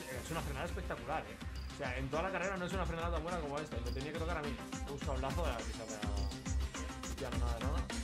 es una frenada espectacular, ¿eh? O sea, en toda la carrera no es una frenada tan buena como esta. Me tenía que tocar a mí. Buscado un lazo de aquí se me Ya no nada nada.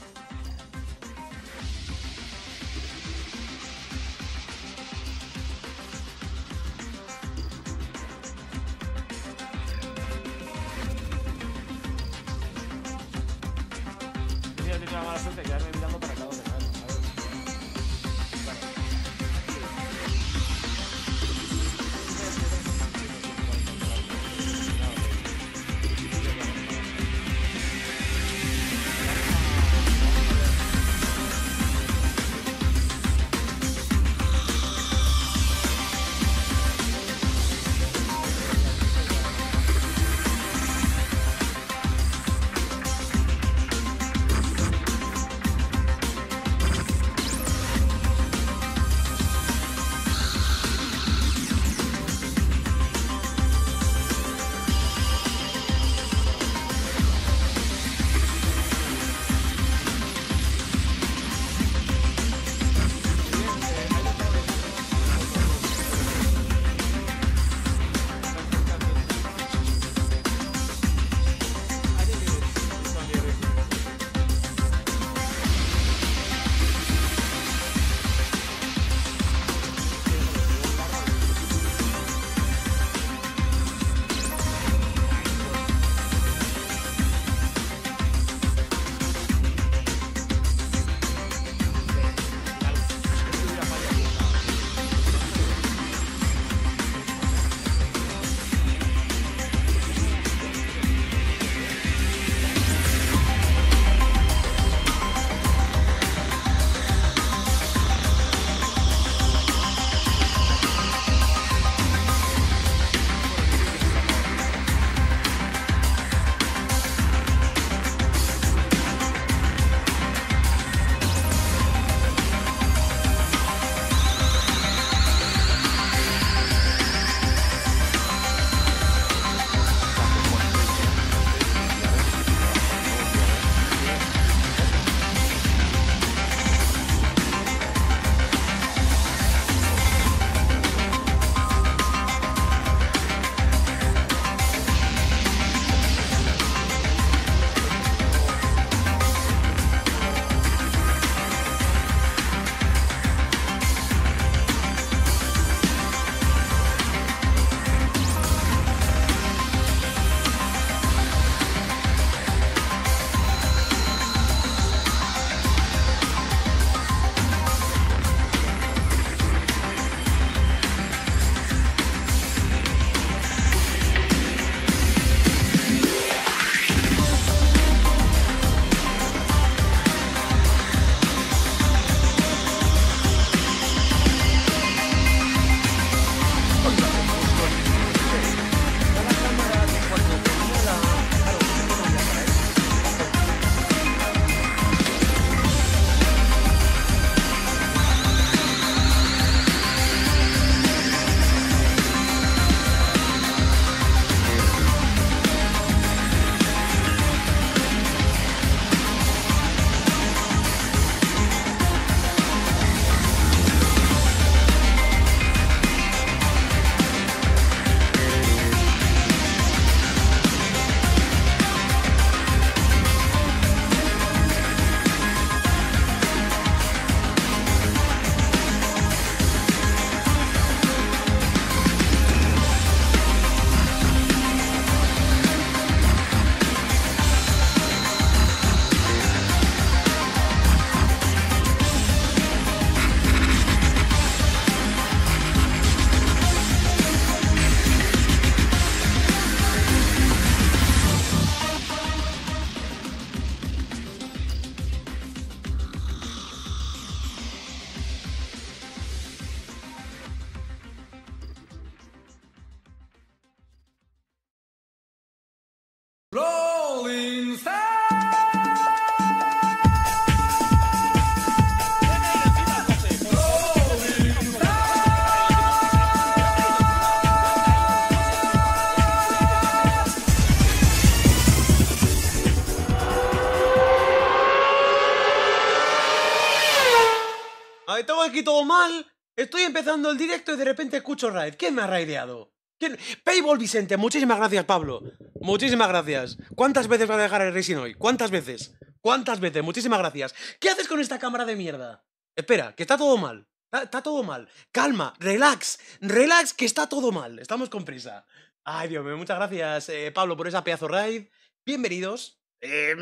Ay, tengo aquí todo mal. Estoy empezando el directo y de repente escucho raid. ¿Quién me ha raideado? ¿Quién? Payball Vicente, muchísimas gracias, Pablo. Muchísimas gracias. ¿Cuántas veces va a dejar el racing hoy? ¿Cuántas veces? ¿Cuántas veces? Muchísimas gracias. ¿Qué haces con esta cámara de mierda? Espera, que está todo mal. Está, todo mal. Calma, relax, relax, que está todo mal. Estamos con prisa. Ay, Dios mío, muchas gracias, eh, Pablo, por esa pedazo raid. Bienvenidos. Eh,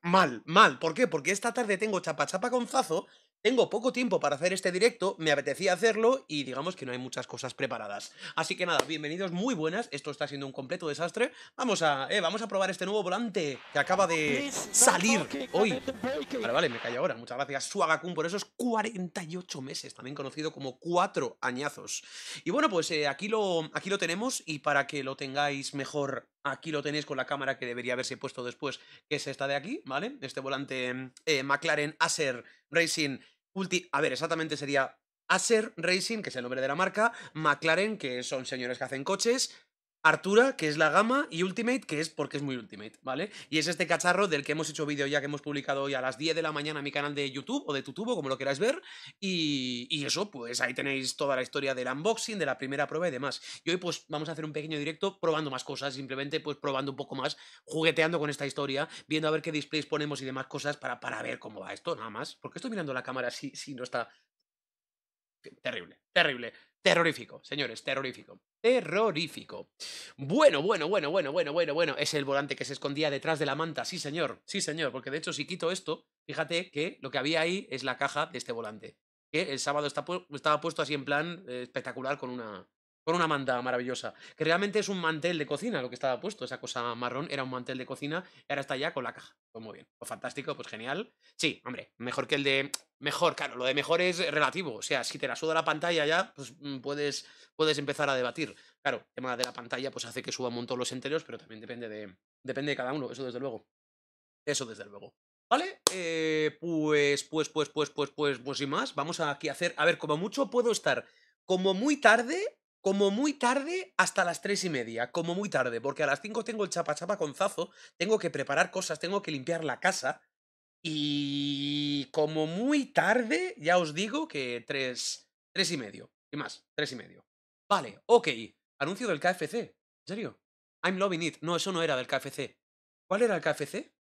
mal, mal. ¿Por qué? Porque esta tarde tengo chapa chapa con Zazo tengo poco tiempo para hacer este directo, me apetecía hacerlo y digamos que no hay muchas cosas preparadas. Así que nada, bienvenidos, muy buenas, esto está siendo un completo desastre. Vamos a, eh, vamos a probar este nuevo volante que acaba de salir hoy. Vale, vale, me callo ahora. Muchas gracias, Suagakun, por esos 48 meses, también conocido como cuatro añazos. Y bueno, pues eh, aquí, lo, aquí lo tenemos y para que lo tengáis mejor Aquí lo tenéis con la cámara que debería haberse puesto después, que es esta de aquí, ¿vale? Este volante eh, McLaren Acer Racing Ulti... A ver, exactamente sería Acer Racing, que es el nombre de la marca, McLaren, que son señores que hacen coches, Artura, que es la gama, y Ultimate, que es porque es muy Ultimate, ¿vale? Y es este cacharro del que hemos hecho vídeo ya que hemos publicado hoy a las 10 de la mañana en mi canal de YouTube o de Tutubo, como lo queráis ver. Y, eso, pues ahí tenéis toda la historia del unboxing, de la primera prueba y demás. Y hoy pues vamos a hacer un pequeño directo probando más cosas, simplemente pues probando un poco más, jugueteando con esta historia, viendo a ver qué displays ponemos y demás cosas para, para ver cómo va esto, nada más. Porque estoy mirando la cámara si, si no está... Terrible, terrible. Terrorífico, señores, terrorífico. Terrorífico. Bueno, bueno, bueno, bueno, bueno, bueno, bueno. Es el volante que se escondía detrás de la manta. Sí, señor. Sí, señor. Porque de hecho, si quito esto, fíjate que lo que había ahí es la caja de este volante. Que el sábado estaba puesto así en plan eh, espectacular con una, con una manta maravillosa. Que realmente es un mantel de cocina lo que estaba puesto. Esa cosa marrón era un mantel de cocina y ahora está ya con la caja. Pues muy bien. Pues fantástico, pues genial. Sí, hombre, mejor que el de. Mejor, claro, lo de mejor es relativo. O sea, si te la suda la pantalla ya, pues mm, puedes, puedes empezar a debatir. Claro, el tema de la pantalla pues hace que suba un montón los enteros, pero también depende de, depende de cada uno, eso desde luego. Eso desde luego. ¿Vale? Eh, pues, pues, pues, pues, pues, pues, pues, sin más, vamos aquí a hacer. A ver, como mucho puedo estar como muy tarde como muy tarde hasta las tres y media, como muy tarde, porque a las cinco tengo el chapa chapa con Zazo, tengo que preparar cosas, tengo que limpiar la casa, y como muy tarde, ya os digo que tres, tres y medio, y más, tres y medio. Vale, ok, anuncio del KFC, ¿en serio? I'm loving it, no, eso no era del KFC. ¿Cuál era el KFC?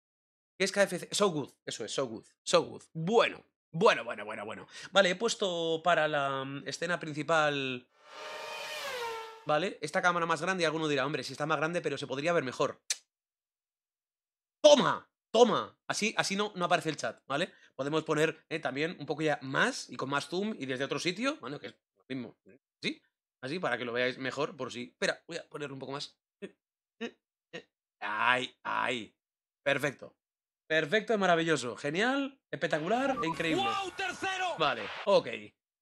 ¿Qué es KFC? So good, eso es, so good, so good. Bueno, bueno, bueno, bueno, bueno. Vale, he puesto para la mm, escena principal ¿vale? Esta cámara más grande y alguno dirá, hombre, si está más grande, pero se podría ver mejor. ¡Toma! ¡Toma! Así, así no, no aparece el chat, ¿vale? Podemos poner eh, también un poco ya más y con más zoom y desde otro sitio, bueno, que es lo mismo, ¿sí? Así, para que lo veáis mejor, por si... Espera, voy a ponerlo un poco más. ¡Ay, ay! Perfecto. Perfecto, maravilloso. Genial, espectacular e increíble. ¡Wow, tercero! Vale, ok.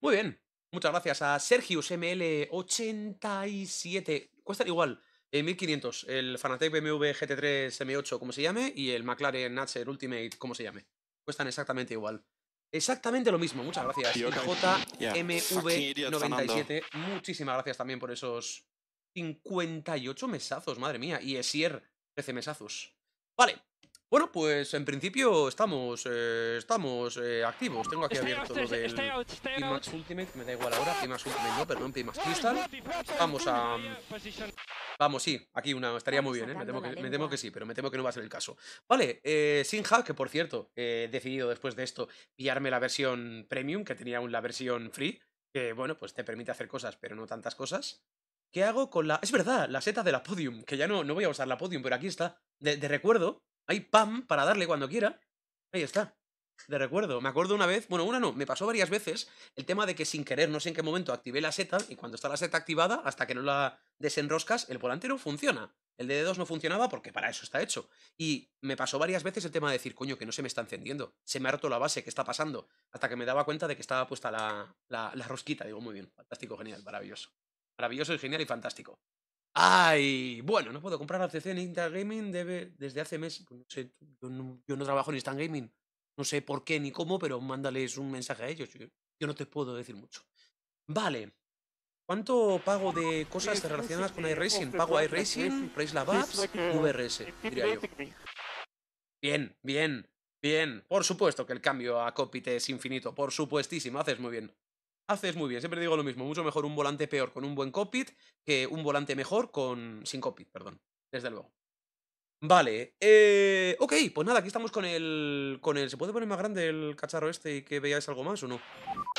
Muy bien. Muchas gracias a Sergius ML87. Cuestan igual. En 1500, el Fanatec BMW GT3 M8, como se llame, y el McLaren Natcher Ultimate, como se llame. Cuestan exactamente igual. Exactamente lo mismo, muchas gracias. JMV97, muchísimas gracias también por esos 58 mesazos, madre mía. Y Esier, 13 mesazos. Vale, bueno, pues en principio estamos eh, estamos eh, activos. Tengo aquí abierto lo del Pimax Ultimate, me da igual ahora, Pimax Ultimate no, perdón, Pimax Crystal. Vamos a... Vamos, sí, aquí una, estaría muy bien, ¿eh? Me temo, que, me temo que sí, pero me temo que no va a ser el caso. Vale, eh, Sinja, que por cierto, he decidido después de esto pillarme la versión Premium, que tenía aún la versión Free, que bueno, pues te permite hacer cosas, pero no tantas cosas. ¿Qué hago con la...? Es verdad, la seta de la Podium, que ya no, no voy a usar la Podium, pero aquí está. de recuerdo, hay pam para darle cuando quiera. Ahí está. De recuerdo. Me acuerdo una vez, bueno, una no, me pasó varias veces el tema de que sin querer, no sé en qué momento, activé la seta y cuando está la seta activada, hasta que no la desenroscas, el volante no funciona. El de dedos no funcionaba porque para eso está hecho. Y me pasó varias veces el tema de decir, coño, que no se me está encendiendo. Se me ha roto la base, ¿qué está pasando? Hasta que me daba cuenta de que estaba puesta la, la, la rosquita. Digo, muy bien, fantástico, genial, maravilloso. Maravilloso y genial y fantástico. Ay, bueno, no puedo comprar ACC en Instant Gaming debe, desde hace meses. Pues no sé, yo no, trabajo en Instant Gaming. No sé por qué ni cómo, pero mándales un mensaje a ellos. Yo, no te puedo decir mucho. Vale. ¿Cuánto pago de cosas relacionadas con iRacing? Pago iRacing, Race Lab Apps, VRS, diría yo. Bien, bien, bien. Por supuesto que el cambio a Copite es infinito. Por supuestísimo, haces muy bien. Haces muy bien. Siempre digo lo mismo. Mucho mejor un volante peor con un buen cockpit que un volante mejor con sin cockpit, perdón. Desde luego. Vale, eh, ok, pues nada, aquí estamos con el, con el... ¿Se puede poner más grande el cacharro este y que veáis algo más o no?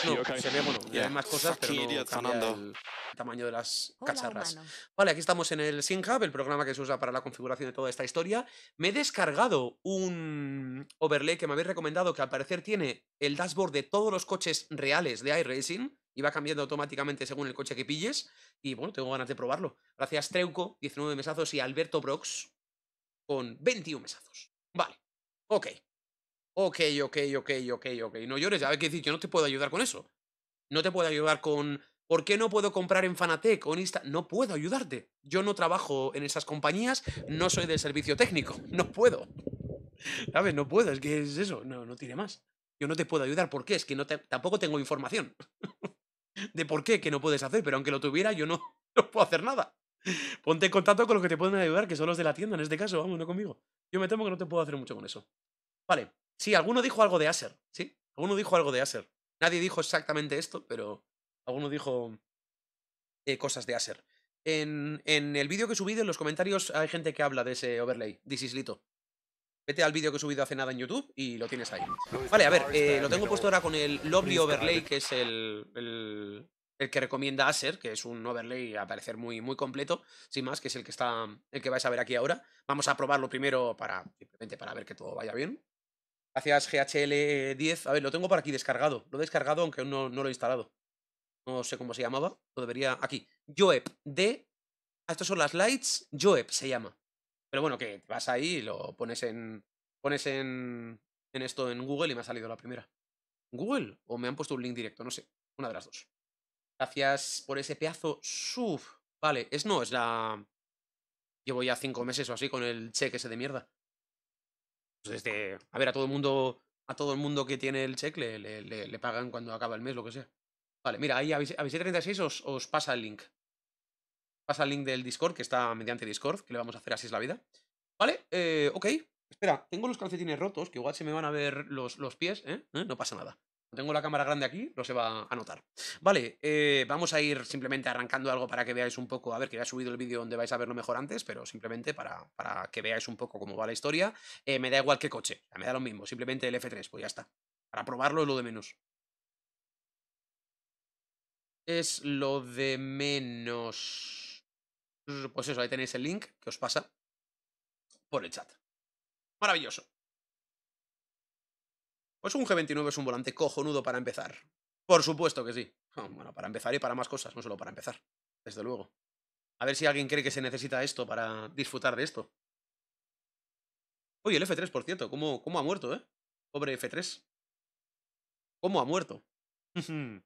No, se ve, bueno, Yeah. hay más cosas, pero no idiot, el tamaño de las Hola, cacharras. humano. Vale, aquí estamos en el SynHub, el programa que se usa para la configuración de toda esta historia. Me he descargado un overlay que me habéis recomendado que al parecer tiene el dashboard de todos los coches reales de iRacing y va cambiando automáticamente según el coche que pilles. Y bueno, tengo ganas de probarlo. Gracias Treuco, 19 mesazos, y Alberto Brox con 21 mesazos. Vale, ok. Ok, ok, ok, ok, ok. No llores, a ver qué decir, yo no te puedo ayudar con eso. No te puedo ayudar con ¿Por qué no puedo comprar en Fanatec o en Insta? No puedo ayudarte. Yo no trabajo en esas compañías, no soy del servicio técnico. No puedo. ¿Sabes? No puedo, es que es eso, no, no tiene más. Yo no te puedo ayudar. ¿Por qué? Es que no te- tampoco tengo información de por qué que no puedes hacer, pero aunque lo tuviera, yo no, no puedo hacer nada. Ponte en contacto con los que te pueden ayudar, que son los de la tienda en este caso, vamos, no conmigo. Yo me temo que no te puedo hacer mucho con eso. Vale, sí, alguno dijo algo de Acer, ¿sí? Alguno dijo algo de Acer. Nadie dijo exactamente esto, pero alguno dijo eh, cosas de Acer. En, en el vídeo que he subido, en los comentarios, hay gente que habla de ese overlay, This is Lito. Vete al vídeo que he subido hace nada en YouTube y lo tienes ahí. Vale, a ver, eh, lo tengo puesto ahora con el Lovely Overlay, que es el, el, el que recomienda Acer, que es un overlay a parecer muy, muy completo, sin más, que es el que está, el que vais a ver aquí ahora. Vamos a probarlo primero para, simplemente para ver que todo vaya bien. Gracias GHL10. A ver, lo tengo por aquí descargado. Lo he descargado, aunque aún no, no lo he instalado. No sé cómo se llamaba. Lo debería. Aquí. Joep de. ah, Estas son las lights. Joep se llama. Pero bueno, que vas ahí y lo pones en. Pones en. En esto en Google y me ha salido la primera. ¿Google? ¿O me han puesto un link directo? No sé. Una de las dos. Gracias por ese pedazo. Suf. Vale, es no, es la. Llevo ya cinco meses o así con el cheque ese de mierda. Pues desde. A ver, a todo el mundo. A todo el mundo que tiene el check le- le pagan cuando acaba el mes, lo que sea. Vale, mira, ahí a 36 os, os pasa el link. Pasa el link del Discord, que está mediante Discord, que le vamos a hacer así es la vida. Vale, eh, ok. Espera, tengo los calcetines rotos, que igual se me van a ver los, los pies, ¿eh? ¿Eh? No pasa nada. Tengo la cámara grande aquí, no se va a notar. Vale, eh, vamos a ir simplemente arrancando algo para que veáis un poco. A ver, que ya he subido el vídeo donde vais a verlo mejor antes, pero simplemente para, para que veáis un poco cómo va la historia. Eh, me da igual qué coche, me da lo mismo, simplemente el F3, pues ya está. Para probarlo es lo de menos. Es lo de menos. Pues eso, ahí tenéis el link que os pasa por el chat. Maravilloso. Pues un G29 es un volante cojonudo para empezar. Por supuesto que sí. Ah, Bueno, para empezar y para más cosas, no solo para empezar. Desde luego. A ver si alguien cree que se necesita esto para disfrutar de esto. Oye, el F3, por cierto, ¿cómo, cómo ha muerto, eh? Pobre F3. ¿Cómo ha muerto?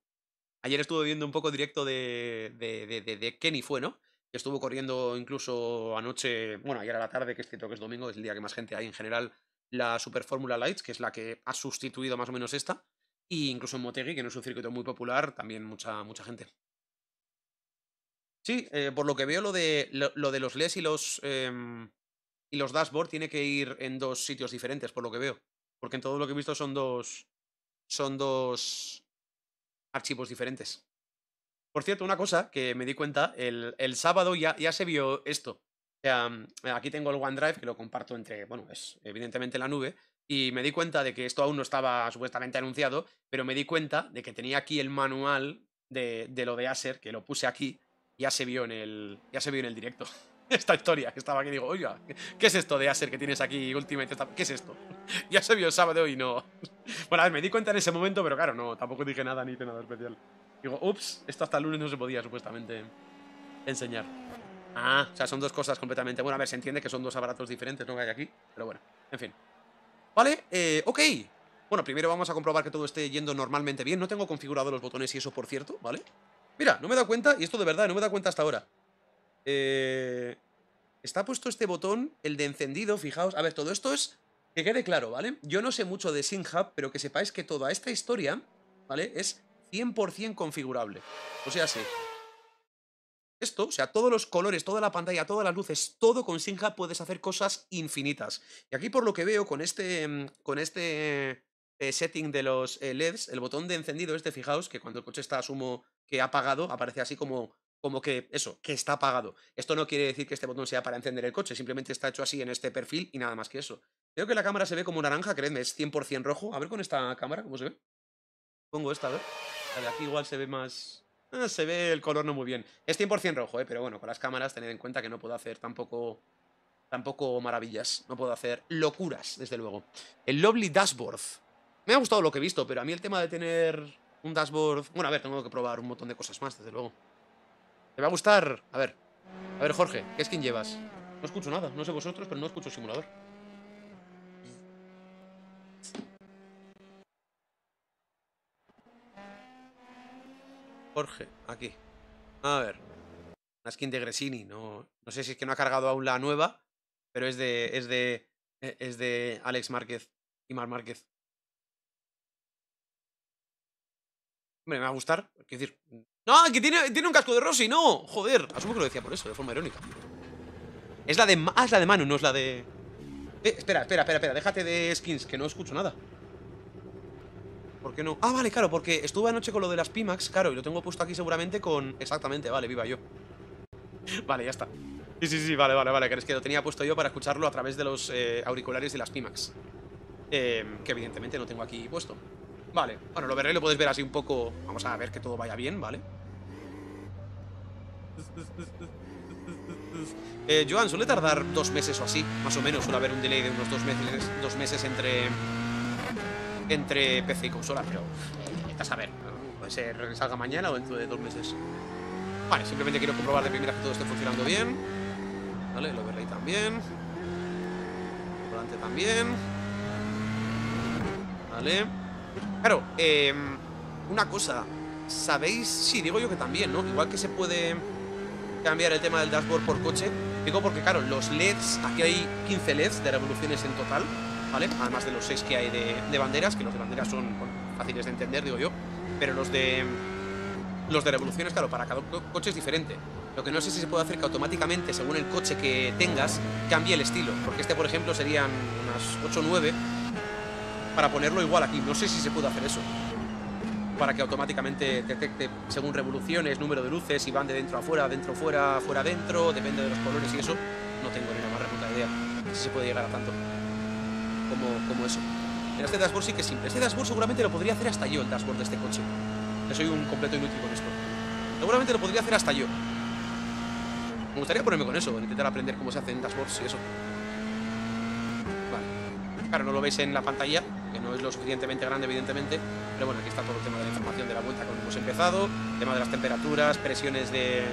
Ayer estuve viendo un poco directo de, de, de, de- de Kenny fue, ¿no? Que estuvo corriendo incluso anoche, bueno, ayer a la tarde, que es cierto que es domingo, es el día que más gente hay en general, la Super Fórmula Lights, que es la que ha sustituido más o menos esta. Y incluso en Motegi, que no es un circuito muy popular, también mucha, mucha gente. Sí, eh, por lo que veo, lo de, lo de los LES y los, em, y los dashboard tiene que ir en dos sitios diferentes, por lo que veo. Porque en todo lo que he visto son dos. Son dos archivos diferentes. Por cierto, una cosa que me di cuenta, el, el sábado ya, ya se vio esto. Mm, aquí tengo el OneDrive que lo comparto entre, bueno, es evidentemente la nube. Y me di cuenta de que esto aún no estaba supuestamente anunciado, pero me di cuenta de que tenía aquí el manual de, de lo de Acer, que lo puse aquí, ya se vio en el, ya se vio en el directo. Esta historia que estaba aquí, digo, oiga, ¿qué- ¿qué es esto de Acer que tienes aquí Ultimate? ¿Qué es esto? ya se vio el sábado y no. Bueno, a ver, me di cuenta en ese momento, pero claro, no, tampoco dije nada ni hice nada especial. Digo, ups, esto hasta el lunes no se podía supuestamente enseñar. Ah, o sea, son dos cosas completamente. Bueno, a ver, se entiende que son dos aparatos diferentes, no que hay aquí, pero bueno, en fin. Vale, eh, ok. Bueno, primero vamos a comprobar que todo esté yendo normalmente bien. No tengo configurado los botones y eso, por cierto, ¿vale? Mira, no me he dado cuenta, y esto de verdad, no me he dado cuenta hasta ahora. Eh, está puesto este botón, el de encendido, fijaos. A ver, todo esto es. Que quede claro, ¿vale? Yo no sé mucho de SyncHub, pero que sepáis que toda esta historia, ¿vale? Es 100% configurable. O sea, sí. Esto, o sea, todos los colores, toda la pantalla, todas las luces, todo con SyncHub puedes hacer cosas infinitas. Y aquí, por lo que veo, con este. mm, Con este. eh, setting de los eh, LEDs, el botón de encendido este, fijaos, que cuando el coche está, asumo que ha apagado, aparece así como, como que, eso, que está apagado. Esto no quiere decir que este botón sea para encender el coche, simplemente está hecho así en este perfil y nada más que eso. Creo que la cámara se ve como naranja, creedme, es 100% rojo. A ver con esta cámara, ¿cómo se ve? Pongo esta, a ver. La de aquí igual se ve más... eh, se ve el color no muy bien. Es 100% rojo, ¿eh? pero bueno, con las cámaras tened en cuenta que no puedo hacer tampoco tampoco maravillas. No puedo hacer locuras, desde luego. El Lovely Dashboard. Me ha gustado lo que he visto, pero a mí el tema de tener un dashboard... Bueno, a ver, tengo que probar un montón de cosas más, desde luego. ¿Te va a gustar? A ver. A ver, Jorge, ¿qué skin llevas? No escucho nada, no sé vosotros, pero no escucho simulador. Jorge, aquí. A ver. Una skin de Gresini, no, no sé si es que no ha cargado aún la nueva, pero es de. es de. e- es de Alex Márquez y Mar Márquez. Hombre, me va a gustar. Quiero decir. ¡No! ¡Que tiene, tiene un casco de Rossi! ¡No! Joder, asumo que lo decía por eso, de forma irónica. Es la de. Ah, es la de Manu, no es la de. Eh, espera, espera, espera, espera, déjate de skins, que no escucho nada. ¿Por qué no? Ah, vale, claro, porque estuve anoche con lo de las Pimax, claro, y lo tengo puesto aquí seguramente con. Exactamente, vale, viva yo. Vale, ya está. Sí, sí, sí, vale, vale, vale. Que es que lo tenía puesto yo para escucharlo a través de los eh, auriculares de las Pimax. Eh, que evidentemente no tengo aquí puesto. Vale, bueno, lo veré, lo podéis ver así un poco. Vamos a ver que todo vaya bien, ¿vale? Eh, Joan, suele tardar dos meses o así, más o menos. Suele haber un delay de unos dos meses, dos meses entre. Entre PC y consola, pero. Estás a ver. Puede ser que salga mañana o dentro de dos meses. Vale, simplemente quiero comprobar de primera que todo esté funcionando bien. Vale, el overlay también. El volante también. Vale. Claro, eh, una cosa. ¿Sabéis? Sí, digo yo que también, ¿no? Igual que se puede cambiar el tema del dashboard por coche. Digo porque, claro, los LEDs, aquí hay 15 LEDs de revoluciones en total, ¿vale? Además de los 6 que hay de, de banderas, que los de banderas son fáciles de entender, digo yo. Pero los de los de revoluciones, claro, para cada co- coche es diferente. Lo que no sé si se puede hacer que automáticamente, según el coche que tengas, cambie el estilo. Porque este, por ejemplo, serían unas 8 o 9 para ponerlo igual aquí. No sé si se puede hacer eso. Para que automáticamente detecte según revoluciones, número de luces, si van de dentro a fuera, dentro fuera, fuera dentro, depende de los colores y eso. No tengo ni la más remota idea si se puede llegar a tanto como, como eso. Pero este dashboard sí que es simple. Este dashboard seguramente lo podría hacer hasta yo, el dashboard de este coche. Que soy un completo inútil con esto. Seguramente lo podría hacer hasta yo. Me gustaría ponerme con eso, intentar aprender cómo se hacen dashboards y eso. Vale. Claro, no lo veis en la pantalla, que no es lo suficientemente grande, evidentemente. Pero bueno, aquí está todo el tema de la información de la vuelta cuando hemos empezado. Tema de las temperaturas, presiones de,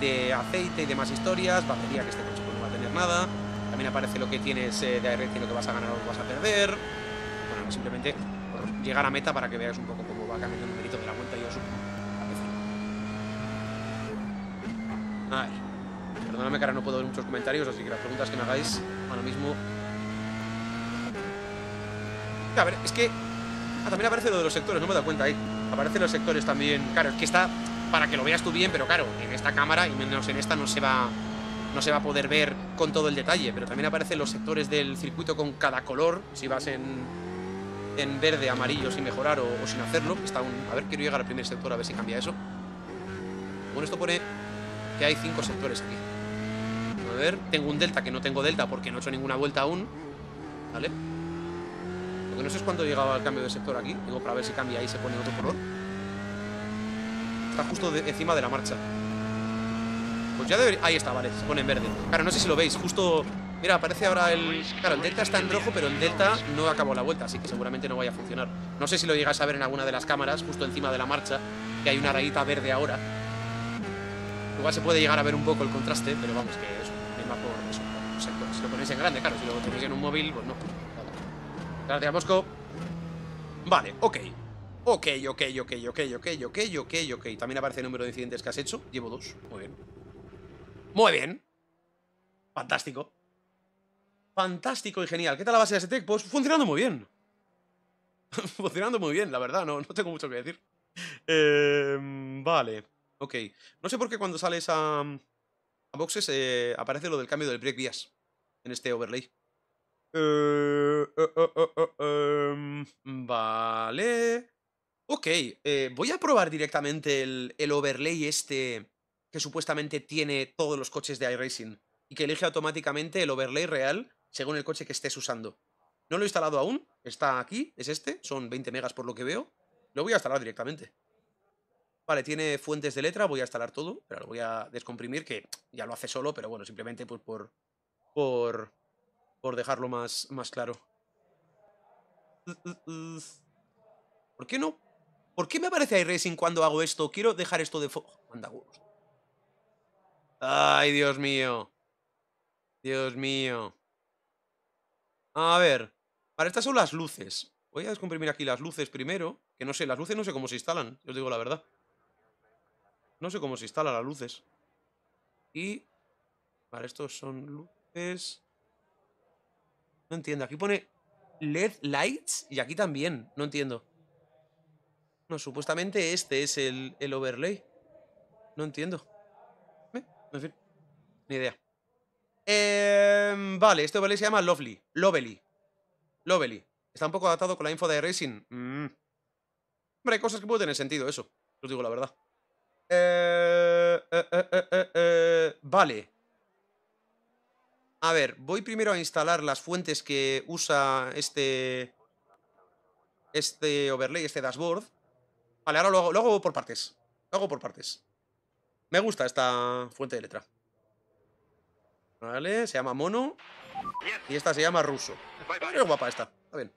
de aceite y demás historias. Batería, que este coche pues no va a tener nada. También aparece lo que tienes eh, de ARC, lo que vas a ganar o lo que vas a perder. Bueno, simplemente por llegar a meta para que veáis un poco cómo va cambiando el numerito de la vuelta y os A ver. Perdóname que ahora no puedo ver muchos comentarios, así que las preguntas que me hagáis ahora mismo. A ver, es que. Ah, también aparece lo de los sectores, no me he dado cuenta ahí. Aparecen los sectores también. Claro, es que está para que lo veas tú bien, pero claro, en esta cámara y menos en esta no se va. No se va a poder ver con todo el detalle, pero también aparecen los sectores del circuito con cada color. Si vas en, en verde, amarillo, sin mejorar o, sin hacerlo. Está un, a ver, quiero llegar al primer sector a ver si cambia eso. Bueno, esto pone que hay cinco sectores aquí. A ver, tengo un delta que no tengo delta porque no he hecho ninguna vuelta aún. ¿Vale? Lo que no sé es cuándo he llegado al cambio de sector aquí. Digo, para ver si cambia y se pone otro color. Está justo encima de la marcha. Pues. Ahí está, vale, se pone en verde. Claro, no sé si lo veis, justo... Mira, aparece ahora el... Claro, el delta está en rojo, pero el delta no acabó la vuelta, así que seguramente no vaya a funcionar. No sé si lo llegas a ver en alguna de las cámaras, justo encima de la marcha, que hay una rayita verde ahora. Igual se puede llegar a ver un poco el contraste, pero vamos, que eso, me va por eso, sectores. Si lo ponéis en grande, claro, si lo tenéis en un móvil, pues no. Gracias, Mosco. Vale, ok. Ok, ok, ok, ok, ok, ok, ok, ok. También aparece el número de incidentes que has hecho. Llevo dos. Muy bien. Muy bien. Fantástico. Fantástico y genial. ¿Qué tal la base de STEC? Pues funcionando muy bien. funcionando muy bien, la verdad. No, no tengo mucho que decir. Eh, vale. Ok. No sé por qué cuando sales a, a boxes eh, aparece lo del cambio del break bias en este overlay. Eh, eh, em, vale. Ok, voy a probar directamente el, el overlay este que supuestamente tiene todos los coches de iRacing y que elige automáticamente el overlay real según el coche que estés usando. No lo he instalado aún, está aquí, es este, son 20 megas por lo que veo. Lo voy a instalar directamente. Vale, tiene fuentes de letra, voy a instalar todo, pero lo voy a descomprimir, que ya lo hace solo, pero bueno, simplemente pues por... por... por dejarlo más, más claro. ¿Por qué no? ¿Por qué me aparece iRacing cuando hago esto? Quiero dejar esto de. Anda. Ay, Dios mío. Dios mío. A ver. Para estas son las luces. Voy a descomprimir aquí las luces primero. Que no sé, las luces no sé cómo se instalan. Yo os digo la verdad. No sé cómo se instalan las luces. Y... Vale, estos son luces... No entiendo. Aquí pone LED lights y aquí también. No entiendo. No, supuestamente este es el, el overlay. No entiendo. En fin. Ni idea. Eh, vale, este overlay se llama Lovely. Lovely. Lovely. Está un poco adaptado con la info de Racing. Mm. Hombre, hay cosas que pueden tener sentido, eso. Os digo la verdad. Eh, eh, eh, vale. A ver, voy primero a instalar las fuentes que usa este... Este overlay, este dashboard. Vale, ahora lo hago, lo hago por partes. Lo hago por partes. Me gusta esta fuente de letra. Vale, se llama Mono. Y esta se llama Ruso. Es guapa esta. Está bien.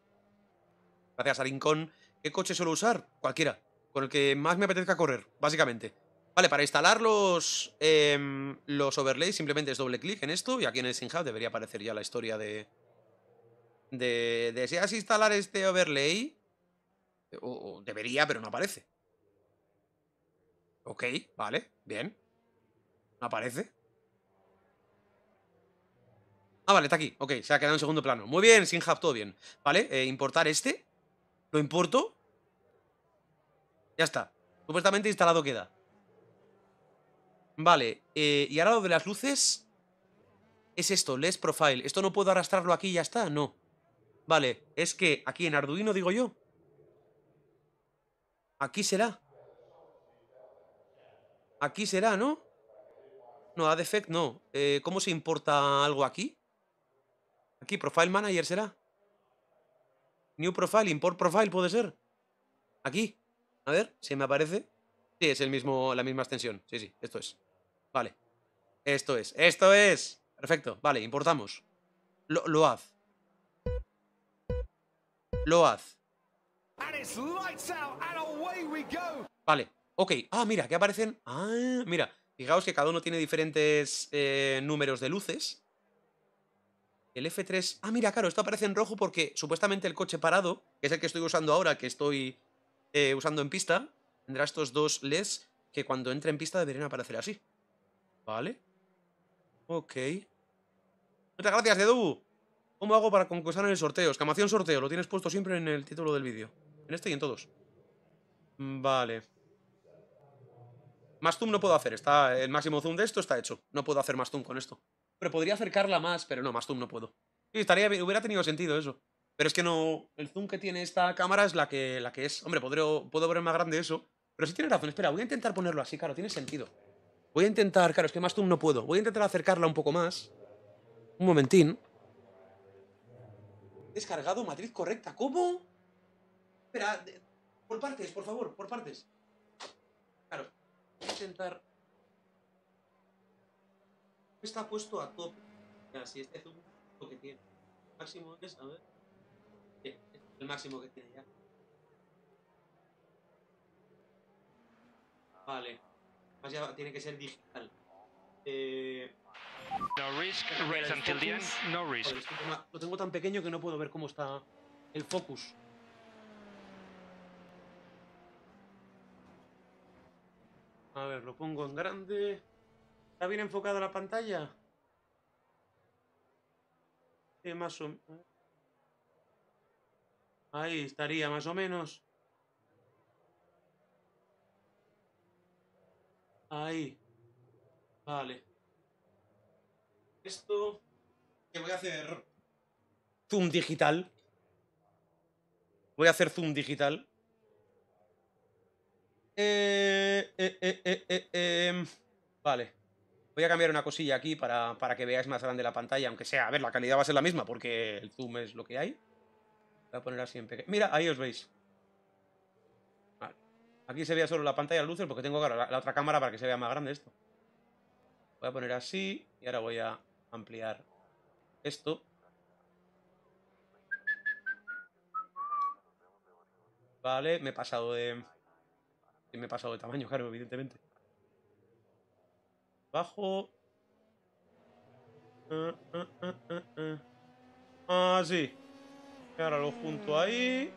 Gracias a Rincón. ¿Qué coche suelo usar? Cualquiera. Con el que más me apetezca correr, básicamente. Vale, para instalar los, em, los overlays simplemente es doble clic en esto y aquí en el SynHub debería aparecer ya la historia de... De... ¿Deseas instalar este overlay? O, o debería, pero no aparece. Ok, vale, bien. Aparece. Ah, vale, está aquí. Ok, se ha quedado en segundo plano. Muy bien, SynHub, todo bien. Vale, eh, importar este. Lo importo. Ya está. Supuestamente instalado queda. Vale, eh, y ahora lo de las luces es esto, less profile. ¿Esto no puedo arrastrarlo aquí y ya está? No. Vale, es que aquí en Arduino digo yo. Aquí será. Aquí será, ¿no? No, add effect no. Eh, ¿Cómo se importa algo aquí? Aquí, profile manager será. New profile, import profile puede ser. Aquí. A ver, si me aparece. Sí, es el mismo, la misma extensión. Sí, sí, esto es. Vale. Esto es. ¡Esto es! Perfecto. Vale, importamos. Lo, lo haz. Lo haz. Vale. Ok. Ah, mira, que aparecen... Ah, mira. Fijaos que cada uno tiene diferentes eh, números de luces. El F3... Ah, mira, claro, esto aparece en rojo porque supuestamente el coche parado, que es el que estoy usando ahora, que estoy eh, usando en pista, tendrá estos dos LEDs que cuando entre en pista deberían aparecer así. Vale. Ok. Muchas gracias, Dedu. ¿Cómo hago para concursar en el sorteo? Exclamación sorteo. Lo tienes puesto siempre en el título del vídeo. En este y en todos. Vale. Más zoom no puedo hacer. Está, el máximo zoom de esto está hecho. No puedo hacer más zoom con esto. Pero podría acercarla más, pero no, más zoom no puedo. Sí, estaría hubiera tenido sentido eso. Pero es que no. El zoom que tiene esta cámara es la que, la que es. Hombre, podré, puedo ver más grande eso. Pero sí tiene razón. Espera, voy a intentar ponerlo así, claro, tiene sentido. Voy a intentar. Claro, es que más zoom no puedo. Voy a intentar acercarla un poco más. Un momentín. Descargado matriz correcta. ¿Cómo? Espera, por partes, por favor, por partes. Intentar. Está puesto a tope. Si este zoom lo que tiene. Máximo es, a ver. Este es el máximo que tiene ya. Vale. Más ya tiene que ser digital. Eh. No risk, race until the end, no risk. Joder, es que lo tengo tan pequeño que no puedo ver cómo está el focus. A ver, lo pongo en grande. ¿Está bien enfocada la pantalla? Más o. Ahí estaría, más o menos. Ahí. Vale. Esto. Que voy a hacer. zoom digital. Voy a hacer zoom digital. Eh, eh, eh, em, Vale. Voy a cambiar una cosilla aquí para, para que veáis más grande la pantalla, aunque sea, a ver, la calidad va a ser la misma porque el zoom es lo que hay. Voy a poner así en pequeño. Mira, ahí os veis. Aquí se vea solo la pantalla de luces porque tengo claro, la, la otra cámara para que se vea más grande esto. Voy a poner así y ahora voy a ampliar esto. Vale, me he pasado de... me he pasado de tamaño, claro, evidentemente. Bajo. Ah, ah. Y ahora lo junto ahí.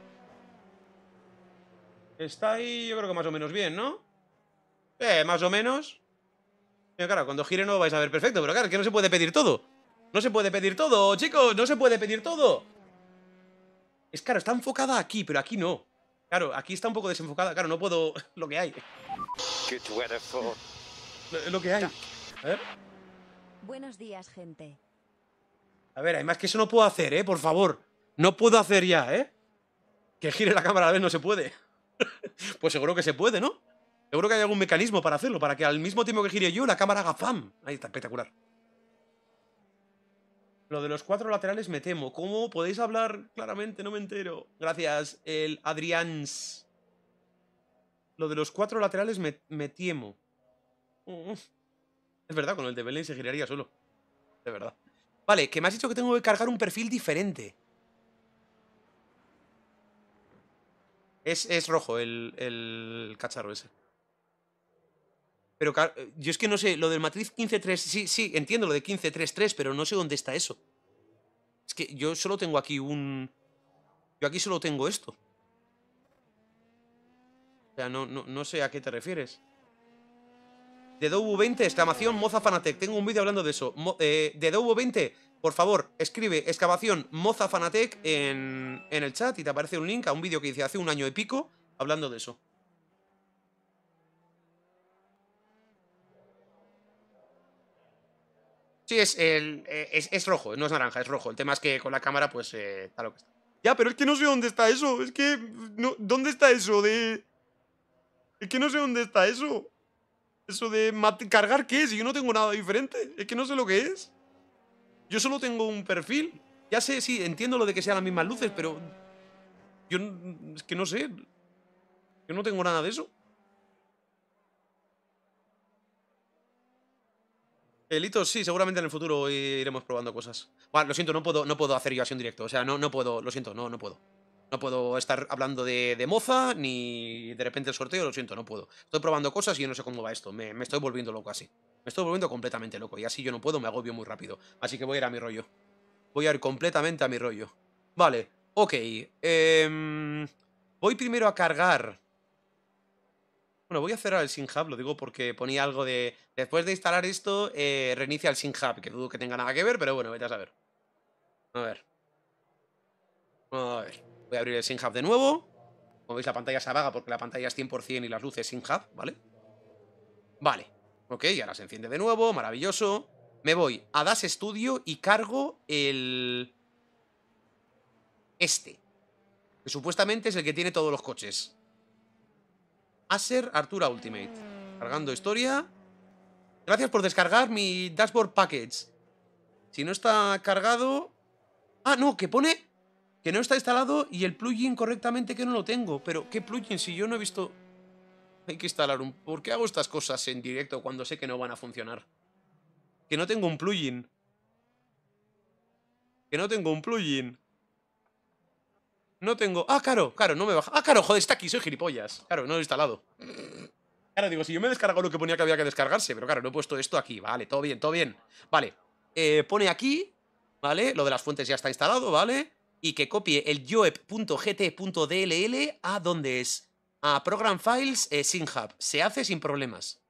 Está ahí, yo creo que más o menos bien, ¿no? Eh, más o menos. Claro, cuando gire no vais a ver perfecto, pero claro, es que no se puede pedir todo. No se puede pedir todo, chicos, no se puede pedir todo. Es claro, está enfocada aquí, pero aquí no. Claro, aquí está un poco desenfocada. Claro, no puedo. Lo que hay. Good weather for Lo, lo que hay. A ver. Buenos días, gente. A ver, además que eso no puedo hacer, ¿eh? Por favor. No puedo hacer ya, ¿eh? Que gire la cámara a la vez no se puede. pues seguro que se puede, ¿no? Seguro que hay algún mecanismo para hacerlo, para que al mismo tiempo que gire yo, la cámara haga FAM. Ahí está, espectacular. Lo de los cuatro laterales me temo. ¿Cómo podéis hablar claramente? No me entero. Gracias, el Adrians. Lo de los cuatro laterales me, me temo. Es verdad, con el de Belén se giraría solo. De verdad. Vale, que me has dicho que tengo que cargar un perfil diferente. Es, es rojo el, el cacharro ese. Pero ca- yo es que no sé, lo del matriz 15.3, sí, sí, entiendo lo de 15.3.3, pero no sé dónde está eso. Es que yo solo tengo aquí un... Yo aquí solo tengo esto. O sea, no, no, no sé a qué te refieres. De Dobu 20, exclamación, Moza Fanatec. Tengo un vídeo hablando de eso. Mo- eh, de Dobu 20, por favor, escribe exclamación Moza Fanatec en, en el chat y te aparece un link a un vídeo que hice hace un año y pico hablando de eso. Sí, es, el, eh, es, es rojo, no es naranja, es rojo. El tema es que con la cámara, pues, eh, está lo que está. Ya, pero es que no sé dónde está eso. Es que. No, ¿Dónde está eso de.? Es que no sé dónde está eso. Eso de cargar qué es, y yo no tengo nada diferente. Es que no sé lo que es. Yo solo tengo un perfil. Ya sé, sí, entiendo lo de que sean las mismas luces, pero. Yo es que no sé. Yo no tengo nada de eso. Elitos, sí, seguramente en el futuro iremos probando cosas. Bueno, lo siento, no puedo, no puedo hacer yo así en directo. O sea, no, no puedo, lo siento, no, no puedo. No puedo estar hablando de, de moza ni de repente el sorteo, lo siento, no puedo. Estoy probando cosas y yo no sé cómo va esto. Me, estoy volviendo loco así. Me estoy volviendo completamente loco. Y así yo no puedo, me agobio muy rápido. Así que voy a ir a mi rollo. Voy a ir completamente a mi rollo. Vale, ok. em, voy primero a cargar. Bueno, voy a cerrar el SynHub, lo digo porque ponía algo de. Después de instalar esto, eh, reinicia el SynHub, que dudo que tenga nada que ver, pero bueno, vete a saber. A ver. A ver. Voy a abrir el SynHub de nuevo. Como veis, la pantalla se apaga porque la pantalla es 100% y las luces SynHub, ¿vale? Vale. Ok, ahora se enciende de nuevo, maravilloso. Me voy a Das Studio y cargo el. Este. Que supuestamente es el que tiene todos los coches. Acer Artura Ultimate. Cargando historia. Gracias por descargar mi dashboard package. Si no está cargado. Ah, no, que pone que no está instalado y el plugin correctamente que no lo tengo. Pero, ¿qué plugin? Si yo no he visto. Hay que instalar un. ¿Por qué hago estas cosas en directo cuando sé que no van a funcionar? Que no tengo un plugin. Que no tengo un plugin. No tengo. Ah, claro, claro, no me baja. Ah, claro, joder, está aquí, soy gilipollas. Claro, no lo he instalado. Claro, digo, si yo me he descargado lo que ponía que había que descargarse, pero claro, no he puesto esto aquí. Vale, todo bien, todo bien. Vale. Eh, pone aquí, ¿vale? Lo de las fuentes ya está instalado, ¿vale? Y que copie el yoep.gt.dll a dónde es. A Program Files eh, SynHub. Se hace sin problemas.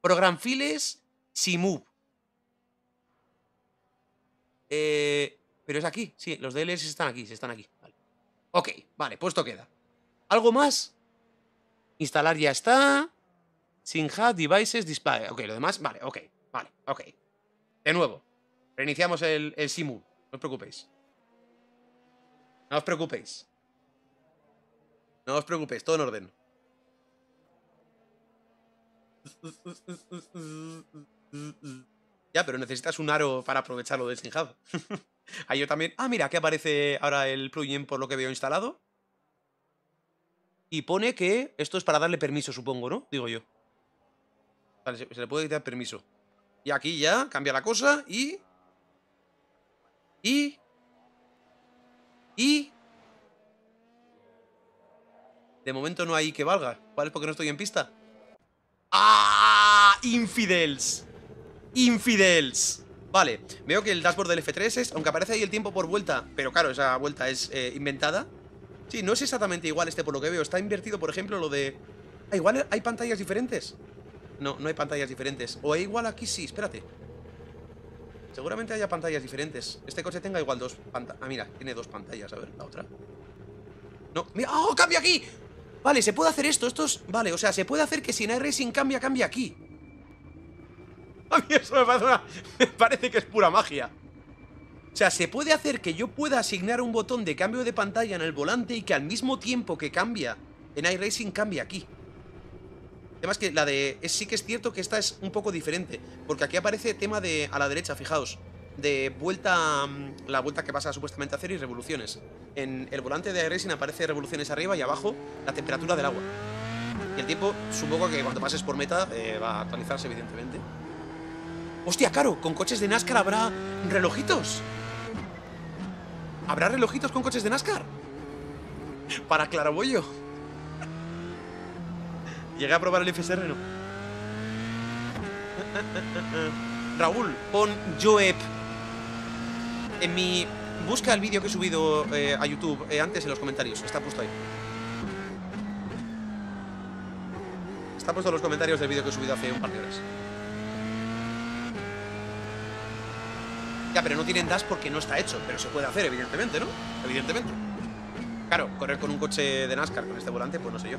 Program Files Simove. Eh, pero es aquí, sí, los DLS están aquí, sí están aquí. Ok, vale, puesto queda. ¿Algo más? Instalar ya está. SynHub, Devices, Display. Ok, lo demás, vale, ok, vale, ok. De nuevo, reiniciamos el, el Simu, no os preocupéis. No os preocupéis. No os preocupéis, todo en orden. Ya, pero necesitas un aro para aprovecharlo del Sinjab. Ahí yo también. Ah, mira, que aparece ahora el plugin por lo que veo instalado. Y pone que esto es para darle permiso, supongo, ¿no? Digo yo. Vale, se, se le puede quitar permiso. Y aquí ya cambia la cosa y... Y... Y... De momento no hay que valga. ¿Cuál es porque no estoy en pista? ¡Ah! ¡Infidels! ¡Infidels! Vale, veo que el dashboard del F3 es... Aunque aparece ahí el tiempo por vuelta Pero claro, esa vuelta es eh, inventada. Sí, no es exactamente igual este por lo que veo. Está invertido, por ejemplo, lo de... Ah, igual hay pantallas diferentes. No, no hay pantallas diferentes. O igual aquí sí, espérate. Seguramente haya pantallas diferentes. Este coche tenga igual dos pantallas Ah, mira, tiene dos pantallas, a ver, la otra. No, mira, ¡oh, cambia aquí! Vale, se puede hacer esto, esto es... Vale, o sea, se puede hacer que si en iRacing cambia, cambia aquí A mí eso me parece, una- me parece que es pura magia o sea, se puede hacer que yo pueda asignar un botón de cambio de pantalla en el volante y que al mismo tiempo que cambia en iRacing cambie aquí. Además que la de... sí que es cierto que esta es un poco diferente, porque aquí aparece tema de... a la derecha, fijaos, de vuelta... mm, la vuelta que vas a supuestamente hacer y revoluciones. En el volante de iRacing aparece revoluciones arriba y abajo la temperatura del agua. Y el tiempo, supongo que cuando pases por meta eh, va a actualizarse, evidentemente. ¡Hostia, caro! Con coches de NASCAR habrá relojitos. ¿Habrá relojitos con coches de NASCAR? Para Claraboyo. Llegué a probar el FSR, no. Raúl, pon Joep. En mi. Busca el vídeo que he subido eh, a YouTube eh, antes en los comentarios. Está puesto ahí. Está puesto en los comentarios del vídeo que he subido hace un par de horas. Pero no tienen dash porque no está hecho. Pero se puede hacer, evidentemente, ¿no? Evidentemente. Claro, correr con un coche de NASCAR con este volante, pues no sé yo.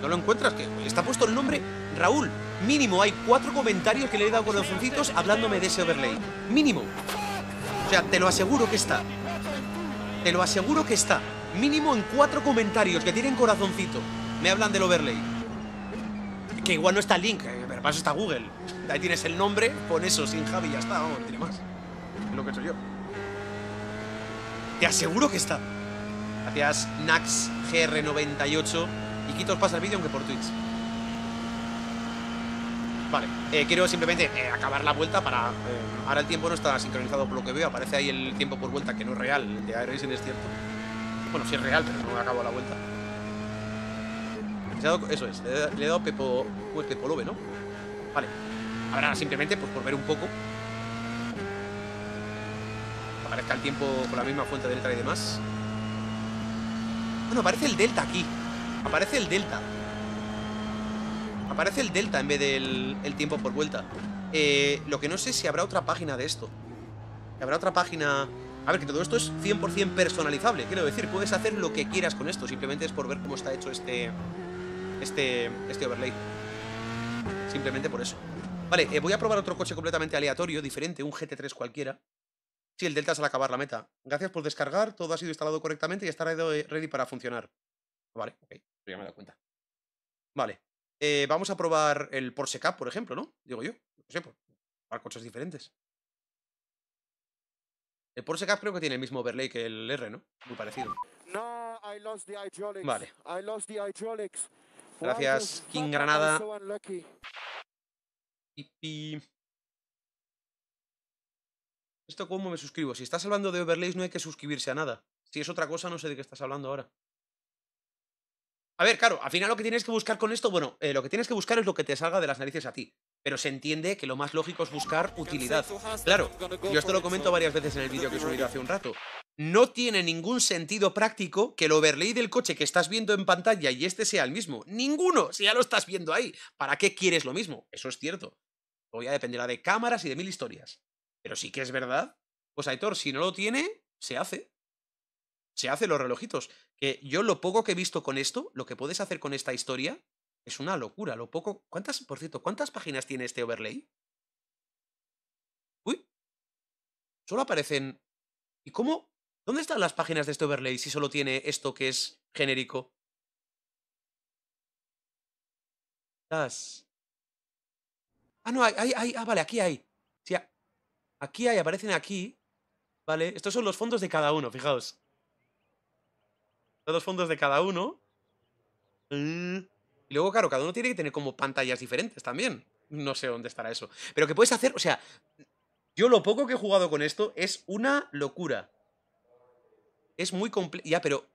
¿No lo encuentras? Que está puesto el nombre Raúl. Mínimo, hay cuatro comentarios que le he dado corazoncitos hablándome de ese overlay. Mínimo. O sea, te lo aseguro que está. Te lo aseguro que está. Mínimo en cuatro comentarios que tienen corazoncito. Me hablan del overlay. Que igual no está el link, eh, pero para está Google. Ahí tienes el nombre, pon eso sin Javi y ya está, vamos, no tiene más. Es lo que he hecho yo. Te aseguro que está. Gracias, Nax GR98. Y Quitos pasa el vídeo aunque por Twitch. Vale, eh, quiero simplemente eh, acabar la vuelta para... eh, ahora el tiempo no está sincronizado por lo que veo. Aparece ahí el tiempo por vuelta que no es real. El de iRacing es cierto. Bueno, sí es real, pero no acabo la vuelta. Eso es, le he, dado Pepo... Pues Pepo Lobe, ¿no? Vale. Ahora simplemente, pues por ver un poco. Aparezca el tiempo con la misma fuente de letra y demás. Bueno, aparece el delta aquí. Aparece el delta. Aparece el delta en vez del el tiempo por vuelta. Eh, lo que no sé si habrá otra página de esto. Habrá otra página... A ver, que todo esto es 100% personalizable. Quiero decir, puedes hacer lo que quieras con esto. Simplemente es por ver cómo está hecho este... Este, este overlay. Simplemente por eso. Vale, eh, voy a probar otro coche completamente aleatorio, diferente, un GT3 cualquiera. Sí, el Delta es al acabar la meta. Gracias por descargar, todo ha sido instalado correctamente y está ready ready para funcionar. Vale, ok, ya me he dado cuenta. Vale, eh, vamos a probar el Porsche Cup, por ejemplo, ¿no? Digo yo, no sé, por probar coches diferentes. El Porsche Cup creo que tiene el mismo overlay que el R, ¿no? Muy parecido. No, I lost the hydraulics. Vale. I lost the hydraulics. Gracias, King Granada. Y, ¿Esto cómo me suscribo? Si estás hablando de overlays no hay que suscribirse a nada. Si es otra cosa no sé de qué estás hablando ahora. A ver, claro, al final lo que tienes que buscar con esto, bueno, eh, lo que tienes que buscar es lo que te salga de las narices a ti. Pero se entiende que lo más lógico es buscar utilidad. Claro, yo esto lo comento varias veces en el vídeo que he subido hace un rato. No tiene ningún sentido práctico que el overlay del coche que estás viendo en pantalla y este sea el mismo. Ninguno, si ya lo estás viendo ahí. ¿Para qué quieres lo mismo? Eso es cierto. Luego ya dependerá de cámaras y de mil historias. Pero sí que es verdad. Pues Aitor, si no lo tiene, se hace. Se hace los relojitos. Que yo lo poco que he visto con esto, lo que puedes hacer con esta historia, es una locura. Lo poco. ¿Cuántas, por cierto, cuántas páginas tiene este overlay? Uy. Solo aparecen. ¿Y cómo? ¿Dónde están las páginas de este overlay si solo tiene esto que es genérico? Las... Ah, no, hay, hay, hay- ah, vale, aquí hay. Sí, aquí hay, aparecen aquí. Vale, estos son los fondos de cada uno, fijaos. Son los fondos de cada uno. Y luego, claro, cada uno tiene que tener como pantallas diferentes también. No sé dónde estará eso. Pero que puedes hacer, o sea, yo lo poco que he jugado con esto es una locura. Es muy complejo. Ya, pero.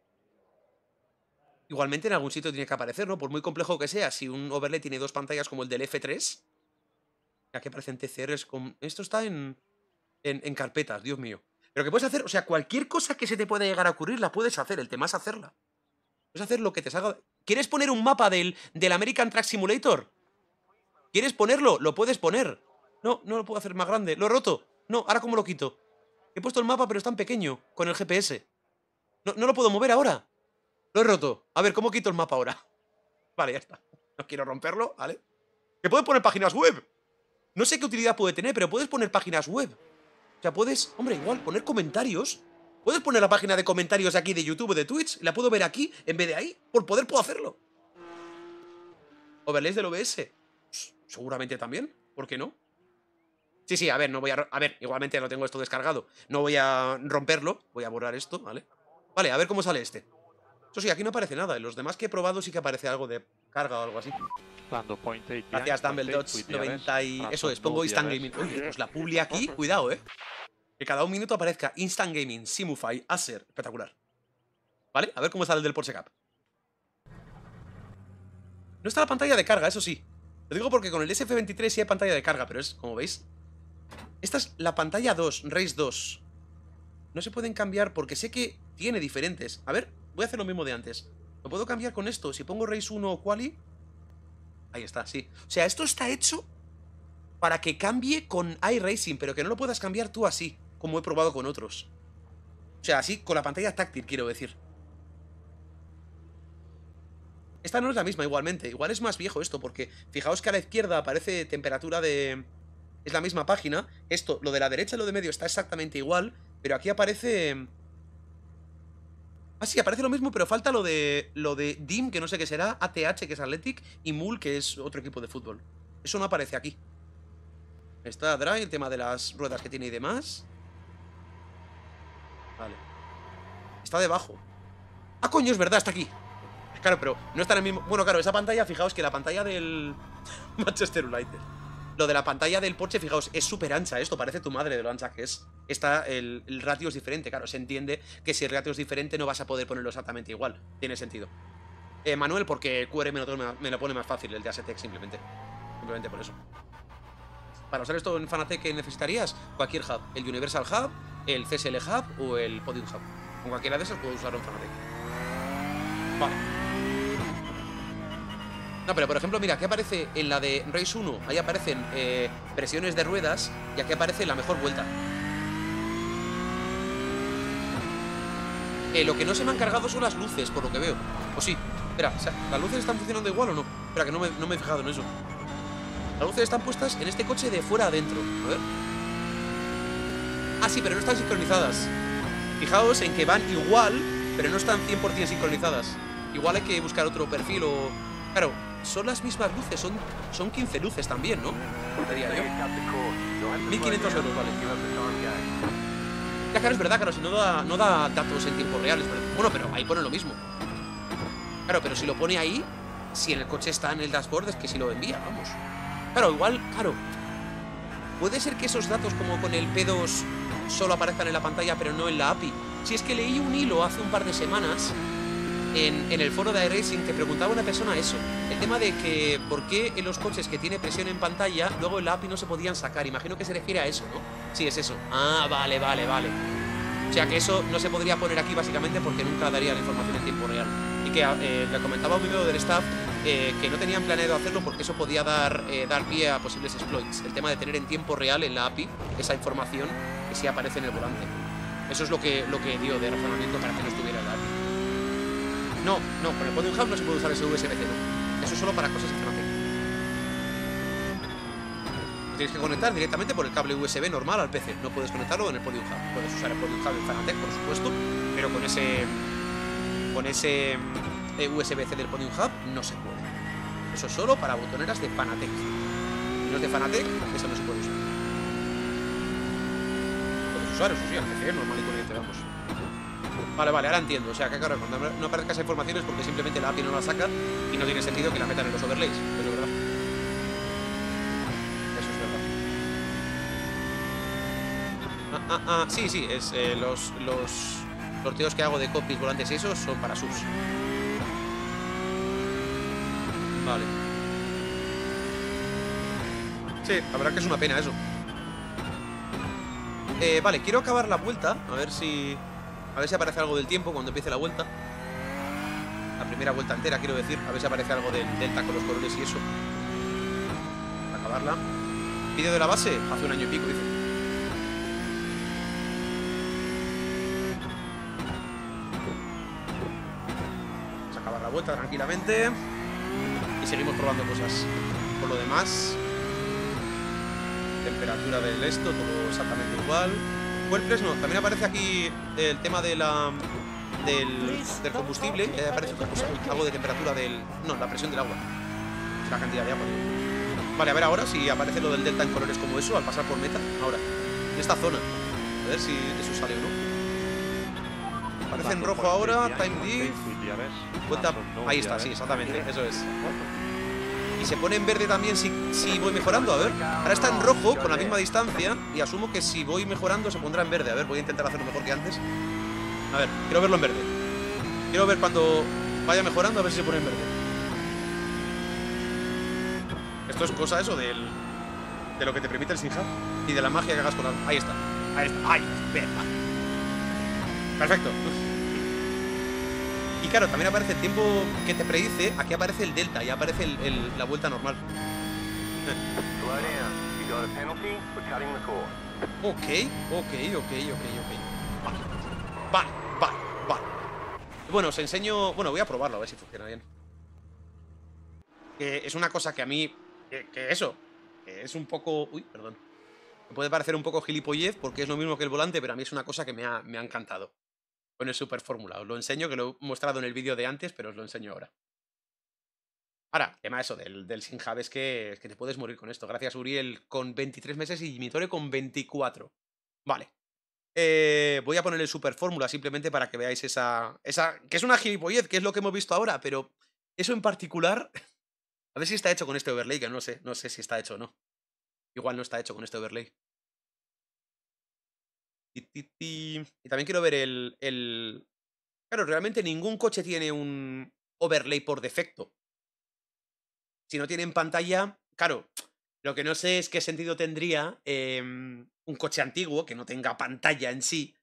Igualmente en algún sitio tiene que aparecer, ¿no? Por muy complejo que sea, si un overlay tiene dos pantallas como el del F3. Ya que aparecen TCRs con. Esto está en, en. carpetas, Dios mío. Pero que puedes hacer, o sea, cualquier cosa que se te pueda llegar a ocurrir, la puedes hacer. El tema es hacerla. Puedes hacer lo que te salga. ¿Quieres poner un mapa del, del American Track Simulator? ¿Quieres ponerlo? Lo puedes poner. No, no lo puedo hacer más grande. Lo he roto. No, ahora cómo lo quito. He puesto el mapa, pero es tan pequeño con el GPS. No, no lo puedo mover ahora. Lo he roto. A ver, ¿cómo quito el mapa ahora? Vale, ya está. No quiero romperlo, ¿vale? Que puedes poner páginas web. No sé qué utilidad puede tener, pero puedes poner páginas web. O sea, puedes, hombre, igual, poner comentarios. Puedes poner la página de comentarios aquí de YouTube de Twitch. La puedo ver aquí en vez de ahí. Por poder puedo hacerlo. Overlays del OBS. S- Seguramente también. ¿Por qué no? Sí, sí, a ver, no voy a... A ver, igualmente no tengo esto descargado. No voy a romperlo. Voy a borrar esto, ¿vale? Vale, a ver cómo sale este. Eso sí, aquí no aparece nada. En los demás que he probado sí que aparece algo de carga o algo así. Lando point 8 Gracias, Dumbledores 90 y... Eso es, pongo Instant Gaming. Oye, pues la publi aquí, cuidado, ¿eh? Que cada un minuto aparezca Instant Gaming, Simufy, Acer. Espectacular. ¿Vale? A ver cómo sale el del Porsche Cup. No está la pantalla de carga, eso sí. Lo digo porque con el SF23 sí hay pantalla de carga, pero es, como veis... Esta es la pantalla 2, Race 2. No se pueden cambiar porque sé que tiene diferentes. A ver, voy a hacer lo mismo de antes. Lo puedo cambiar con esto. Si pongo Race 1 o Quali... Ahí está, sí. O sea, esto está hecho para que cambie con iRacing, pero que no lo puedas cambiar tú así, como he probado con otros. O sea, así con la pantalla táctil, quiero decir. Esta no es la misma igualmente. Igual es más viejo esto, porque fijaos que a la izquierda aparece temperatura de... Es la misma página. Esto, lo de la derecha y lo de medio está exactamente igual, pero aquí aparece... Ah, sí, aparece lo mismo, pero falta lo de lo de DIM, que no sé qué será, ATH, que es Athletic, y MUL, que es otro equipo de fútbol. Eso no aparece aquí. Está Dry, el tema de las ruedas que tiene y demás. Vale. Está debajo. Ah, coño, es verdad, está aquí. Claro, pero no está en el mismo... Bueno, claro, esa pantalla, fijaos que la pantalla del Manchester United. Lo de la pantalla del Porsche, fijaos, es súper ancha. Esto parece tu madre de lo ancha que es. Está, el, el ratio es diferente. Claro, se entiende que si el ratio es diferente no vas a poder ponerlo exactamente igual. Tiene sentido. Eh, Manuel, porque QR me lo, me lo pone más fácil, el de Asetec, simplemente. Simplemente por eso. Para usar esto en Fanatec, ¿qué necesitarías? Cualquier hub. El Universal Hub, el CSL Hub o el Podium Hub. Con cualquiera de esos puedo usarlo en Fanatec. Vale. No, pero por ejemplo, mira, aquí aparece en la de Race 1, ahí aparecen eh, presiones de ruedas y aquí aparece la mejor vuelta. Eh, lo que no se me han cargado son las luces, por lo que veo. O sí. Espera, o sea, ¿las luces están funcionando igual o no? Espera, que no me, no me he fijado en eso. Las luces están puestas en este coche de fuera adentro. A ver. Ah, sí, pero no están sincronizadas. Fijaos en que van igual, pero no están 100% sincronizadas. Igual hay que buscar otro perfil o... Claro, son las mismas luces, son, son 15 luces también, ¿no? Yo. 1500 euros, vale. Ya, claro, es verdad, claro, si no da, no da datos en tiempo real. Bueno, pero ahí pone lo mismo. Claro, pero si lo pone ahí, si en el coche está en el dashboard, es que si lo envía, vamos. Claro, igual, claro. Puede ser que esos datos, como con el P2, solo aparezcan en la pantalla, pero no en la API. Si es que leí un hilo hace un par de semanas en, el foro de iRacing que preguntaba una persona eso. El tema de que por qué en los coches que tiene presión en pantalla, luego en la API no se podían sacar. Imagino que se refiere a eso, ¿no? Sí, es eso. Ah, vale, vale, vale. O sea que eso no se podría poner aquí básicamente porque nunca daría la información en tiempo real. Y que eh, comentaba un miembro del staff eh, que no tenían planeado hacerlo porque eso podía dar, eh, dar pie a posibles exploits. El tema de tener en tiempo real en la API esa información que sí aparece en el volante. Eso es lo que, lo que dio de razonamiento para que no estuviera la API. No, no, con el Podium Hub no se puede usar ese USB-C, no. Eso es solo para cosas de Fanatec. Lo tienes que conectar directamente por el cable USB normal al PC. No puedes conectarlo en el Podium Hub. Puedes usar el Podium Hub en Fanatec, por supuesto, pero con ese con ese eh, USB-C del Podium Hub no se puede. Eso es solo para botoneras de Fanatec. Y los de Fanatec, eso no se puede usar. Puedes usar, eso sí, al PC normal y corriente, vamos. Vale, vale, ahora entiendo. O sea, que claro, cuando no aparezca esa información es porque simplemente la API no la saca y no tiene sentido que la metan en los overlays. Eso es verdad. Eso es verdad. Ah, ah, ah, sí, sí, es eh, los, los sorteos que hago de copies, volantes y esos son para subs. Vale. Sí, la verdad que es una pena eso. Eh, vale, quiero acabar la vuelta. A ver si... A ver si aparece algo del tiempo cuando empiece la vuelta. La primera vuelta entera, quiero decir. A ver si aparece algo del delta con los colores y eso. Acabarla. Vídeo de la base, hace un año y pico, dice. Vamos a acabar la vuelta tranquilamente. Y seguimos probando cosas. Por lo demás, temperatura del esto, todo exactamente igual. WordPress no, también aparece aquí el tema de la del, del combustible, eh, aparece otra cosa, algo de temperatura del... No, la presión del agua. La cantidad de agua. Vale, a ver ahora si aparece lo del delta en colores como eso al pasar por meta. Ahora, en esta zona. A ver si eso sale o no. Aparece en rojo ahora, time diff. Vuelta... Ahí está, sí, exactamente, eso es. Y se pone en verde también si, si voy mejorando, a ver. Ahora está en rojo con la misma distancia y asumo que si voy mejorando se pondrá en verde. A ver, voy a intentar hacerlo mejor que antes. A ver, quiero verlo en verde. Quiero ver cuando vaya mejorando a ver si se pone en verde. Esto es cosa eso del, de lo que te permite el SimHub y de la magia que hagas con algo. Ahí está. Ahí está. Ahí. Bien. Perfecto. Y claro, también aparece el tiempo que te predice. Aquí aparece el delta y aparece la vuelta normal. Ok, ok, ok, ok, ok. Vale, vale, vale. Bueno, os enseño... Bueno, voy a probarlo a ver si funciona bien. Que es una cosa que a mí... Que, eso, es un poco... Uy, perdón. Me puede parecer un poco gilipollez porque es lo mismo que el volante, pero a mí es una cosa que me ha, me ha encantado. Con el Super Fórmula. Os lo enseño, que lo he mostrado en el vídeo de antes, pero os lo enseño ahora. Ahora, tema eso del, del SimHub es que, es que te puedes morir con esto. Gracias, Uriel, con 23 meses y Mitore con 24. Vale. Eh, voy a poner el Super Fórmula simplemente para que veáis esa, esa... Que es una gilipollez, que es lo que hemos visto ahora, pero eso en particular... A ver si está hecho con este overlay, que no sé. No sé si está hecho o no. Igual no está hecho con este overlay. Y también quiero ver el, el... Claro, realmente ningún coche tiene un overlay por defecto. Si no tiene en pantalla, claro, lo que no sé es qué sentido tendría em, un coche antiguo que no tenga pantalla en sí,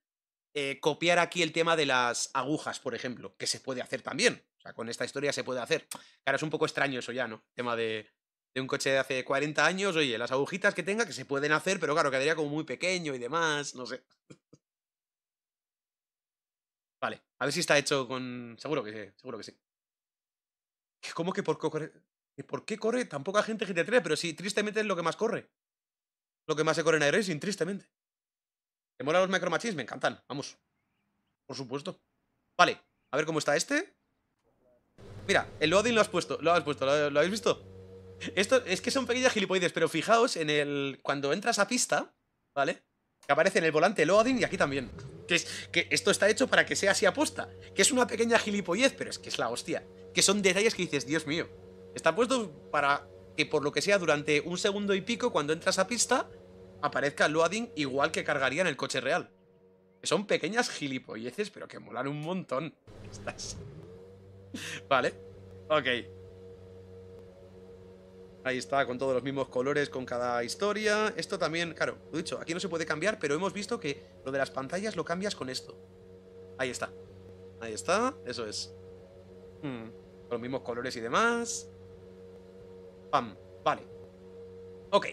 eh, copiar aquí el tema de las agujas, por ejemplo, que se puede hacer también. O sea, con esta historia se puede hacer. Claro, es un poco extraño eso ya, ¿no? Tema de, de un coche de hace 40 años, oye, las agujitas que tenga que se pueden hacer, pero claro, quedaría como muy pequeño y demás, no sé. Vale, a ver si está hecho con... Seguro que sí, seguro que sí. ¿Cómo que por qué por qué corre tan poca gente GT3? Pero sí, tristemente es lo que más corre. Lo que más se corre en iRacing, tristemente. ¿Te mola los Micro Machines? Me encantan, vamos. Por supuesto. Vale, a ver cómo está este. Mira, el loading lo has puesto, lo has puesto, ¿lo, lo habéis visto? Esto es que son pequeñas gilipoides, pero fijaos en el. Cuando entras a pista, ¿vale? Que aparece en el volante loading y aquí también. Que, es, que esto está hecho para que sea así aposta. Que es una pequeña gilipollez, pero es que es la hostia. Que son detalles que dices, Dios mío. Está puesto para que por lo que sea durante un segundo y pico, cuando entras a pista, aparezca el loading igual que cargaría en el coche real. Que son pequeñas gilipolleces, pero que molan un montón. Estas. Vale. Ok. Ahí está, con todos los mismos colores, con cada historia. Esto también, claro, lo he dicho, aquí no se puede cambiar, pero hemos visto que lo de las pantallas lo cambias con esto. Ahí está. Ahí está, eso es. Hmm, Con los mismos colores y demás. Pam, vale. Ok.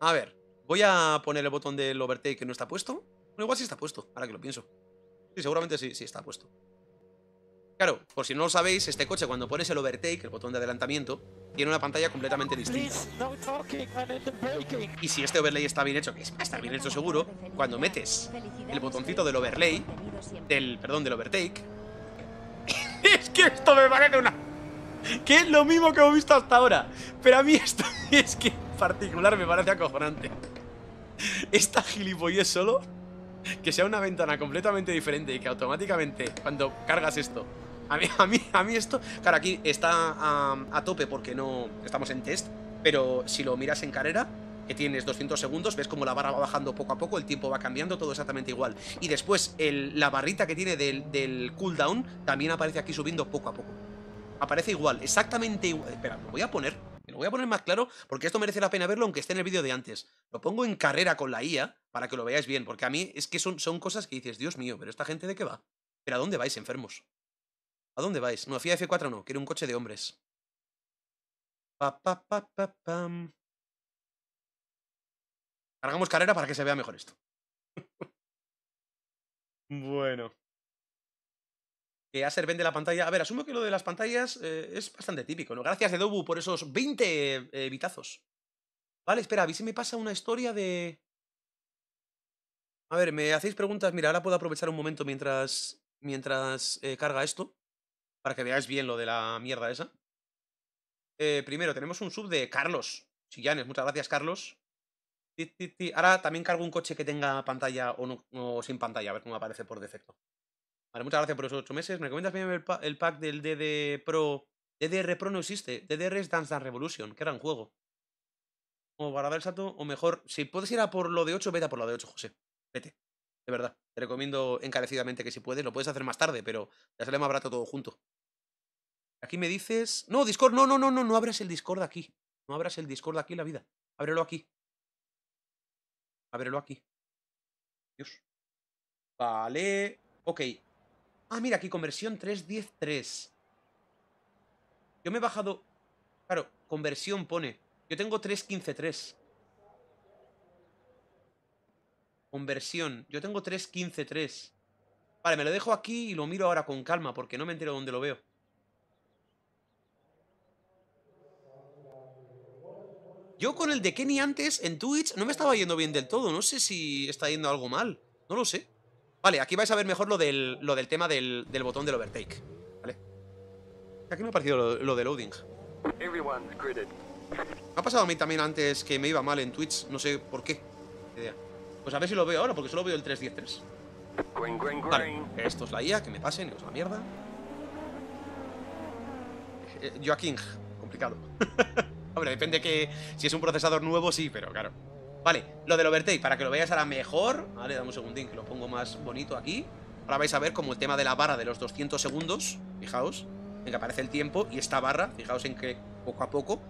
A ver, voy a poner el botón del overtake que no está puesto. Bueno, igual sí está puesto, ahora que lo pienso. Sí, seguramente sí, sí está puesto. Claro, por si no lo sabéis, este coche cuando pones el overtake, el botón de adelantamiento, tiene una pantalla completamente distinta. Y si este overlay está bien hecho, que es- está bien hecho seguro, cuando metes el botoncito del overlay, del, perdón, del overtake, es que esto me parece una... Que es lo mismo que hemos visto hasta ahora. Pero a mí esto es que en particular me parece acojonante. Esta gilipollez solo, que sea una ventana completamente diferente y que automáticamente cuando cargas esto... A mí, a mí, a mí esto... Claro, aquí está a, tope porque no estamos en test, pero si lo miras en carrera, que tienes 200 segundos, ves como la barra va bajando poco a poco, el tiempo va cambiando, todo exactamente igual. Y después el- la barrita que tiene del, del cooldown también aparece aquí subiendo poco a poco. Aparece igual, exactamente igual. Espera, lo voy a poner. Lo voy a poner más claro porque esto merece la pena verlo aunque esté en el vídeo de antes. Lo pongo en carrera con la IA para que lo veáis bien, porque a mí es que son, son cosas que dices, Dios mío, pero esta gente de qué va. ¿Pero a dónde vais, enfermos? ¿A dónde vais? No, FIA F4 no, quiero un coche de hombres. Pa, pa, pa, pa, pam. Cargamos carrera para que se vea mejor esto. bueno. Que Acer vende la pantalla. A ver, asumo que lo de las pantallas eh, es bastante típico, ¿no? Gracias, Edobu, por esos 20 eh, bitazos. Vale, espera, a mí se me pasa una historia de. A ver, me hacéis preguntas. Mira, ahora puedo aprovechar un momento mientras. Mientras eh, carga esto. Para que veáis bien lo de la mierda esa. Eh, primero, tenemos un sub de Carlos Chillanes. Muchas gracias, Carlos. Ahora también cargo un coche que tenga pantalla o, no, sin pantalla, a ver cómo aparece por defecto. Vale, muchas gracias por esos 8 meses. ¿Me recomiendas bien el, pa- el pack del DD Pro? DDR Pro no existe. DDR es Dance Dance Revolution, que era un juego. O para dar el salto, o mejor, si puedes ir a por lo de 8, vete a por lo de 8, José. Vete. De verdad. Te recomiendo encarecidamente que si puedes, lo puedes hacer más tarde, pero ya sale más barato todo junto. Aquí me dices. No, Discord, no, no, no, no, no abras el Discord aquí. No abras el Discord aquí, la vida. Ábrelo aquí. Ábrelo aquí. Dios. Vale. Ok. Ah, mira, aquí conversión 3.10.3. Yo me he bajado. Claro, conversión pone. Yo tengo 3.15.3. Conversión. Yo tengo 3.15.3. Vale, me lo dejo aquí y lo miro ahora con calma porque no me entero dónde lo veo. Yo con el de Kenny antes en Twitch no me estaba yendo bien del todo. No sé si está yendo algo mal. No lo sé. Vale, aquí vais a ver mejor lo del, lo del tema del, del botón del overtake. Vale. Aquí me ha parecido lo, lo de loading. Me ha pasado a mí también antes que me iba mal en Twitch. No sé por qué. Pues a ver si lo veo ahora, porque solo veo el 3.10.3. Green, green, Vale, esto es la IA, que me pasen, es la mierda. Eh, Joaquín, complicado. Hombre, depende que si es un procesador nuevo, sí, pero claro. Vale, lo del overtake, para que lo veáis ahora mejor. Vale, dame un segundín que lo pongo más bonito aquí. Ahora vais a ver como el tema de la barra de los 200 segundos, fijaos, en que aparece el tiempo y esta barra, fijaos en que poco a poco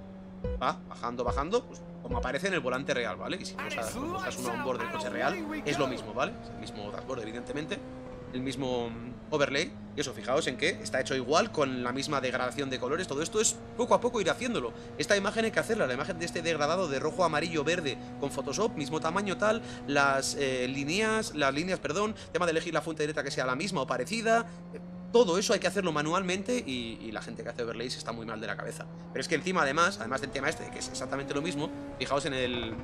va bajando, bajando, pues como aparece en el volante real, ¿vale? Y si no usas, no usas un onboard del coche real, es lo mismo, ¿vale? Es el mismo dashboard, evidentemente, el mismo overlay. Y eso, fijaos en que está hecho igual, con la misma degradación de colores. Todo esto es poco a poco ir haciéndolo. Esta imagen hay que hacerla, la imagen de este degradado de rojo, amarillo, verde, con Photoshop, mismo tamaño tal, las eh, líneas, las líneas, perdón, tema de elegir la fuente letra que sea la misma o parecida. todo eso hay que hacerlo manualmente y, la gente que hace overlays está muy mal de la cabeza. Pero es que encima, además, además del tema este, que es exactamente lo mismo, fijaos en el.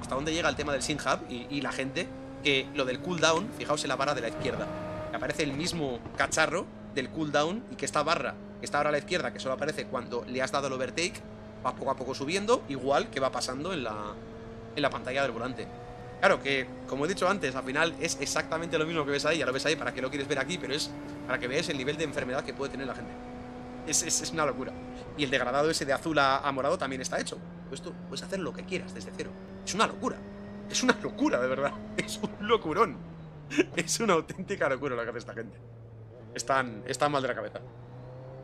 hasta dónde llega el tema del SynHub y, y la gente, que lo del cooldown, fijaos en la barra de la izquierda. Que aparece el mismo cacharro del cooldown y que esta barra, que está ahora a la izquierda, que solo aparece cuando le has dado el overtake, va poco a poco subiendo, igual que va pasando en la, en la pantalla del volante. Claro que, como he dicho antes, al final es exactamente lo mismo que ves ahí, ya lo ves ahí para que lo quieres ver aquí, pero es para que veáis el nivel de enfermedad que puede tener la gente. Es, es- es una locura. Y el degradado ese de azul a, a morado también está hecho. Esto puedes hacer lo que quieras desde cero. Es una locura. Es una locura, de verdad. Es un locurón. Es una auténtica locura lo que hace esta gente. Están, están mal de la cabeza.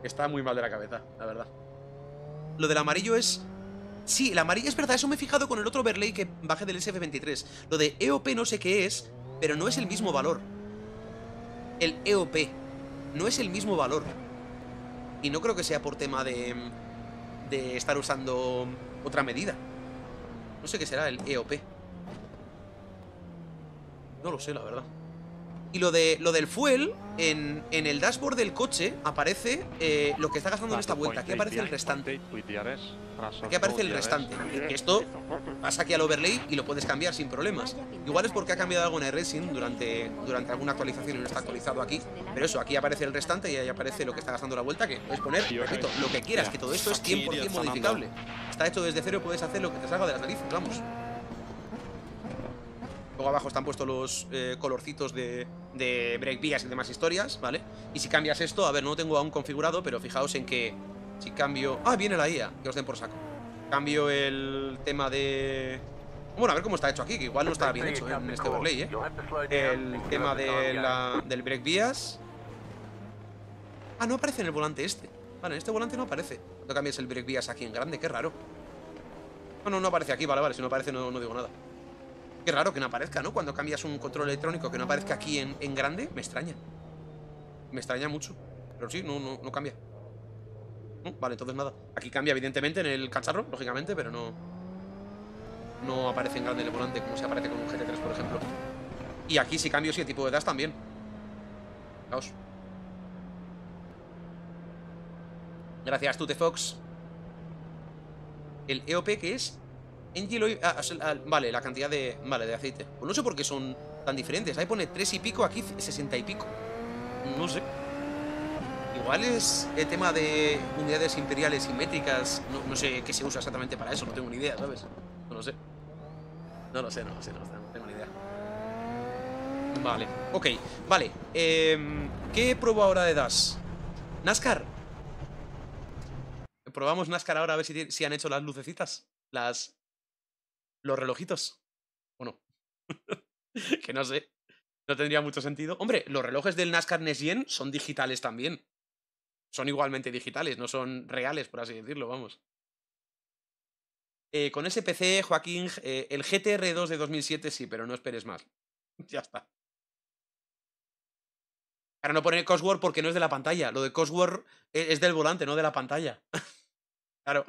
Está muy mal de la cabeza, la verdad. Lo del amarillo es Sí, el amarillo es verdad, eso me he fijado con el otro overlay que bajé del SF23. Lo de EOP no sé qué es, pero no es el mismo valor. El EOP no es el mismo valor. Y no creo que sea por tema de, de estar usando otra medida. No sé qué será el EOP. No lo sé, la verdad. Y lo, de, lo del fuel, en, en el dashboard del coche aparece eh, lo que está gastando en esta vuelta. Aquí aparece el restante. Aquí aparece el restante. Que esto pasa aquí al overlay y lo puedes cambiar sin problemas. Igual es porque ha cambiado algo en iRacing durante, durante alguna actualización y no está actualizado aquí. Pero eso, aquí aparece el restante y ahí aparece lo que está gastando la vuelta. Que puedes poner, repito, lo que quieras, que todo esto es 100% modificable. Está hecho desde cero y puedes hacer lo que te salga de las narices, vamos. Luego abajo están puestos los eh, colorcitos de, de break vías y demás historias, ¿vale? Y si cambias esto, a ver, no lo tengo aún configurado, pero fijaos en que si cambio... Ah, viene la IA, que os den por saco. Cambio el tema de... Bueno, a ver cómo está hecho aquí, que igual no está bien hecho en este overlay, ¿eh? El tema de del break vías. Ah, no aparece en el volante este. Vale, en este volante no aparece. No cambies el break vías aquí en grande, qué raro. No, no, no aparece aquí, vale, vale, si no aparece no, no digo nada. Qué raro que no aparezca, ¿no? Cuando cambias un control electrónico que no aparezca aquí en, en grande, me extraña. Me extraña mucho. Pero sí, no, no, no cambia. No, vale, entonces nada. Aquí cambia, evidentemente, en el cacharro, lógicamente, pero no. No aparece en grande el volante, como se aparece con un GT3, por ejemplo. Y aquí si cambio sí el tipo de dash también. Fijaos. Gracias, Tute Fox. El EOP que es Oil- ah, ah, vale, la cantidad de. Vale, de aceite. Pues no sé por qué son tan diferentes. Ahí pone 3 y pico, aquí 60 y pico. No sé. Igual es el tema de unidades imperiales y métricas. No, sé qué se usa exactamente para eso, no tengo ni idea, ¿sabes? No lo sé. No lo sé, no lo sé, no, lo sé, tengo ni idea. Vale, ok, vale. em, ¿Qué pruebo ahora de DAS? NASCAR. Probamos NASCAR ahora a ver si, si han hecho las lucecitas. Las. Los relojitos. ¿O no? que no sé. No tendría mucho sentido. Hombre, los relojes del NASCAR Next Gen son digitales también. Son igualmente digitales, no son reales, por así decirlo, vamos. Eh, con ese PC, Joaquín, eh, el GTR2 de 2007 sí, pero no esperes más. ya está. Para no poner Cosworth porque no es de la pantalla. Lo de Cosworth e- es del volante, no de la pantalla. claro.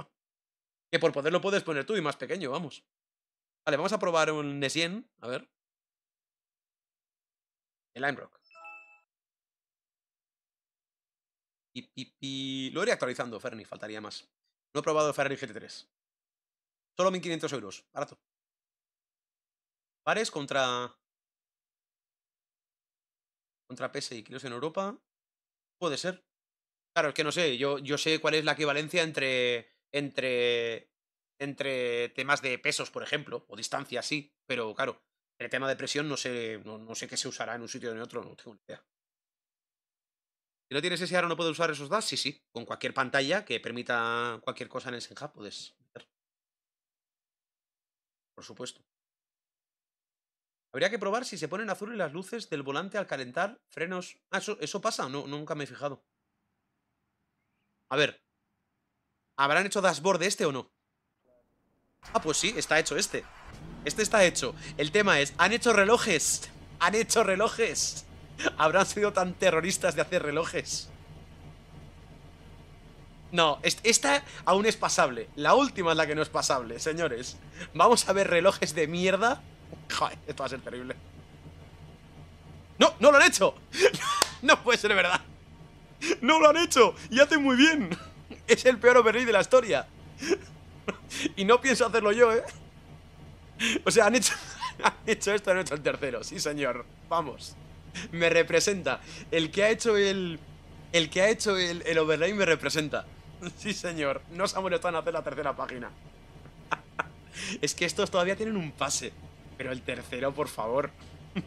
Que por poder lo puedes poner tú y más pequeño, vamos. Vale, vamos a probar un Nesien. A ver. El Limerock. Y, y, y lo iré actualizando, Ferni, faltaría más. No he probado el Ferrari GT3. Solo 1500 euros, barato. Pares contra. Contra PSI, kilos en Europa. Puede ser. Claro, es que no sé. Yo, yo sé cuál es la equivalencia entre. Entre. Entre temas de pesos, por ejemplo. O distancia, sí. Pero claro. El tema de presión no sé. No, sé qué se usará en un sitio o en otro. No tengo ni idea. Si no tienes ese aro, no puedes usar esos DAS. Sí, sí. Con cualquier pantalla que permita cualquier cosa en el Senja puedes. Por supuesto. Habría que probar si se ponen azules las luces del volante al calentar frenos. Ah, ¿eso, eso pasa? No, nunca me he fijado. A ver. ¿Habrán hecho dashboard de este o no? Ah, pues sí, está hecho este. Este está hecho. El tema es, ¿han hecho relojes? ¿Han hecho relojes? ¿Habrán sido tan terroristas de hacer relojes? No, est- esta aún es pasable. La última es la que no es pasable, señores. Vamos a ver relojes de mierda. Joder, esto va a ser terrible. ¡No! ¡No lo han hecho! No puede ser verdad. ¡No lo han hecho! Y hacen muy bien. Es el peor overlay de la historia. Y no pienso hacerlo yo, ¿eh? O sea, han hecho, han hecho esto, han hecho el tercero. Sí, señor. Vamos. Me representa. El que ha hecho el. El que ha hecho el, el overlay me representa. Sí, señor. No se ha molestado en hacer la tercera página. Es que estos todavía tienen un pase. Pero el tercero, por favor.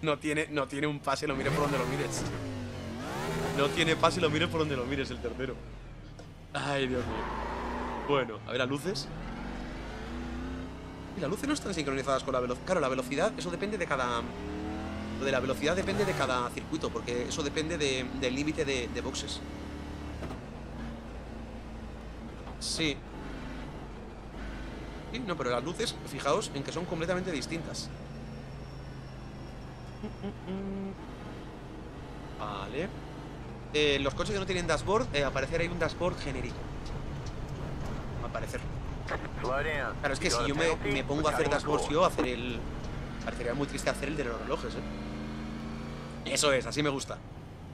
No tiene, no tiene un pase, lo mires por donde lo mires. No tiene pase, lo mires por donde lo mires el tercero. Ay, Dios mío. Bueno, a ver las luces. Y las luces no están sincronizadas con la velocidad. Claro, la velocidad, eso depende de cada. Lo de la velocidad depende de cada circuito, porque eso depende de- del límite de, boxes. Sí. Sí, no, pero las luces, fijaos en que son completamente distintas. Vale. Eh, los coches que no tienen dashboard, eh, aparecerá ahí un dashboard genérico. Aparecer. Claro, es que si yo me, pongo a hacer dashboards yo, hacer el... Parecería muy triste hacer el de los relojes, ¿eh? Eso es, así me gusta.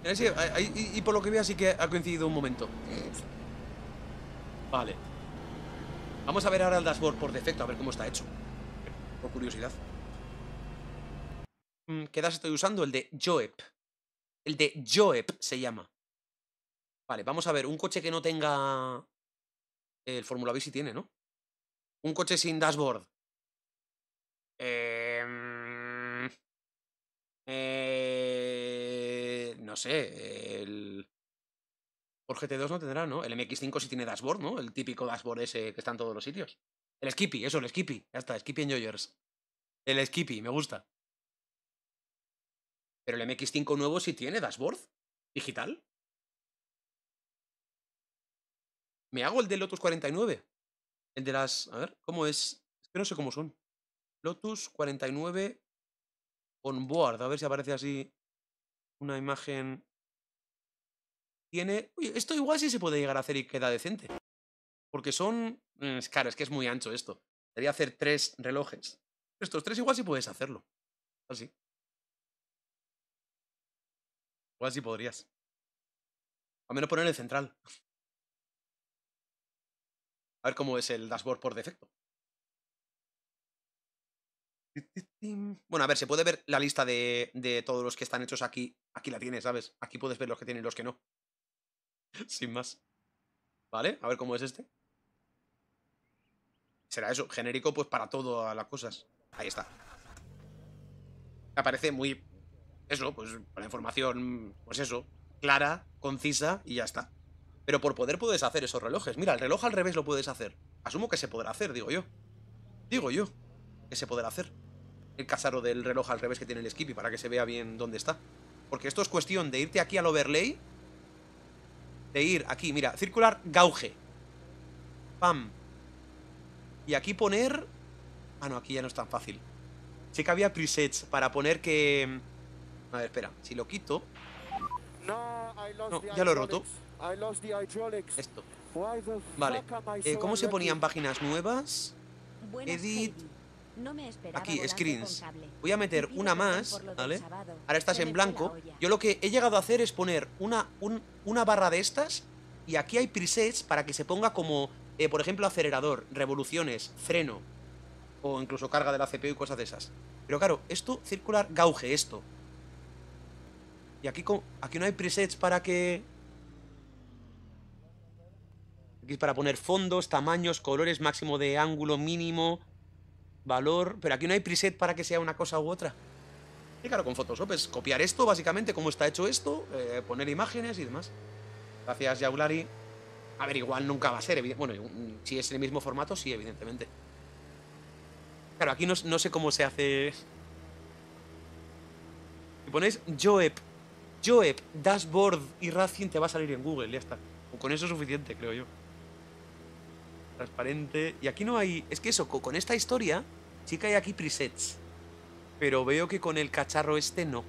Y por lo que veo, sí que ha coincidido un momento. Vale. Vamos a ver ahora el dashboard por defecto, a ver cómo está hecho. Por curiosidad. Mm, ¿Qué dash estoy usando? El de Joep. El de Joep se llama. Vale, vamos a ver. Un coche que no tenga... El Fórmula B sí tiene, ¿no? Un coche sin dashboard. Em, eh, no sé. El... Por GT2 no tendrá, ¿no? El MX5 sí tiene dashboard, ¿no? El típico dashboard ese que está en todos los sitios. El Skippy, eso, el Skippy. Ya está, Skippy Enjoyers. El Skippy, me gusta. Pero el MX5 nuevo sí tiene dashboard digital. Me hago el de Lotus 49. El de las... A ver, ¿cómo es? Es que no sé cómo son. Lotus 49 on board. A ver si aparece así una imagen. Tiene... Oye, esto igual sí se puede llegar a hacer y queda decente. Porque son... Es claro, es que es muy ancho esto. Debería hacer tres relojes. Estos tres igual sí puedes hacerlo. Así. Igual sí podrías. Al menos poner el central. A ver cómo es el dashboard por defecto. Bueno, a ver, se puede ver la lista de, de todos los que están hechos aquí. Aquí la tienes, ¿sabes? Aquí puedes ver los que tienen y los que no. Sin más. ¿Vale? A ver cómo es este. Será eso, genérico pues para todas las cosas. Ahí está. Me parece muy... Eso, pues la información, pues eso, clara, concisa y ya está. Pero por poder puedes hacer esos relojes. Mira, el reloj al revés lo puedes hacer. Asumo que se podrá hacer, digo yo. Digo yo que se podrá hacer. El cacharro del reloj al revés que tiene el Skippy para que se vea bien dónde está. Porque esto es cuestión de irte aquí al overlay. De ir aquí, mira, circular gauge. Pam. Y aquí poner... Ah, no, aquí ya no es tan fácil. Sí que había presets para poner que... A ver, espera. Si lo quito... No, ya lo he roto. Esto. Vale. Eh, ¿Cómo se ponían páginas nuevas? Edit. Aquí, screens. Voy a meter una más, ¿vale? Ahora estás en blanco. Yo lo que he llegado a hacer es poner una, un- una barra de estas y aquí hay presets para que se ponga como, eh, por ejemplo, acelerador, revoluciones, freno o incluso carga de la CPU y cosas de esas. Pero claro, esto circular gauge, esto. Y aquí, aquí no hay presets para que... Es para poner fondos, tamaños, colores, máximo de ángulo, mínimo, valor... Pero aquí no hay preset para que sea una cosa u otra. Y claro, con Photoshop es copiar esto, básicamente, cómo está hecho esto, eh, poner imágenes y demás. Gracias, Yaulari. A ver, igual nunca va a ser, bueno, si es el mismo formato, sí, evidentemente. Claro, aquí no, sé cómo se hace... Si ponéis Joep, Joep, Dashboard y Racing te va a salir en Google, ya está. Con eso es suficiente, creo yo. Transparente. Y aquí no hay... Es que eso, co- con esta historia, sí que hay aquí presets. Pero veo que con el cacharro este no.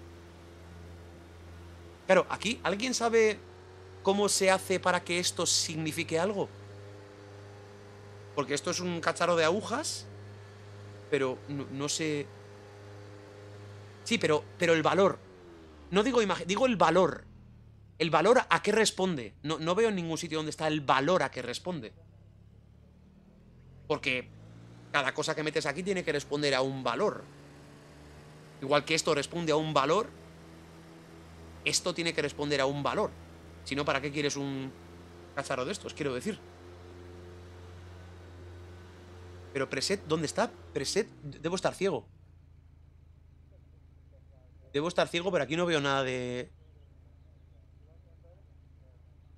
Claro, aquí, ¿alguien sabe cómo se hace para que esto signifique algo? Porque esto es un cacharro de agujas, pero no, no sé... Sí, pero, pero el valor. No digo imagen, digo el valor. El valor a qué responde. No, no veo en ningún sitio donde está el valor a qué responde. Porque cada cosa que metes aquí tiene que responder a un valor. Igual que esto responde a un valor, esto tiene que responder a un valor. Si no, ¿para qué quieres un cacharro de estos? Quiero decir. Pero preset, ¿dónde está? Preset, debo estar ciego. Debo estar ciego, pero aquí no veo nada de...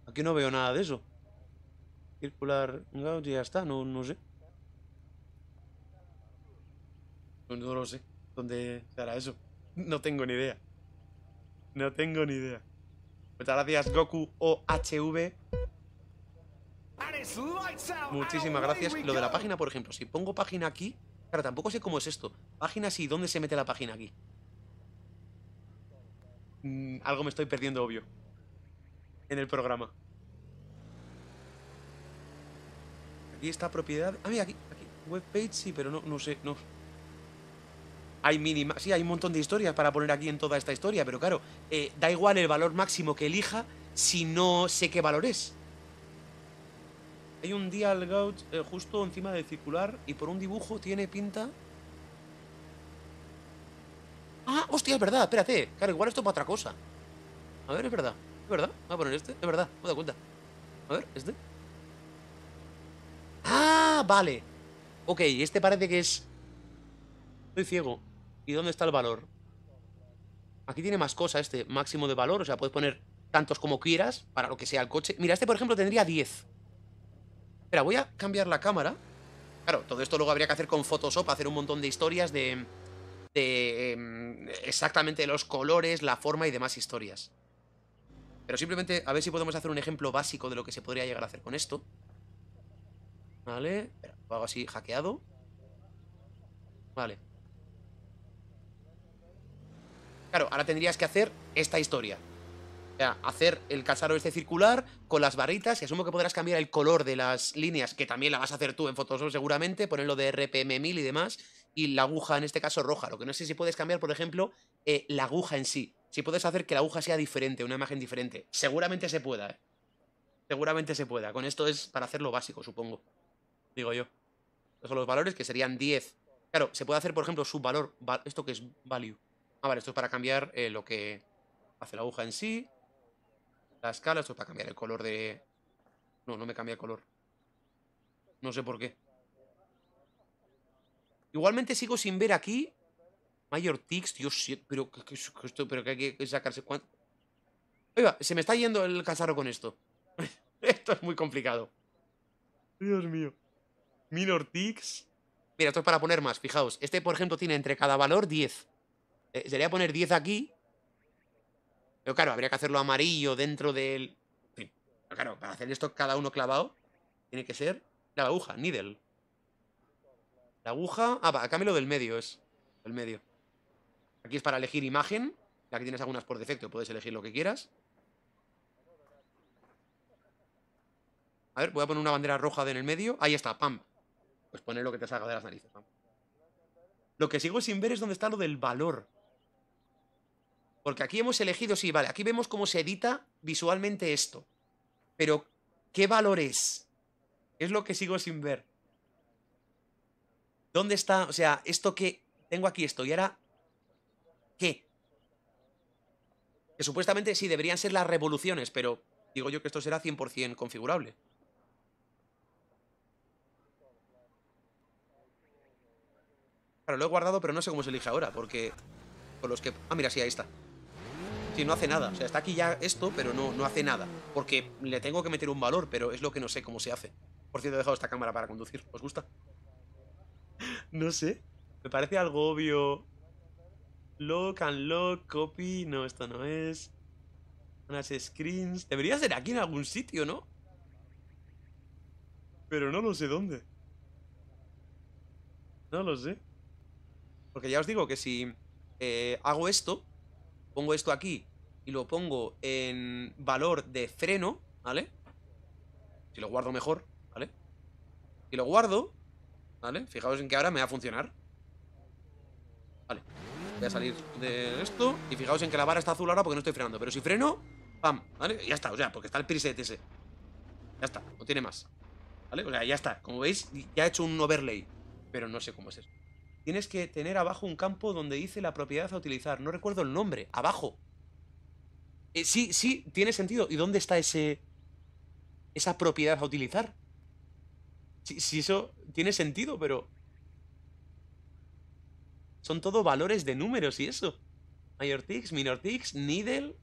Aquí no veo nada de eso. Circular ya está, no, no sé. No, no lo sé. ¿Dónde se hará eso? No tengo ni idea. No tengo ni idea. Muchas gracias, Goku OHV. Muchísimas gracias. Lo de la página, por ejemplo, si pongo página aquí. Claro, tampoco sé cómo es esto. Página sí, ¿dónde se mete la página aquí? Mm, algo me estoy perdiendo, obvio. En el programa. Aquí está propiedad. Ah, mira, aquí, aquí. Webpage sí, pero no, no sé, no. Hay mínima. Sí, hay un montón de historias para poner aquí en toda esta historia, pero claro, eh, da igual el valor máximo que elija si no sé qué valor es. Hay un dial gauge eh, justo encima del circular y por un dibujo tiene pinta. Ah, hostia, es verdad, espérate. Claro, igual esto es para otra cosa. A ver, es verdad. ¿Es verdad? Voy a poner este. Es verdad, me he dado cuenta. A ver, este. Ah, vale. Ok, este parece que es. Estoy ciego. ¿Y dónde está el valor? Aquí tiene más cosas este, máximo de valor. O sea, puedes poner tantos como quieras para lo que sea el coche. Mira, este por ejemplo tendría 10. Espera, voy a cambiar la cámara. Claro, todo esto luego habría que hacer con Photoshop, hacer un montón de historias de... De em, exactamente los colores, la forma y demás historias. Pero simplemente a ver si podemos hacer un ejemplo básico de lo que se podría llegar a hacer con esto. Vale, lo hago así, hackeado. Vale. Claro, ahora tendrías que hacer esta historia. O sea, hacer el casaro este circular con las barritas y asumo que podrás cambiar el color de las líneas, que también la vas a hacer tú en Photoshop seguramente, ponerlo de RPM 1000 y demás, y la aguja en este caso roja. Lo que no sé si puedes cambiar, por ejemplo, eh, la aguja en sí. Si puedes hacer que la aguja sea diferente, una imagen diferente. Seguramente se pueda, ¿eh? Seguramente se pueda. Con esto es para hacer lo básico, supongo. Digo yo. Estos son los valores que serían 10. Claro, se puede hacer, por ejemplo, su valor. va- ¿Esto que es value? Ah, vale, esto es para cambiar eh, lo que hace la aguja en sí. La escala, esto es para cambiar el color de... No, no me cambia el color. No sé por qué. Igualmente sigo sin ver aquí... Mayor Tix, Dios, pero que, esto, pero que hay que sacarse... cuán- Oiga, se me está yendo el casaro con esto. esto es muy complicado. Dios mío. Minor Tix. Mira, esto es para poner más, fijaos. Este, por ejemplo, tiene entre cada valor 10. Eh, sería poner 10 aquí. Pero claro, habría que hacerlo amarillo dentro del... En. Pero claro, para hacer esto cada uno clavado, tiene que ser la aguja, needle. La aguja... Ah, va, cámbialo del medio, es. El medio. Aquí es para elegir imagen. Aquí tienes algunas por defecto, puedes elegir lo que quieras. A ver, voy a poner una bandera roja en el medio. Ahí está, pam. Pues poner lo que te salga de las narices. Lo que sigo sin ver es dónde está lo del valor. Porque aquí hemos elegido, sí, vale, aquí vemos cómo se edita visualmente esto. Pero, ¿qué valor es? Es lo que sigo sin ver. ¿Dónde está? O sea, esto que... Tengo aquí esto y ahora... ¿Qué? Que supuestamente sí, deberían ser las revoluciones, pero digo yo que esto será 100% configurable. Claro, lo he guardado, pero no sé cómo se elige ahora, porque... Con los que... Ah, mira, sí, ahí está. Sí, no hace nada. O sea, está aquí ya esto, pero no, no hace nada. Porque le tengo que meter un valor, pero es lo que no sé cómo se hace. Por cierto, he dejado esta cámara para conducir. ¿Os gusta? no sé. Me parece algo obvio. Lock, unlock, copy. No, esto no es. Unas screens. Debería ser aquí en algún sitio, ¿no? Pero no lo sé dónde. No lo sé. Porque ya os digo que si eh, hago esto, pongo esto aquí y lo pongo en valor de freno, ¿vale? Si lo guardo mejor, ¿vale? Si lo guardo, ¿vale? Fijaos en que ahora me va a funcionar. Vale. Voy a salir de esto y fijaos en que la vara está azul ahora porque no estoy frenando. Pero si freno, ¡pam! ¿Vale? Ya está, o sea, porque está el preset ese. Ya está, no tiene más. ¿Vale? O sea, ya está. Como veis, ya he hecho un overlay. Pero no sé cómo es eso. Tienes que tener abajo un campo donde dice la propiedad a utilizar. No recuerdo el nombre. Abajo. Eh, sí, sí, tiene sentido. ¿Y dónde está ese. esa propiedad a utilizar? Si, eso tiene sentido, pero. Son todo valores de números y eso. Mayor ticks, minor ticks, needle.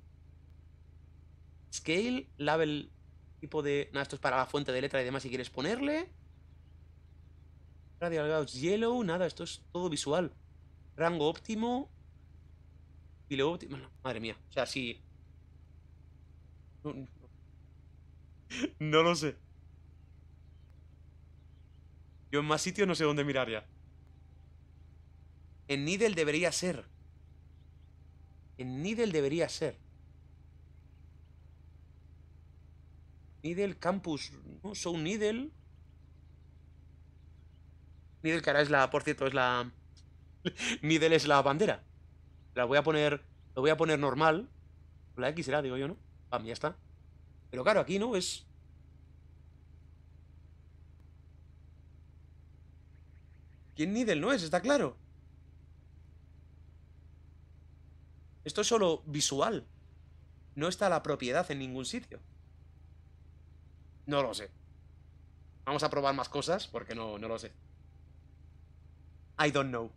Scale, label, tipo de. Nada, esto es para la fuente de letra y demás si quieres ponerle. Radial gauge yellow, nada, esto es todo visual. Rango óptimo. Filo óptimo. bueno, madre mía, o sea, sí. No, no- no lo sé. Yo en más sitios no sé dónde mirar ya. En Needle debería ser. En Needle debería ser. Needle Campus. No, Show Needle. Needle, que ahora es la, por cierto, es la. Nidel es la bandera. La voy a poner. Lo voy a poner normal. La X será, digo yo, ¿no? Pam, ya está. Pero claro, aquí no es. ¿Quién Nidel no es? Está claro. Esto es solo visual. No está la propiedad en ningún sitio. No lo sé. Vamos a probar más cosas porque no, no lo sé. I don't know.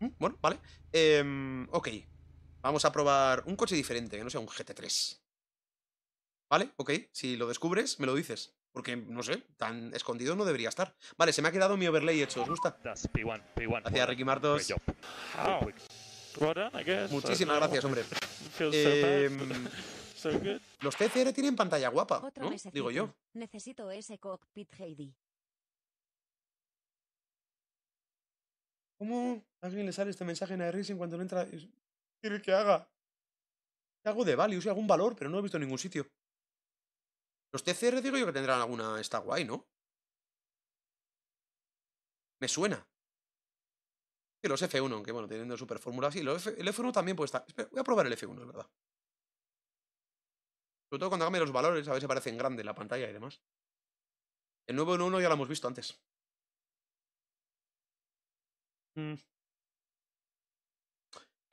Mm, Bueno, vale. Em, ok. Vamos a probar un coche diferente, que no sea un GT3. ¿Vale? Ok. Si lo descubres, me lo dices. Porque, no sé, tan escondido no debería estar. Vale, se me ha quedado mi overlay hecho. ¿Os gusta? That's P1, P1. Gracias, Ricky Martos. Muchísimas gracias, hombre. Em, bad. so good. los TCR tienen pantalla guapa, ¿no? Digo yo. Necesito ese cockpit Heidi. ¿Cómo alguien le sale este mensaje en iRacing cuando no entra? Es- ¿Qué quiere que haga? ¿Qué hago de value? Si algún valor, pero no lo he visto en ningún sitio. Los TCR digo yo que tendrán alguna... Está guay, ¿no? Me suena. Que los F1, aunque bueno, teniendo super fórmula, sí, los F- el F1 también puede estar. Voy a probar el F1, es verdad. Sobre todo cuando cambie los valores, a ver si aparece en grande la pantalla y demás. El nuevo 1 ya lo hemos visto antes. Mm.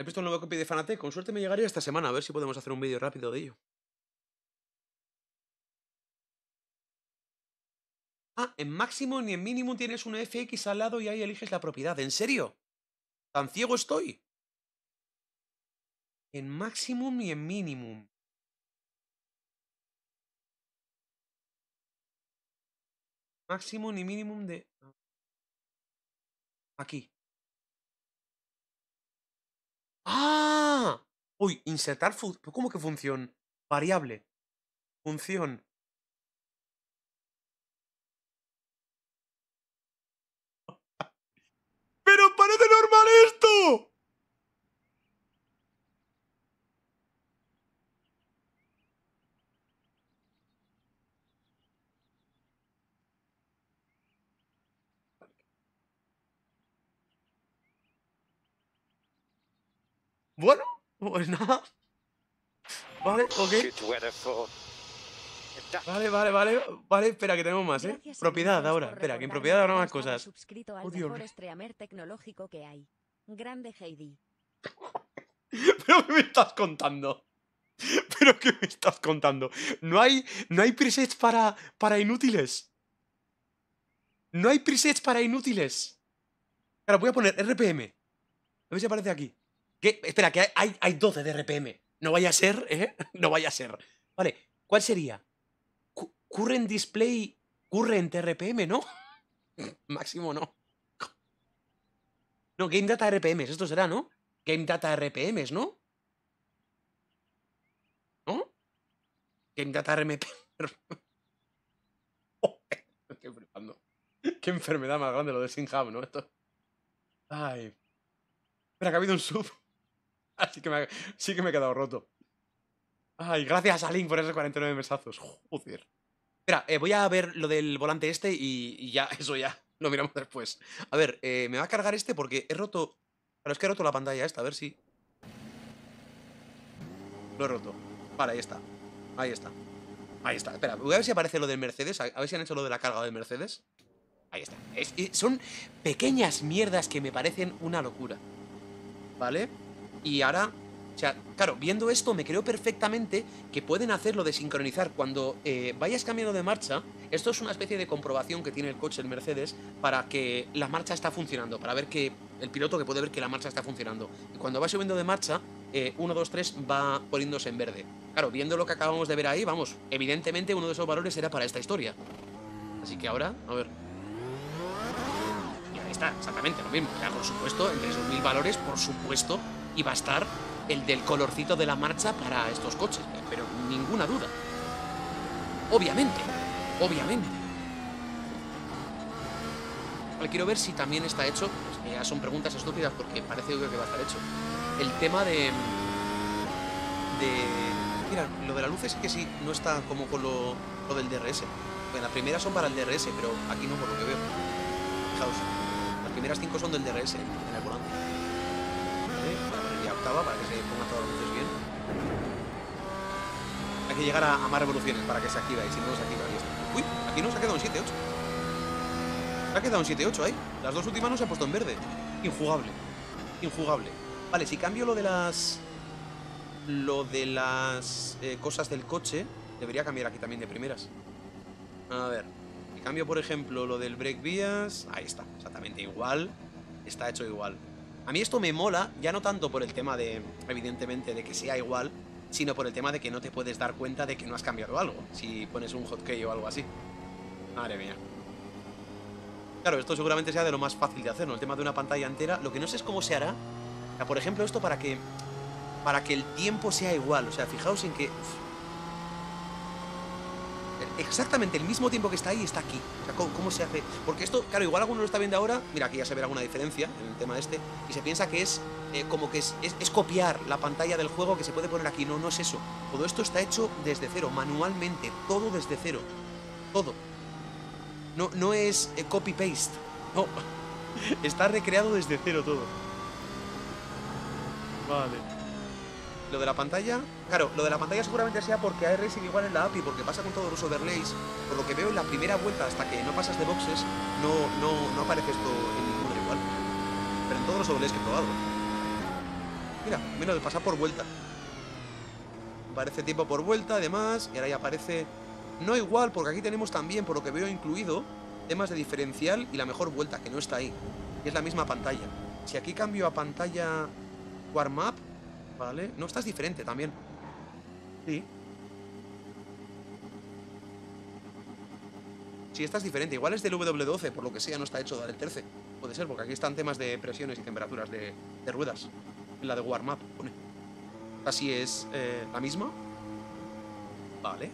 Visto el nuevo copy de Fanatec. Con suerte me llegaría esta semana. A ver si podemos hacer un vídeo rápido de ello. Ah, en máximo ni en mínimo tienes un FX al lado y ahí eliges la propiedad. ¿En serio? ¿Tan ciego estoy? En maximum y en minimum. Máximo ni mínimo de... Aquí. ¡Ah! Uy, insertar ¿Cómo que función? Variable. Función. ¡Pero parece normal esto! Bueno, pues nada. Vale, ok. Vale, vale, vale. Vale, espera, que tenemos más, ¿eh? Gracias, Propiedad ahora. Espera, que en propiedad habrá más cosas. suscrito al Oh, mejor streamer tecnológico que hay. Grande Heidi. ¿Pero qué me estás contando? ¿Pero qué me estás contando? ¿No hay, no hay presets para, para inútiles? ¿No hay presets para inútiles? Claro, voy a poner RPM. A ver si aparece aquí. ¿Qué? Espera, que hay, hay, hay 12 de RPM. No vaya a ser, ¿eh? No vaya a ser. Vale, ¿cuál sería? Cu- Current Display Current RPM, ¿no? Máximo no. No, Game Data RPMs, esto será, ¿no? Game Data RPMs, ¿no? ¿No? Game Data RMP. Estoy flipando. Qué enfermedad más grande lo de Sinham, ¿no? Esto. Ay. Espera, que ha habido un sub. Así que me sí que me he quedado roto. Ay, gracias a Link por esos 49 mesazos. Joder. Espera, eh, voy a ver lo del volante este y, ya, eso ya. Lo miramos después. A ver, eh, me va a cargar este porque he roto. Pero es que he roto la pantalla esta, a ver si. Lo he roto. Vale, ahí está. Ahí está. Ahí está. Espera, voy a ver si aparece lo del Mercedes. A ver si han hecho lo de la carga del Mercedes. Ahí está. Es- son pequeñas mierdas que me parecen una locura. ¿Vale? Y ahora. O sea, claro, viendo esto me creo perfectamente que pueden hacerlo de sincronizar cuando eh, vayas cambiando de marcha. Esto es una especie de comprobación que tiene el coche, el Mercedes, para que la marcha está funcionando, para ver que el piloto que puede ver que la marcha está funcionando. Y cuando va subiendo de marcha, 1, 2, 3 va poniéndose en verde. Claro, viendo lo que acabamos de ver ahí, vamos, evidentemente uno de esos valores era para esta historia. Así que ahora, a ver. Y ahí está, exactamente lo mismo. Ya, por supuesto, entre esos mil valores, por supuesto, iba a estar el del colorcito de la marcha para estos coches. Pero ninguna duda. Obviamente, obviamente. Quiero ver si también está hecho. pues ya son preguntas estúpidas porque parece obvio que va a estar hecho. El tema de. de. Mira, lo de la luz es que sí, no está como con lo, lo del DRS. Bueno, las primeras son para el DRS, pero aquí no por lo que veo. Fijaos. Las primeras cinco son del DRS en el volante. ¿Vale? Voy a poner ya para que se pongan todas las luces bien. Hay que llegar a, más revoluciones para que se active y si no, se activa. Ahí está. Uy, aquí no se ha quedado un 7-8. Se ha quedado un 7-8 ahí. Las dos últimas no se ha puesto en verde. Injugable. Injugable. Vale, si cambio lo de las... Lo de las eh, cosas del coche, debería cambiar aquí también de primeras. A ver. Si cambio, por ejemplo, lo del break vías... Ahí está, exactamente igual. Está hecho igual. A mí esto me mola, ya no tanto por el tema de, evidentemente, de que sea igual, sino por el tema de que no te puedes dar cuenta de que no has cambiado algo, si pones un hotkey o algo así. Madre mía. Claro, esto seguramente sea de lo más fácil de hacer, ¿no? El tema de una pantalla entera. Lo que no sé es cómo se hará. O sea, por ejemplo, esto para que. Para que el tiempo sea igual. O sea, fijaos en que. Exactamente el mismo tiempo que está ahí está aquí. O sea, ¿cómo, se hace? Porque esto, claro, igual alguno lo está viendo ahora. Mira, aquí ya se verá alguna diferencia en el tema este. Y se piensa que es eh, como que es, es- es copiar la pantalla del juego que se puede poner aquí. No, no es eso. Todo esto está hecho desde cero, manualmente. Todo desde cero. Todo. No, no es eh, copy-paste. No. Está recreado desde cero todo. Vale. Lo de la pantalla. Claro, lo de la pantalla seguramente sea porque hay Racing igual en la API, porque pasa con todos los overlays. Por lo que veo en la primera vuelta, hasta que no pasas de boxes, no, no, no aparece esto en ninguno igual. Pero en todos los overlays que he probado. Mira, menos de pasar por vuelta. Aparece tiempo por vuelta, además, y ahora ya aparece no igual, porque aquí tenemos también, por lo que veo incluido, temas de diferencial y la mejor vuelta, que no está ahí. Y es la misma pantalla. Si aquí cambio a pantalla warm up, ¿vale? No, esta es diferente también. Sí. Sí, esta es diferente. Igual es del W12, por lo que sea, no está hecho del 13. Puede ser, porque aquí están temas de presiones y temperaturas de, de ruedas. En la de warm up, pone. Así es eh, la misma. Vale.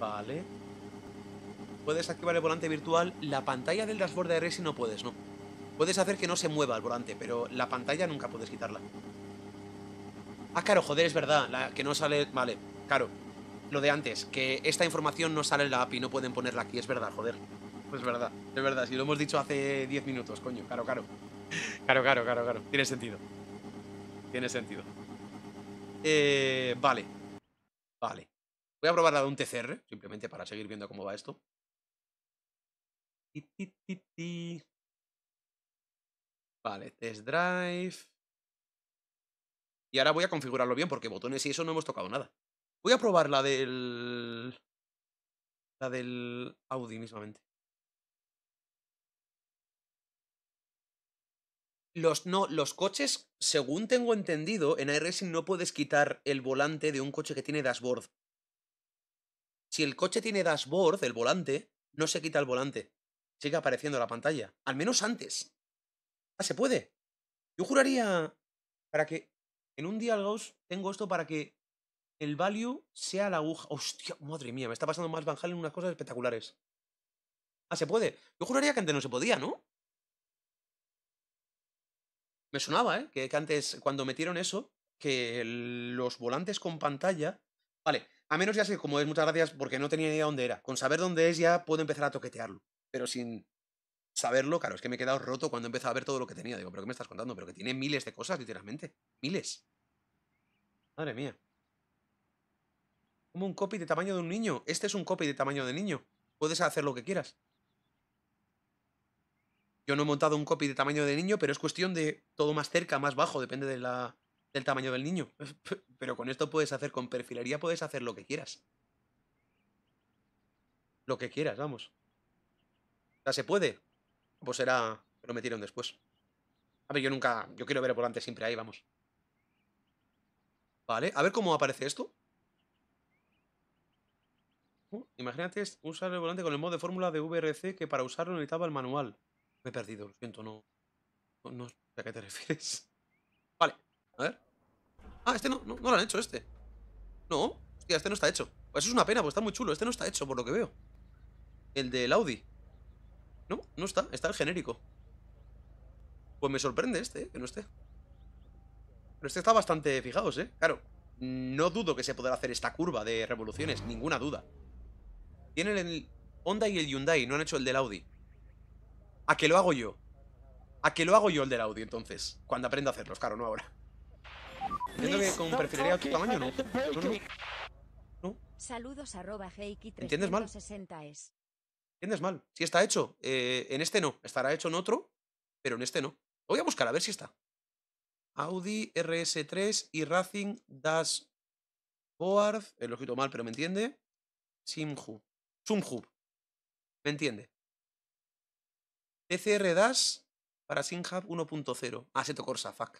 Vale. Puedes activar el volante virtual. La pantalla del dashboard de Racing no puedes, no. Puedes hacer que no se mueva el volante, pero la pantalla nunca puedes quitarla. Ah, claro, joder, es verdad. La que no sale. Vale, claro. Lo de antes, que esta información no sale en la API, no pueden ponerla aquí, es verdad, joder. Es verdad, es verdad, si lo hemos dicho hace 10 minutos, coño, claro, claro. Claro, claro, claro, claro. Tiene sentido. Tiene sentido. Eh, vale. Vale. Voy a probar la de un TCR, simplemente para seguir viendo cómo va esto. Vale, test drive. Y ahora voy a configurarlo bien porque botones y eso no hemos tocado nada. Voy a probar la del... La del Audi mismamente. Los, no, los coches, según tengo entendido, en iRacing no puedes quitar el volante de un coche que tiene dashboard. Si el coche tiene dashboard, el volante, no se quita el volante. Sigue apareciendo la pantalla. Al menos antes. Ah, se puede. Yo juraría para que en un Dial tengo esto para que el value sea la aguja. Hostia, madre mía, me está pasando más Van Halen unas cosas espectaculares. Ah, se puede. Yo juraría que antes no se podía, ¿no? Me sonaba, ¿eh? Que, antes, cuando metieron eso, que los volantes con pantalla. Vale, a menos ya sé cómo es, muchas gracias, porque no tenía ni idea dónde era. Con saber dónde es ya puedo empezar a toquetearlo. Pero sin saberlo, claro, es que me he quedado roto cuando he a ver todo lo que tenía. Digo, ¿pero qué me estás contando? Pero que tiene miles de cosas, literalmente. Miles. Madre mía. Como un copy de tamaño de un niño. Este es un copy de tamaño de niño. Puedes hacer lo que quieras. Yo no he montado un copy de tamaño de niño, pero es cuestión de todo más cerca, más bajo, depende de la, del tamaño del niño. Pero con esto puedes hacer, con perfilería puedes hacer lo que quieras. Lo que quieras, vamos. O sea, ¿se puede? Pues será... Lo metieron después. A ver, yo nunca... Yo quiero ver el volante siempre ahí, vamos. Vale, a ver cómo aparece esto. Imagínate usar el volante con el modo de fórmula de VRC que para usarlo necesitaba el manual. Me he perdido, lo siento, no. No, no sé a qué te refieres. Vale, a ver. Ah, este no, no, no lo han hecho, este. No, hostia, este no está hecho. Pues eso es una pena, pues está muy chulo. Este no está hecho, por lo que veo. El del Audi. No, no está, está el genérico. Pues me sorprende este, eh, que no esté. Pero este está bastante fijaos, ¿eh? Claro, no dudo que se podrá hacer esta curva de revoluciones, ninguna duda. Tienen el Honda y el Hyundai, no han hecho el del Audi. A que lo hago yo. A que lo hago yo el del Audi, entonces. Cuando aprenda a hacerlos, claro, no ahora. Entiendo que con otro tamaño, ¿no? No, no. Saludos arroba heiki ¿Entiendes mal? 360 es. ¿Entiendes mal? Si está hecho. eh, en este no. Estará hecho en otro, pero en este no. Lo voy a buscar a ver si está. Audi RS3 y Racing Dashboard. Eh, lo escrito mal, pero me entiende. Simhub. Sumhub. ¿Me entiende? TCR Dash para Simhub 1.0. Assetto Corsa, fuck.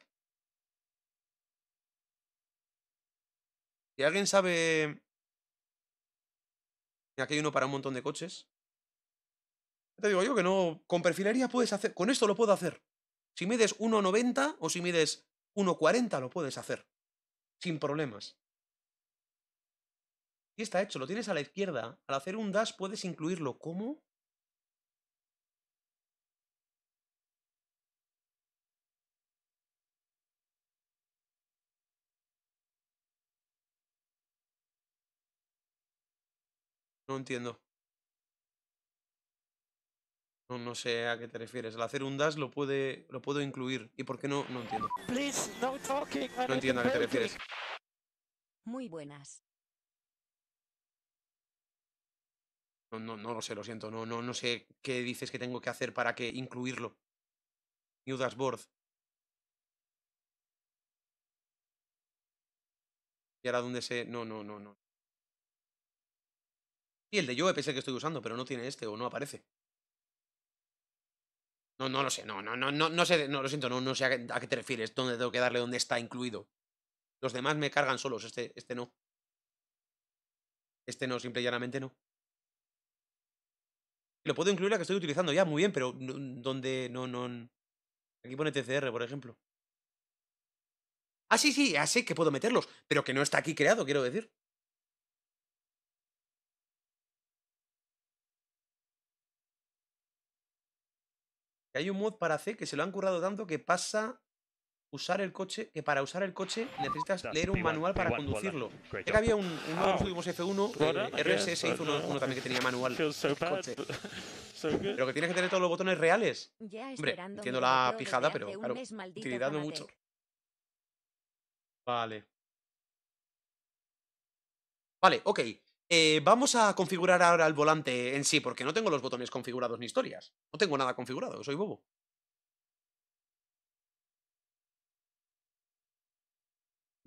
Si alguien sabe. Aquí hay uno para un montón de coches. Te digo yo que no. Con perfilería puedes hacer. Con esto lo puedo hacer. Si mides 1,90 o si mides 1,40 lo puedes hacer. Sin problemas. Y está hecho, lo tienes a la izquierda. Al hacer un dash puedes incluirlo. ¿Cómo? No entiendo. No, no sé a qué te refieres. Al hacer un dash lo puede lo puedo incluir. ¿Y por qué no? No entiendo. Please, no talking. Entiendo a qué te refieres. Muy buenas. No, no, no lo sé, lo siento. No, no, no sé qué dices que tengo que hacer para que incluirlo. New dashboard. Y ahora dónde se. No, no, no, no. Y el de Joep es el que estoy usando, pero no tiene este o no aparece. No, no lo sé, no, no, no, no, no sé, no, lo siento, no, no sé a qué, te refieres, dónde tengo que darle, dónde está incluido. Los demás me cargan solos, este, este no. Este no, simple y llanamente no. Lo puedo incluir la que estoy utilizando ya, muy bien, pero donde no, no. Aquí pone TCR, por ejemplo. Ah, sí, sí, ya sé que puedo meterlos, pero que no está aquí creado, quiero decir. Hay un mod para C que se lo han currado tanto que pasa usar el coche, que para usar el coche necesitas leer un P1, manual para P1, well done. conducirlo. Sé que había un, los How? últimos F1, Well done, eh, RSS hizo uno, uno también que tenía manual. Coche. Pero que tienes que tener todos los botones reales. Ya Hombre, entiendo la pijada, pero un claro, Fanatec. mucho. Vale. Vale, ok. Eh, vamos a configurar ahora el volante en sí, porque no tengo los botones configurados ni historias. No tengo nada configurado, soy bobo.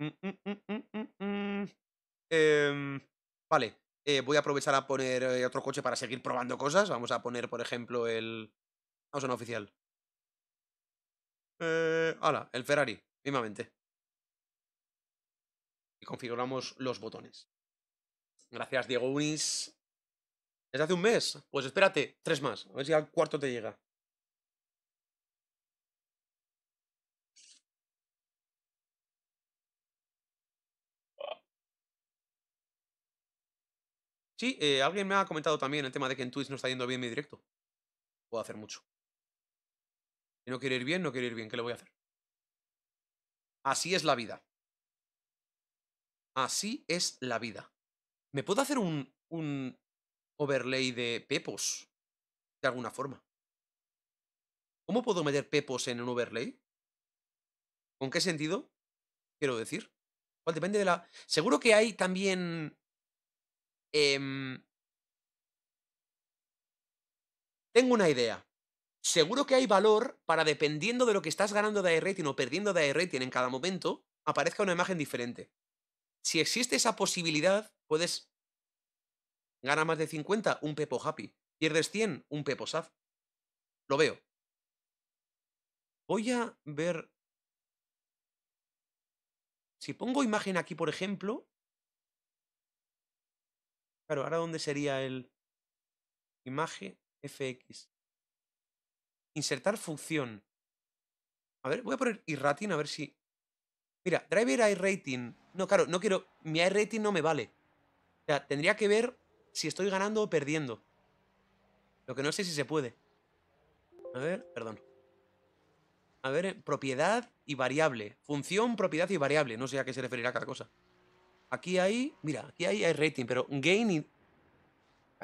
Mm, mm, mm. Em, vale, eh, voy a aprovechar a poner eh, otro coche para seguir probando cosas. Vamos a poner, por ejemplo, el... Vamos a una oficial. Eh, el Ferrari, mismamente. Y configuramos los botones. Gracias, Diego Unis. ¿Desde hace un mes? Pues espérate, tres más. A ver si al cuarto te llega. Sí, eh, alguien me ha comentado también el tema de que en Twitch no está yendo bien mi directo. Puedo hacer mucho. Si no quiere ir bien, no quiere ir bien. ¿Qué le voy a hacer? Así es la vida. Así es la vida. ¿Me puedo hacer un, un overlay de pepos? De alguna forma. ¿Cómo puedo meter pepos en un overlay? ¿Con qué sentido? Quiero decir. Igual depende de la. Seguro que hay también. em, Tengo una idea. Seguro que hay valor para, dependiendo de lo que estás ganando de rating o perdiendo de rating en cada momento, aparezca una imagen diferente. Si existe esa posibilidad, puedes ganar más de 50, un Pepo Happy. Pierdes 100, un Pepo Sad. Lo veo. Voy a ver. Si pongo imagen aquí, por ejemplo. Claro, ahora dónde sería el. Imagen FX. Insertar función. A ver, voy a poner iRating a ver si. Mira, driver iRating. No, claro, no quiero. Mi iRating no me vale. O sea, tendría que ver si estoy ganando o perdiendo. Lo que no sé si se puede. A ver, perdón. A ver, eh, propiedad y variable. Función, propiedad y variable. No sé a qué se referirá cada cosa. Aquí hay. Mira, aquí hay iRating, pero gain y.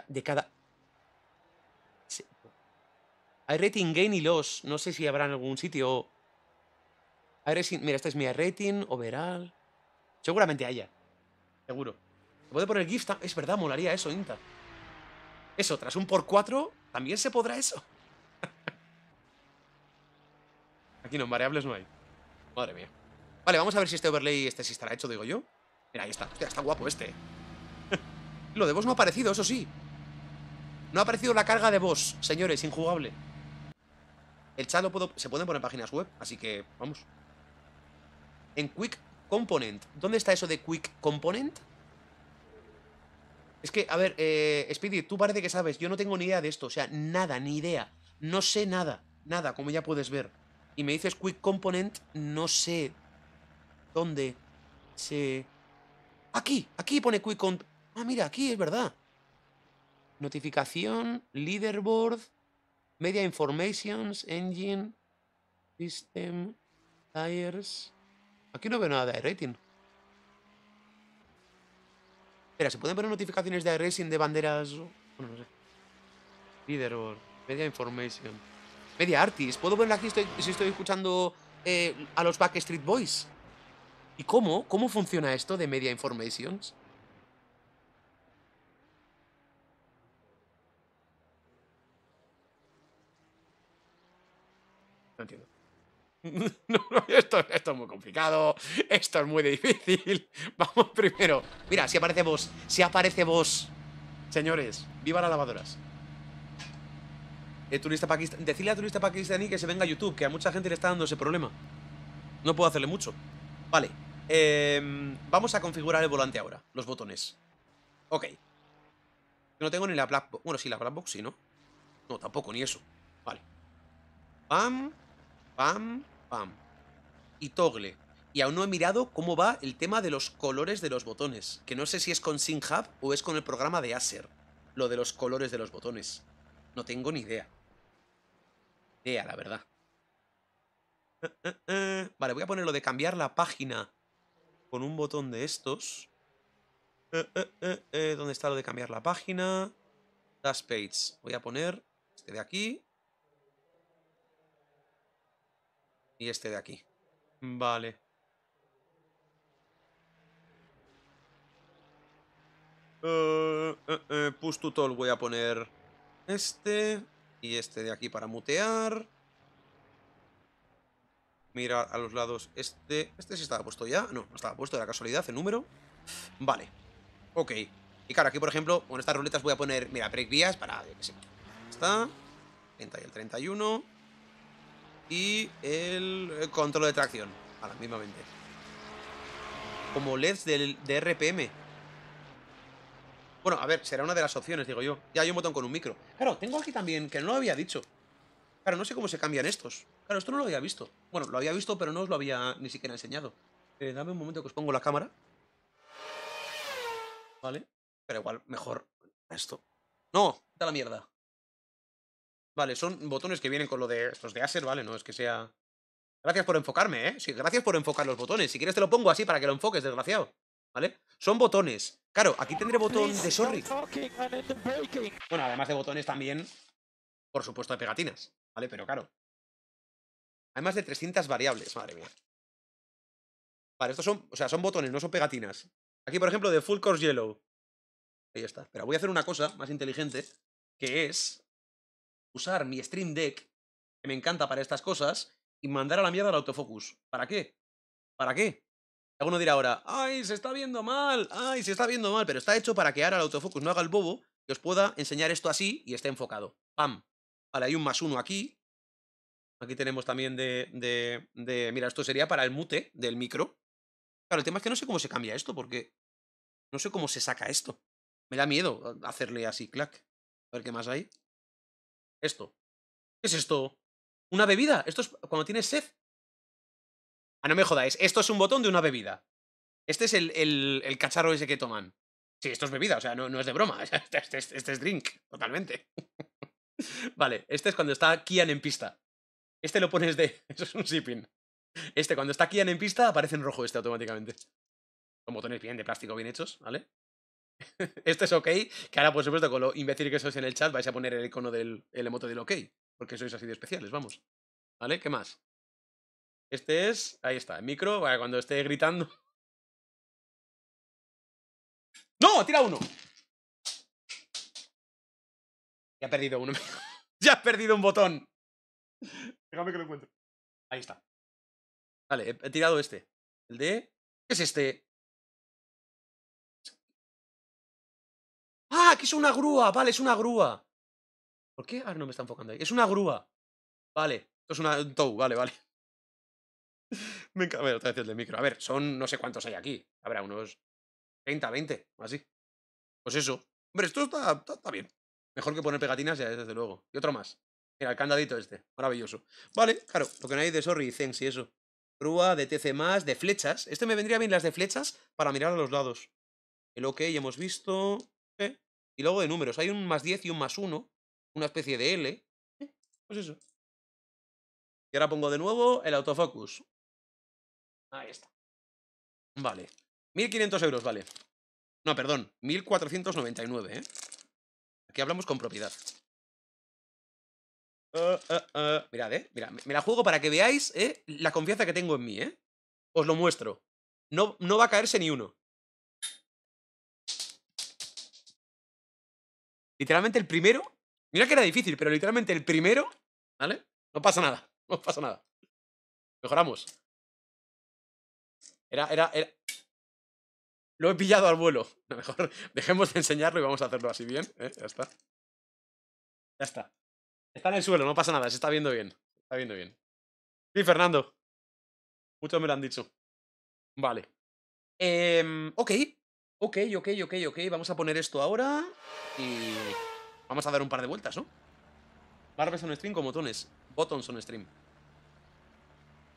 De cada. Se- iRating Gain y Loss. No sé si habrá en algún sitio. iRating, mira, este es mi iRating, overall. Seguramente haya. Seguro. Se puede poner GIF. Es verdad, molaría eso, Inta. Eso, tras un por 4 también se podrá eso. Aquí no, en variables no hay. Madre mía. Vale, vamos a ver si este overlay, este sí estará hecho, digo yo. Mira, ahí está. Hostia, está guapo este. Lo de boss no ha aparecido, eso sí. No ha aparecido la carga de boss, señores, injugable. El chat lo puedo, se pueden poner en páginas web, así que vamos. En Quick Component. ¿Dónde está eso de Quick Component? Es que, a ver, eh, Speedy, tú parece que sabes. Yo no tengo ni idea de esto. O sea, nada, ni idea. No sé nada. Nada, como ya puedes ver. Y me dices Quick Component, no sé dónde se... Aquí, aquí pone Quick Component. Ah, mira, aquí es verdad. Notificación, leaderboard, media informations, engine, system, tires. Aquí no veo nada de rating. Espera, ¿se pueden poner notificaciones de racing de banderas? Bueno, no sé. Leaderboard, media information. Media artist. ¿Puedo poner aquí estoy- si estoy escuchando eh, a los Backstreet Boys? ¿Y cómo? ¿Cómo funciona esto de media informations? No, no, esto, es muy complicado. Esto es muy difícil. Vamos primero. Mira, si aparece vos. Si aparece vos. Señores, viva las lavadoras. El turista pakistaní. Decirle al turista pakistaní que se venga a YouTube, que a mucha gente le está dando ese problema. No puedo hacerle mucho. Vale. em, vamos a configurar el volante ahora. Los botones. Ok. No tengo ni la black box. Bueno, sí, la black box sí, ¿no? No, tampoco, ni eso. Vale. Pam. Pam. Y toggle. Y aún no he mirado cómo va el tema de los colores de los botones. Que no sé si es con SyncHub o es con el programa de Acer. Lo de los colores de los botones. No tengo ni idea. Idea, la verdad. Vale, voy a poner lo de cambiar la página con un botón de estos. ¿Dónde está lo de cambiar la página? Dash page. Voy a poner este de aquí. Y este de aquí. Vale. Push to talk voy a poner este y este de aquí para mutear. Mira a los lados este. Este sí estaba puesto ya. No, no estaba puesto de la casualidad el número. Vale. Ok. Y claro, aquí por ejemplo, con estas ruletas voy a poner, mira, break vías para, yo qué sé. Está. 30 y el 31. Y el eh, control de tracción. A la mismamente. Como LEDs del, de RPM. Bueno, a ver, será una de las opciones, digo yo. Ya hay un botón con un micro. Claro, tengo aquí también, que no lo había dicho. Claro, no sé cómo se cambian estos. Claro, esto no lo había visto. Bueno, lo había visto, pero no os lo había ni siquiera enseñado. Eh, dame un momento que os pongo la cámara. Vale. Pero igual, mejor esto. No, da la mierda. Vale, son botones que vienen con lo de estos de Acer, ¿vale? No es que sea... Gracias por enfocarme, ¿eh? Sí, gracias por enfocar los botones. Si quieres te lo pongo así para que lo enfoques, desgraciado. ¿Vale? Son botones. Claro, aquí tendré botón de sorry. Bueno, además de botones también, por supuesto, de pegatinas. ¿Vale? Pero claro. Hay más de 300 variables, madre mía. Vale, estos son, o sea, son botones, no son pegatinas. Aquí, por ejemplo, de Full Course Yellow. Ahí está. Pero voy a hacer una cosa más inteligente, que es usar mi Stream Deck, que me encanta para estas cosas, y mandar a la mierda el autofocus. ¿Para qué? ¿Para qué? Alguno dirá ahora, ¡ay, se está viendo mal! ¡ay, se está viendo mal! Pero está hecho para que ahora el autofocus no haga el bobo y os pueda enseñar esto así y esté enfocado. ¡Pam! Vale, hay un más uno aquí. Aquí tenemos también de, de, de... Mira, esto sería para el mute del micro. Claro, el tema es que no sé cómo se cambia esto, porque no sé cómo se saca esto. Me da miedo hacerle así, clac. A ver qué más hay. Esto. ¿Qué es esto? ¿Una bebida? ¿Esto es cuando tienes sed? Ah, no me jodáis. Esto es un botón de una bebida. Este es el, el- el cacharro ese que toman. Sí, esto es bebida, o sea, no, no es de broma. Este, este es- este es drink, totalmente. vale, este es cuando está Kian en pista. Este lo pones de... Eso es un shipping. Este, cuando está Kian en pista, aparece en rojo este automáticamente. Con botones bien de plástico bien hechos, ¿vale? este es ok, que ahora, por supuesto, con lo imbécil que sois en el chat, vais a poner el icono del el emoto del ok. Porque sois así de especiales, vamos. ¿Vale? ¿Qué más? Este es. Ahí está, el micro, para cuando esté gritando. ¡No! ¡Tira uno! Ya he perdido uno. ya he perdido un botón. Déjame que lo encuentre. Ahí está. Vale, he, he tirado este. El de. ¿Qué es este? Que es una grúa. Vale, es una grúa. ¿Por qué? Ah, no me está enfocando ahí. Es una grúa. Vale. Esto es una, un tow. Vale, vale. me encanta. A otra vez el de micro. A ver, son no sé cuántos hay aquí. Habrá unos 30, 20, o así. Pues eso. Hombre, esto está, está, bien. Mejor que poner pegatinas, ya, desde luego. Y otro más. Mira, el candadito este. Maravilloso. Vale, claro. Lo que no hay de sorry y y eso. Grúa, de TC más, de flechas. Este me vendría bien las de flechas para mirar a los lados. El OK ya hemos visto. ¿eh? Y luego de números. Hay un más 10 y un más 1. Una especie de L. ¿eh? Pues eso. Y ahora pongo de nuevo el autofocus. Ahí está. Vale. 1500 euros, vale. No, perdón. 1499, ¿eh? Aquí hablamos con propiedad. Uh, uh, uh. Mirad, ¿eh? Mira, me me la juego para que veáis ¿eh? la confianza que tengo en mí, ¿eh? Os lo muestro. No, no va a caerse ni uno. Literalmente el primero. Mira que era difícil, pero literalmente el primero. ¿Vale? No pasa nada. No pasa nada. Mejoramos. Era, era, era. Lo he pillado al vuelo. Mejor dejemos de enseñarlo y vamos a hacerlo así bien. ¿eh? Ya está. Ya está. Está en el suelo, no pasa nada. Se está viendo bien. Se está viendo bien. Sí, Fernando. Muchos me lo han dicho. Vale. Em, ok. Ok, ok, ok, ok. Vamos a poner esto ahora. Y. Vamos a dar un par de vueltas, ¿no? Barbes on stream con botones. Buttons on stream.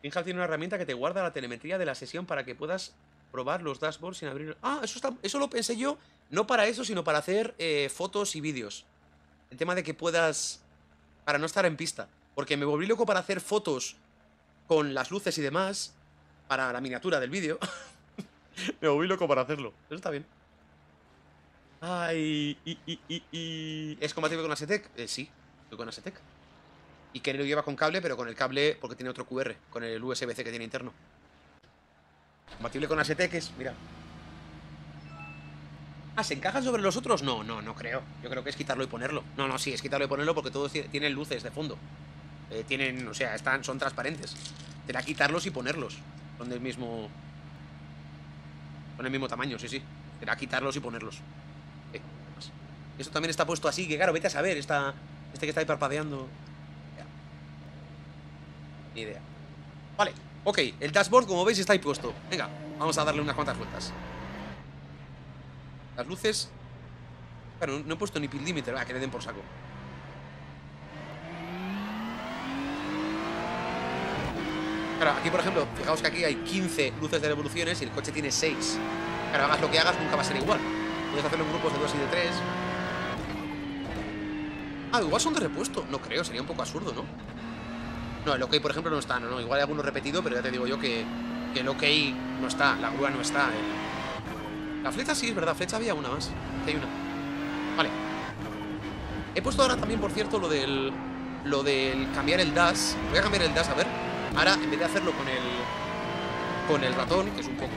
Finhal tiene una herramienta que te guarda la telemetría de la sesión para que puedas probar los dashboards sin abrir. Ah, eso, está, eso lo pensé yo. No para eso, sino para hacer eh, fotos y vídeos. El tema de que puedas. Para no estar en pista. Porque me volví loco para hacer fotos con las luces y demás. Para la miniatura del vídeo. me volví loco para hacerlo. Eso está bien. Ay, y, y, y, y... ¿Es compatible con Asetec? Eh, sí, estoy con Asetec. Y que lo lleva con cable, pero con el cable porque tiene otro QR, con el USB-C que tiene interno. Compatible con Asetec es, mira. Ah, ¿se encajan sobre los otros? No, no, no creo. Yo creo que es quitarlo y ponerlo. No, no, sí, es quitarlo y ponerlo porque todos ti- tienen luces de fondo. Eh, tienen, o sea, están, son transparentes. Será quitarlos y ponerlos. Son del mismo. Son el mismo tamaño, sí, sí. Será quitarlos y ponerlos. Eh. Esto también está puesto así, que claro, vete a saber, está. Este que está ahí parpadeando. Ya. Ni idea. Vale, ok, el dashboard, como veis, está ahí puesto. Venga, vamos a darle unas cuantas vueltas. Las luces. Claro, no he puesto ni pin limiter, va, que le den por saco. Claro, aquí por ejemplo, fijaos que aquí hay 15 luces de revoluciones y el coche tiene 6. Claro, hagas lo que hagas, nunca va a ser igual. Puedes hacerlo en grupos de 2 y de 3. Ah, igual son de repuesto. No creo, sería un poco absurdo, ¿no? No, el OK, por ejemplo, no está. No, no, igual hay alguno repetido, pero ya te digo yo que, que el OK no está. La grúa no está. el- La flecha sí, es verdad. Flecha había una más. Aquí hay una. Vale. He puesto ahora también, por cierto, lo del. Lo del cambiar el dash. Voy a cambiar el dash, a ver. Ahora, en vez de hacerlo con el. Con el ratón, que es un poco.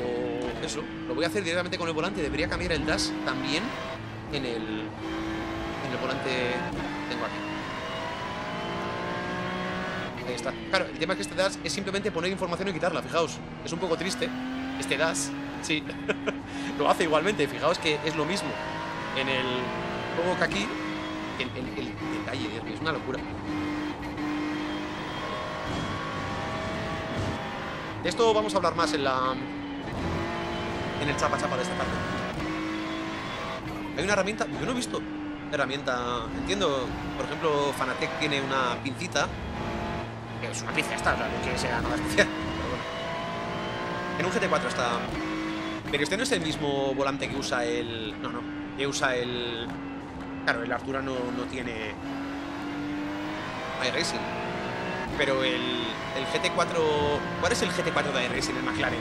Eso. Lo voy a hacer directamente con el volante. Debería cambiar el dash también en el. En el volante. que Tengo aquí. Ahí está. Claro, el tema es que este dash es simplemente poner información y quitarla, fijaos. Es un poco triste. Este dash, sí. lo hace igualmente, fijaos que es lo mismo. En el juego que aquí. El, detalle, Dios es una locura. De esto vamos a hablar más en la. En el chapa chapa de esta tarde. Hay una herramienta. Yo no he visto herramienta. Entiendo, por ejemplo, Fanatec tiene una pincita es una pizza esta, o sea, no que sea nada especial. Pero bueno. En un GT4 está. Pero este no es el mismo volante que usa el. No, no. Que usa el. Claro, el Artura no, no tiene. iRacing. Pero el, el GT4. ¿Cuál es el GT4 de iRacing, el McLaren?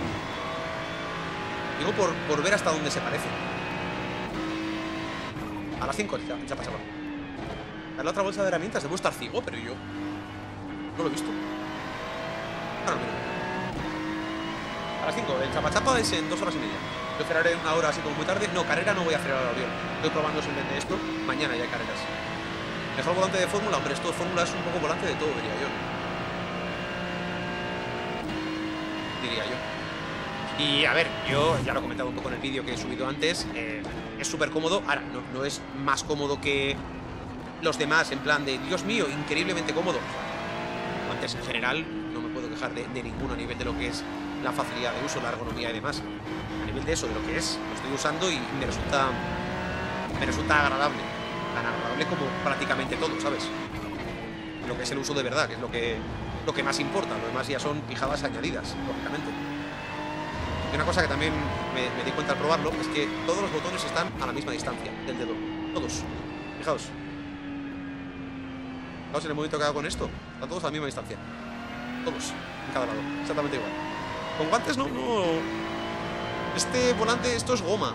Digo por, por ver hasta dónde se parece. A las 5 ya, ya pasaba. La otra bolsa de herramientas debo estar ciego, pero yo no lo he visto. Ahora lo. A las 5, el chapachapa es en dos horas y media. Yo cerraré una hora así como muy tarde. No, carrera no voy a hacer ahora, Oriol. Estoy probando simplemente esto. Mañana ya hay carreras. Mejor volante de fórmula, hombre, esto de fórmula es un poco volante de todo, diría yo. Diría yo. Y a ver, yo ya lo he comentado un poco en el vídeo que he subido antes. eh, es súper cómodo. Ahora, no, no es más cómodo que los demás, en plan de Dios mío, increíblemente cómodo. Antes en general, no me puedo quejar de, de ninguno a nivel de lo que es la facilidad de uso, la ergonomía y demás. A nivel de eso, de lo que es, lo estoy usando y me resulta. Me resulta agradable. Tan agradable como prácticamente todo, ¿sabes? Lo que es el uso de verdad, que es lo que, lo que más importa. Lo demás ya son pijadas añadidas, lógicamente. Y una cosa que también me, di cuenta al probarlo es que todos los botones están a la misma distancia del dedo. Todos. Fijaos. Fijaos en el movimiento que hago con esto. Están todos a la misma distancia. Todos. En cada lado. Exactamente igual. Con guantes no, no. Este volante, esto es goma.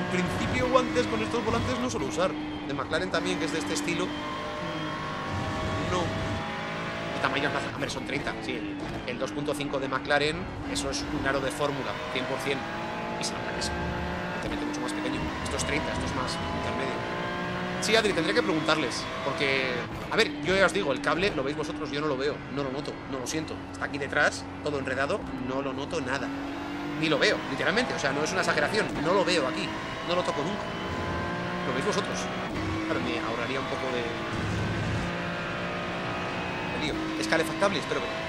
En principio, guantes con estos volantes no suelo usar. De McLaren también, que es de este estilo. No. El tamaño es más. Hombre, son 30. Sí, el, el 2.5 de McLaren, eso es un aro de fórmula, 100%. Y se nota que es evidentemente mucho más pequeño. Esto es 30, esto es más intermedio. Sí, Adri, tendría que preguntarles. Porque, a ver, yo ya os digo, el cable lo veis vosotros, yo no lo veo, no lo noto, no lo siento. Está aquí detrás, todo enredado, no lo noto nada. Ni lo veo, literalmente. O sea, no es una exageración, no lo veo aquí, no lo toco nunca. Lo veis vosotros. Claro, me ahorraría un poco de. Lío. ¿Es calefactable? Espero que no.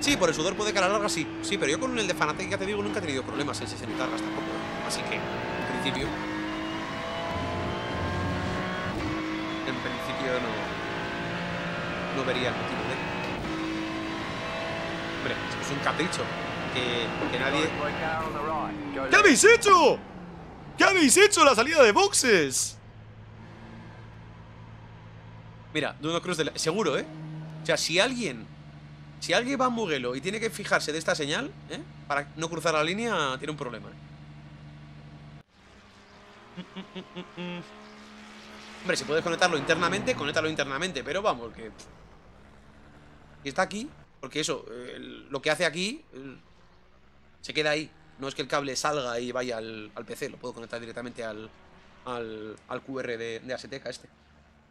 Sí, por el sudor puede cara larga, sí. Sí, pero yo con el de Fanatec, ya te digo, nunca he tenido problemas en sesiones largas tampoco. Así que, en principio. En principio no. No vería el motivo de. Hombre, es que es un capricho. Que, que nadie. ¿Qué habéis hecho? ¿Qué habéis hecho la salida de boxes? Mira, de uno cruz de la... Seguro, ¿eh? O sea, si alguien... Si alguien va a Mugello y tiene que fijarse de esta señal, ¿eh? Para no cruzar la línea, tiene un problema, ¿eh? Hombre, si puedes conectarlo internamente, conéctalo internamente, pero vamos, que... Y está aquí, porque eso, eh, lo que hace aquí se queda ahí. No es que el cable salga y vaya al, PC, lo puedo conectar directamente al, al, al QR de, de ASTK este.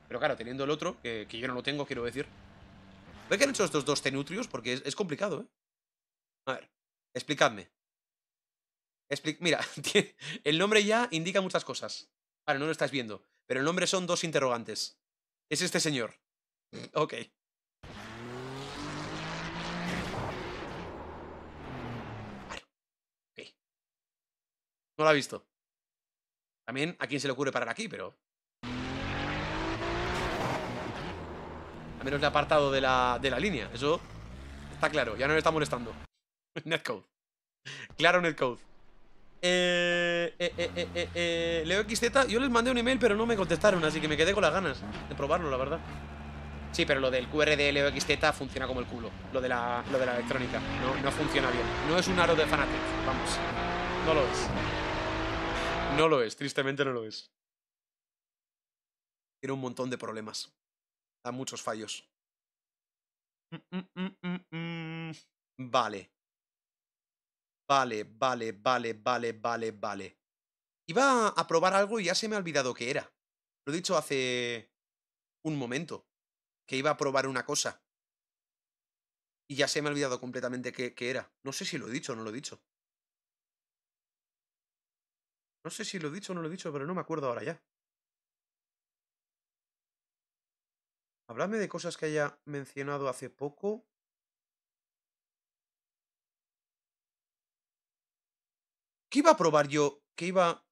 Pero claro, teniendo el otro, que, yo no lo tengo, quiero decir. ¿Ve que han hecho estos dos Tenutrius? Porque es, complicado, ¿eh? A ver, explicadme. Expli- Mira, el nombre ya indica muchas cosas. Vale, no lo estás viendo. Pero el nombre son dos interrogantes. Es este señor. Ok. Vale. Ok. No lo ha visto. También a quién se le ocurre parar aquí, pero. A menos le ha apartado de la, de la línea. Eso está claro. Ya no le está molestando. Netcode. Claro, Netcode. Eh, eh, eh, eh, eh, eh, Leo XZ, yo les mandé un email, pero no me contestaron, así que me quedé con las ganas de probarlo, la verdad. Sí, pero lo del QR de Leo XZ funciona como el culo. Lo de la, lo de la electrónica. No, no funciona bien. No es un aro de Fanatec. Vamos. No lo es. No lo es, tristemente no lo es. Tiene un montón de problemas. Muchos fallos. Mm, mm, mm. Vale. Vale, vale, vale, vale, vale, vale. Iba a probar algo y ya se me ha olvidado qué era. Lo he dicho hace un momento. Que iba a probar una cosa. Y ya se me ha olvidado completamente qué, qué era. No sé si lo he dicho o no lo he dicho. No sé si lo he dicho o no lo he dicho, pero no me acuerdo ahora ya. Habladme de cosas que haya mencionado hace poco. ¿Qué iba a probar yo? ¿Qué iba...?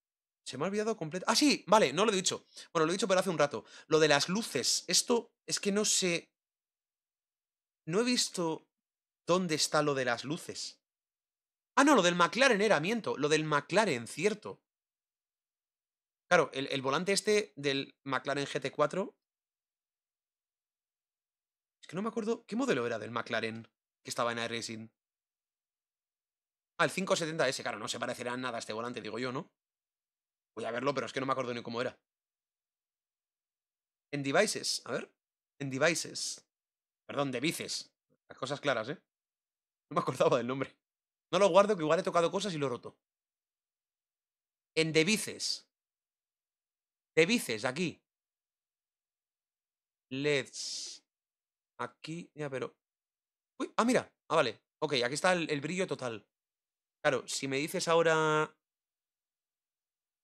Se me ha olvidado completo. Ah, sí, vale, no lo he dicho. Bueno, lo he dicho pero hace un rato. Lo de las luces. Esto es que no sé... No he visto dónde está lo de las luces. Ah, no, lo del McLaren era, miento. Lo del McLaren, cierto. Claro, el, el volante este del McLaren GT4. Es que no me acuerdo. ¿Qué modelo era del McLaren que estaba en iRacing? Ah, el 570S, claro, no se parecerá nada a este volante, digo yo, ¿no? Voy a verlo, pero es que no me acuerdo ni cómo era. En devices, a ver. En devices. Perdón, devices. Las cosas claras, ¿eh? No me acordaba del nombre. No lo guardo, que igual he tocado cosas y lo he roto. En devices. Devices, aquí. LEDs. Aquí, ya, pero... Uy, ah, mira. Ah, vale. Ok, aquí está el, brillo total. Claro, si me dices ahora...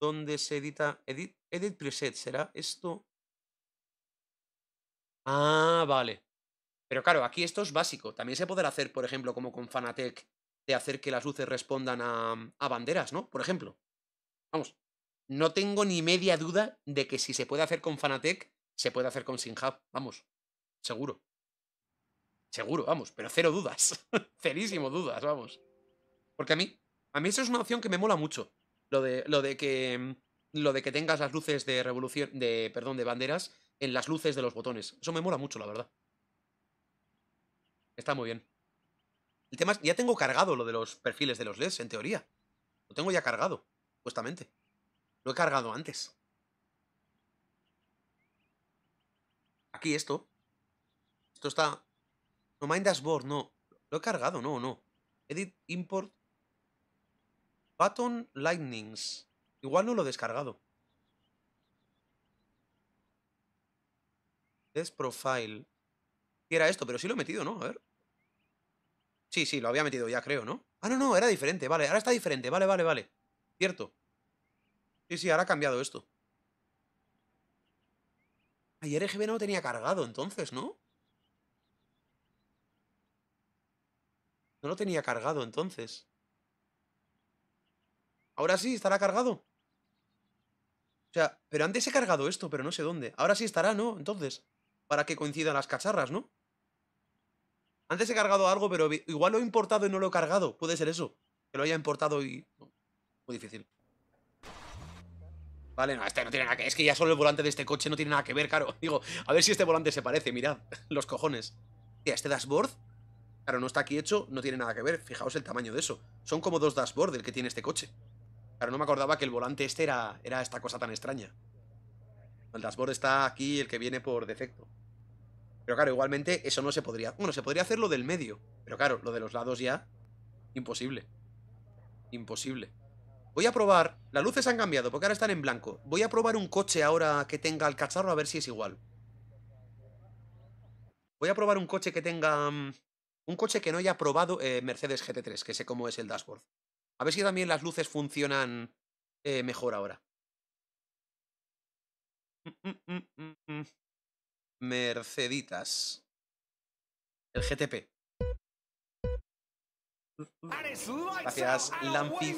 ¿Dónde se edita? Edit, edit preset, ¿será esto? Ah, vale. Pero claro, aquí esto es básico. También se podrá hacer, por ejemplo, como con Fanatec, de hacer que las luces respondan a, a banderas, ¿no? Por ejemplo. Vamos, no tengo ni media duda de que si se puede hacer con Fanatec, se puede hacer con SynHub. Vamos, seguro. Seguro, vamos, pero cero dudas. Cerísimo dudas, vamos. Porque a mí, a mí eso es una opción que me mola mucho. Lo de, lo de que. mm, Lo de que tengas las luces de revolución. de. perdón, de banderas en las luces de los botones. Eso me mola mucho, la verdad. Está muy bien. El tema es, ya tengo cargado lo de los perfiles de los LEDs, en teoría. Lo tengo ya cargado, supuestamente. Lo he cargado antes. Aquí esto. Esto está... No, Mind Dashboard, no. Lo he cargado, no, no. Edit, import. Button Lightnings. Igual no lo he descargado. Test Profile. ¿Qué era esto? Pero sí lo he metido, ¿no? A ver. Sí, sí, lo había metido ya, creo, ¿no? Ah, no, no, era diferente. Vale, ahora está diferente. Vale, vale, vale. Cierto. Sí, sí, ahora ha cambiado esto. Ayer RGB no lo tenía cargado, entonces, ¿no? No lo tenía cargado, entonces. Ahora sí, estará cargado. O sea, pero antes he cargado esto, pero no sé dónde. Ahora sí estará, ¿no? Entonces, para que coincidan las cacharras, ¿no? Antes he cargado algo, pero igual lo he importado y no lo he cargado. Puede ser eso. Que lo haya importado y... Muy difícil. Vale, no, este no tiene nada que... Es que ya solo el volante de este coche no tiene nada que ver, claro. Digo, a ver si este volante se parece, mirad. Los cojones. Tía, este dashboard... Claro, no está aquí hecho, no tiene nada que ver. Fijaos el tamaño de eso. Son como dos dashboards el que tiene este coche. Claro, no me acordaba que el volante este era, era esta cosa tan extraña. El dashboard está aquí, el que viene por defecto. Pero claro, igualmente eso no se podría... Bueno, se podría hacer lo del medio. Pero claro, lo de los lados ya... Imposible. Imposible. Voy a probar... Las luces han cambiado porque ahora están en blanco. Voy a probar un coche ahora que tenga el cacharro a ver si es igual. Voy a probar un coche que tenga... Un coche que no haya probado eh, Mercedes GT3, que sé cómo es el dashboard. A ver si también las luces funcionan eh, mejor ahora. Mm, mm, mm. Merceditas. El GTP. Gracias, Lampiz.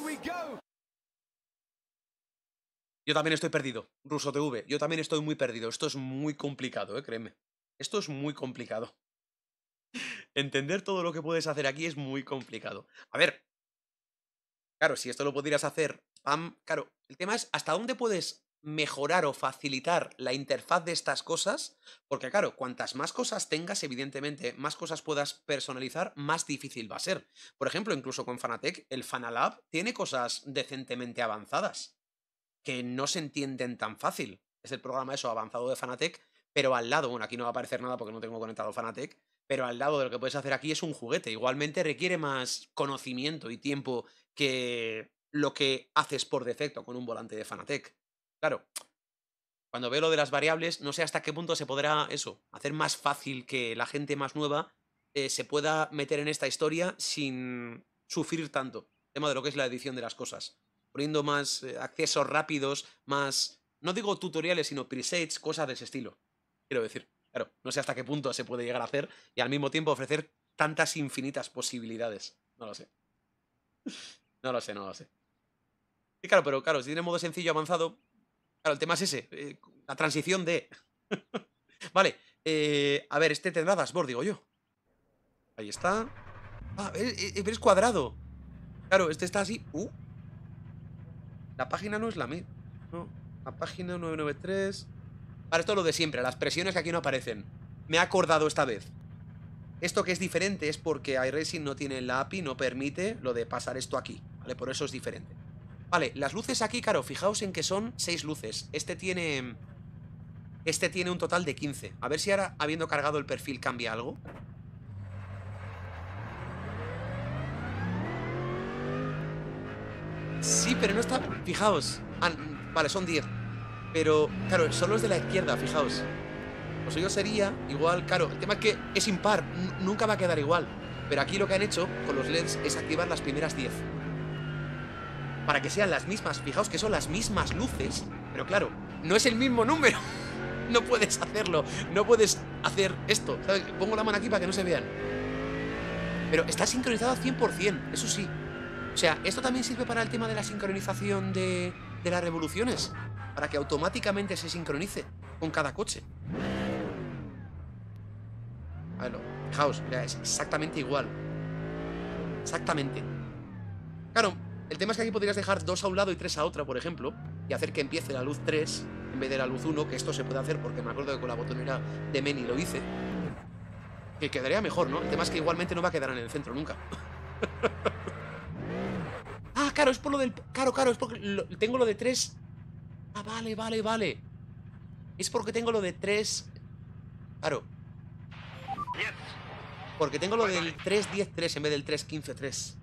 Yo también estoy perdido, Ruso TV. Yo también estoy muy perdido. Esto es muy complicado, eh, créeme. Esto es muy complicado. Entender todo lo que puedes hacer aquí es muy complicado. A ver. Claro, si esto lo pudieras hacer, claro, el tema es hasta dónde puedes mejorar o facilitar la interfaz de estas cosas, porque claro, cuantas más cosas tengas, evidentemente, más cosas puedas personalizar, más difícil va a ser. Por ejemplo, incluso con Fanatec, el Fanalab tiene cosas decentemente avanzadas que no se entienden tan fácil. Es el programa eso avanzado de Fanatec, pero al lado, bueno, aquí no va a aparecer nada porque no tengo conectado Fanatec, pero al lado de lo que puedes hacer aquí es un juguete. Igualmente requiere más conocimiento y tiempo que lo que haces por defecto con un volante de Fanatec. Claro, cuando veo lo de las variables, no sé hasta qué punto se podrá eso, hacer más fácil que la gente más nueva eh, se pueda meter en esta historia sin sufrir tanto. Tema de lo que es la edición de las cosas. Poniendo más eh, accesos rápidos, más. No digo tutoriales, sino presets, cosas de ese estilo. Quiero decir, claro, no sé hasta qué punto se puede llegar a hacer y al mismo tiempo ofrecer tantas infinitas posibilidades. No lo sé. No lo sé, no lo sé. Sí, claro, pero claro, si tiene modo sencillo avanzado, claro, el tema es ese, eh, la transición de... vale, eh, a ver, este tendrá dashboard, digo yo. Ahí está. Ah, pero es cuadrado. Claro, este está así. Uh. La página no es la misma. No, la página 993. Ahora, esto es lo de siempre, las presiones que aquí no aparecen. Me he acordado esta vez. Esto que es diferente es porque iRacing no tiene la API, no permite lo de pasar esto aquí, ¿vale? Por eso es diferente. Vale, las luces aquí, claro, fijaos en que son seis luces. Este tiene... Este tiene un total de 15. A ver si ahora, habiendo cargado el perfil, cambia algo. Sí, pero no está... Fijaos. Ah, vale, son 10. Pero, claro, son los de la izquierda, fijaos. Lo suyo sería igual, claro, el tema es que es impar, nunca va a quedar igual. Pero aquí lo que han hecho con los LEDs es activar las primeras 10. Para que sean las mismas, fijaos que son las mismas luces, pero claro, no es el mismo número. No puedes hacerlo, no puedes hacer esto. ¿sabes? Pongo la mano aquí para que no se vean. Pero está sincronizado al 100%, eso sí. O sea, esto también sirve para el tema de la sincronización de, de las revoluciones. Para que automáticamente se sincronice con cada coche. Verlo, fijaos, ya es exactamente igual. Exactamente. Claro, el tema es que aquí podrías dejar dos a un lado y tres a otra, por ejemplo, y hacer que empiece la luz 3 en vez de la luz 1, que esto se puede hacer porque me acuerdo que con la botonera de Meni lo hice. Que quedaría mejor, ¿no? El tema es que igualmente no va a quedar en el centro nunca. ah, claro, es por lo del... Claro, claro, es porque tengo lo de 3... Ah, vale, vale, vale. Es porque tengo lo de 3... Claro. Porque tengo lo del 3-10-3 en vez del 3-15-3.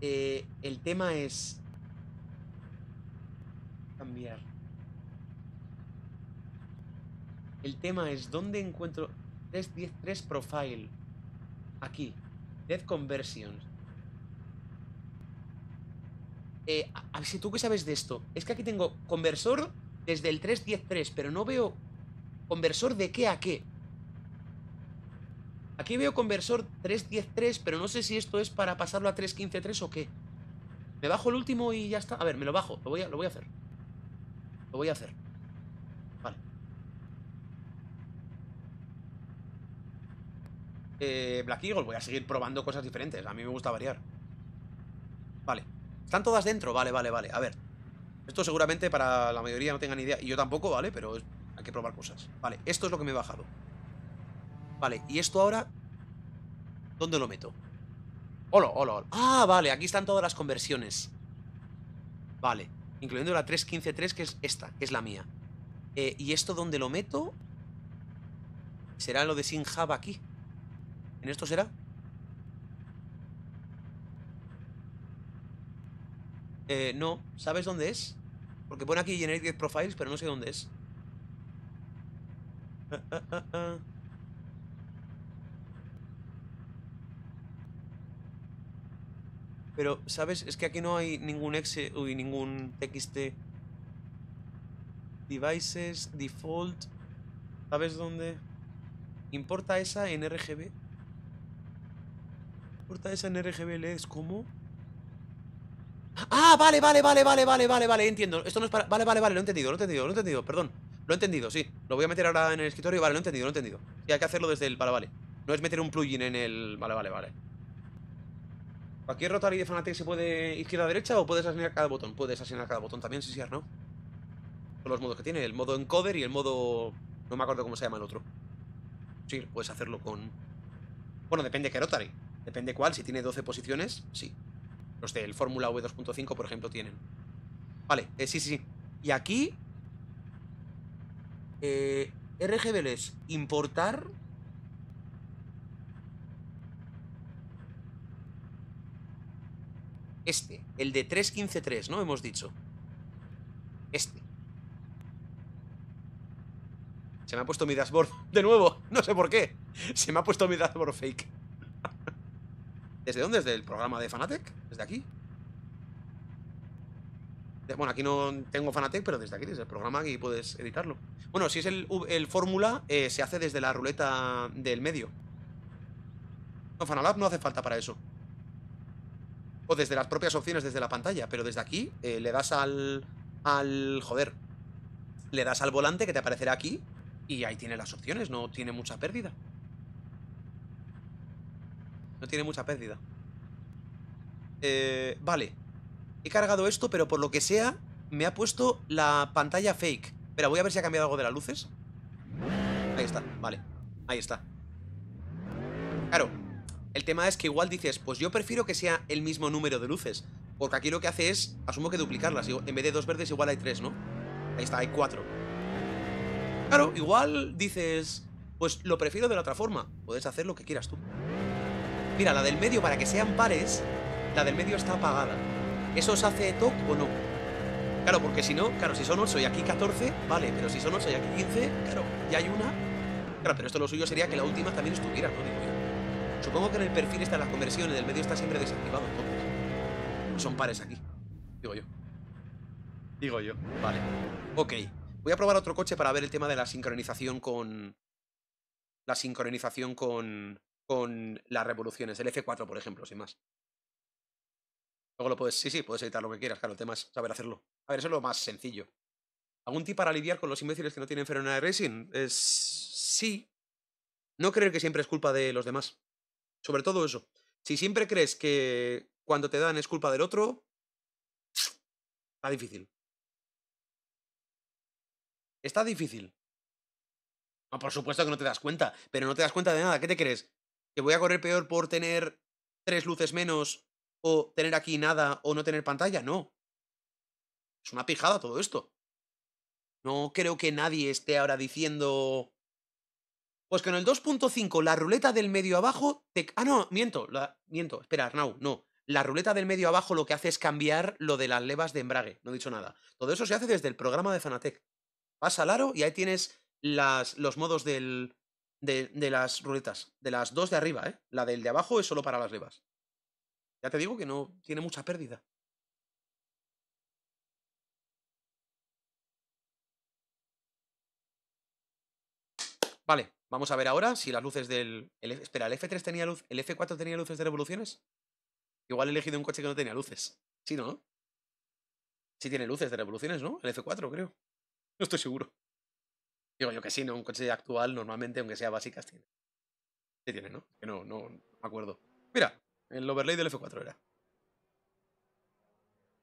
Eh, el tema es... Cambiar. El tema es ¿dónde encuentro 3.10.3 profile? Aquí. Death Conversions. Eh, a, ver si tú qué sabes de esto. Es que aquí tengo conversor desde el 3.10.3, pero no veo conversor de qué a qué. Aquí veo conversor 3.10.3, pero no sé si esto es para pasarlo a 3.15.3 o qué. Me bajo el último y ya está. A ver, me lo bajo. Lo voy a, lo voy a hacer. Lo voy a hacer. Vale. Eh, Black Eagle, voy a seguir probando cosas diferentes. A mí me gusta variar. Vale. ¿Están todas dentro? Vale, vale, vale. A ver. Esto seguramente para la mayoría no tengan idea. Y yo tampoco, ¿vale? Pero hay que probar cosas. Vale, esto es lo que me he bajado. Vale, y esto ahora... ¿Dónde lo meto? Hola, hola, hola. Ah, vale, aquí están todas las conversiones. Vale, incluyendo la 3.15.3, que es esta, que es la mía. Eh, ¿Y esto dónde lo meto? ¿Será lo de sin hub aquí? ¿En esto será? Eh, no, ¿sabes dónde es? Porque pone aquí Generate Get Profiles, pero no sé dónde es. Pero, ¿sabes? Es que aquí no hay ningún exe, uy, ningún txt. Devices, default. ¿Sabes dónde? Importa esa en RGB. Importa esa en RGB LEDs, ¿cómo? Ah, vale, vale, vale, vale, vale, vale, vale, entiendo. Esto no es para. Vale, vale, vale, lo he entendido, lo he entendido, lo he entendido, perdón. Lo he entendido, sí. Lo voy a meter ahora en el escritorio. Vale, lo he entendido, lo he entendido. Y hay que hacerlo desde el. Vale, vale. No es meter un plugin en el. Vale, vale, vale. ¿Cualquier Rotary de Fanatec se puede izquierda-derecha o puedes asignar cada botón? Puedes asignar cada botón también, sí, sí, ¿no? Son los modos que tiene, el modo encoder y el modo... No me acuerdo cómo se llama el otro. Sí, puedes hacerlo con... Bueno, depende de qué Rotary. Depende cuál, si tiene 12 posiciones, sí. Los del Fórmula V2.5, por ejemplo, tienen. Vale, eh, sí, sí, sí. Y aquí... Eh, RGBLs, importar... Este, el de 3.15.3, ¿no? Hemos dicho. Este. Se me ha puesto mi dashboard de nuevo. No sé por qué. Se me ha puesto mi dashboard fake. ¿Desde dónde? ¿Desde el programa de Fanatec? ¿Desde aquí? Bueno, aquí no tengo Fanatec, pero desde aquí, desde el programa, aquí puedes editarlo. Bueno, si es el Fórmula, eh, se hace desde la ruleta del medio. No, Fanalab no hace falta para eso. O desde las propias opciones desde la pantalla, pero desde aquí eh, le das al. al. joder. Le das al volante que te aparecerá aquí. Y ahí tiene las opciones, no tiene mucha pérdida. No tiene mucha pérdida. Eh, vale. He cargado esto, pero por lo que sea, me ha puesto la pantalla fake. Espera, voy a ver si ha cambiado algo de las luces. Ahí está, vale. Ahí está. Claro, el tema es que igual dices, pues yo prefiero que sea el mismo número de luces. Porque aquí lo que hace es, asumo que duplicarlas. En vez de dos verdes, igual hay tres, ¿no? Ahí está, hay cuatro. Claro, igual dices, pues lo prefiero de la otra forma. Puedes hacer lo que quieras tú. Mira, la del medio, para que sean pares, la del medio está apagada. ¿Eso os hace TOC o no? Claro, porque si no, claro, si son 8 y aquí 14, vale, pero si son 8 y aquí 15, claro, ya hay una. Claro, pero esto lo suyo sería que la última también estuviera, ¿no? Digo yo. Supongo que en el perfil está las conversiones, del medio está siempre desactivado, entonces. Son pares aquí. Digo yo. Digo yo. Vale. Ok. Voy a probar otro coche para ver el tema de la sincronización con. La sincronización con. Con las revoluciones. El F4, por ejemplo, sin más. Luego lo puedes. Sí, sí, puedes editar lo que quieras. Claro, el tema es saber hacerlo. A ver, eso es lo más sencillo. ¿Algún tip para lidiar con los imbéciles que no tienen freno de racing? Es. Sí. No creer que siempre es culpa de los demás. Sobre todo eso. Si siempre crees que cuando te dan es culpa del otro. Está difícil. Está difícil. Por supuesto que no te das cuenta, pero no te das cuenta de nada. ¿Qué te crees? ¿Que voy a correr peor por tener tres luces menos o tener aquí nada o no tener pantalla? No. Es una pijada todo esto. No creo que nadie esté ahora diciendo... Pues en el 2.5 la ruleta del medio abajo... Te... Ah, no, miento, miento. Espera, Arnau, no. La ruleta del medio abajo lo que hace es cambiar lo de las levas de embrague. No he dicho nada. Todo eso se hace desde el programa de Fanatec. Vas al aro y ahí tienes las, los modos del, de, de las ruletas. De las dos de arriba, ¿eh? La del de abajo es solo para las levas. Ya te digo que no tiene mucha pérdida. Vale, vamos a ver ahora si las luces del... el espera, ¿el F3 tenía luz? ¿El F4 tenía luces de revoluciones? Igual he elegido un coche que no tenía luces. Sí, ¿no? Sí tiene luces de revoluciones, ¿no? El F4, creo. No estoy seguro. Digo yo que sí, ¿no? Un coche actual normalmente, aunque sea básicas, tiene. Sí tiene, ¿no? Que no, no, me acuerdo. Mira, el overlay del F4 era.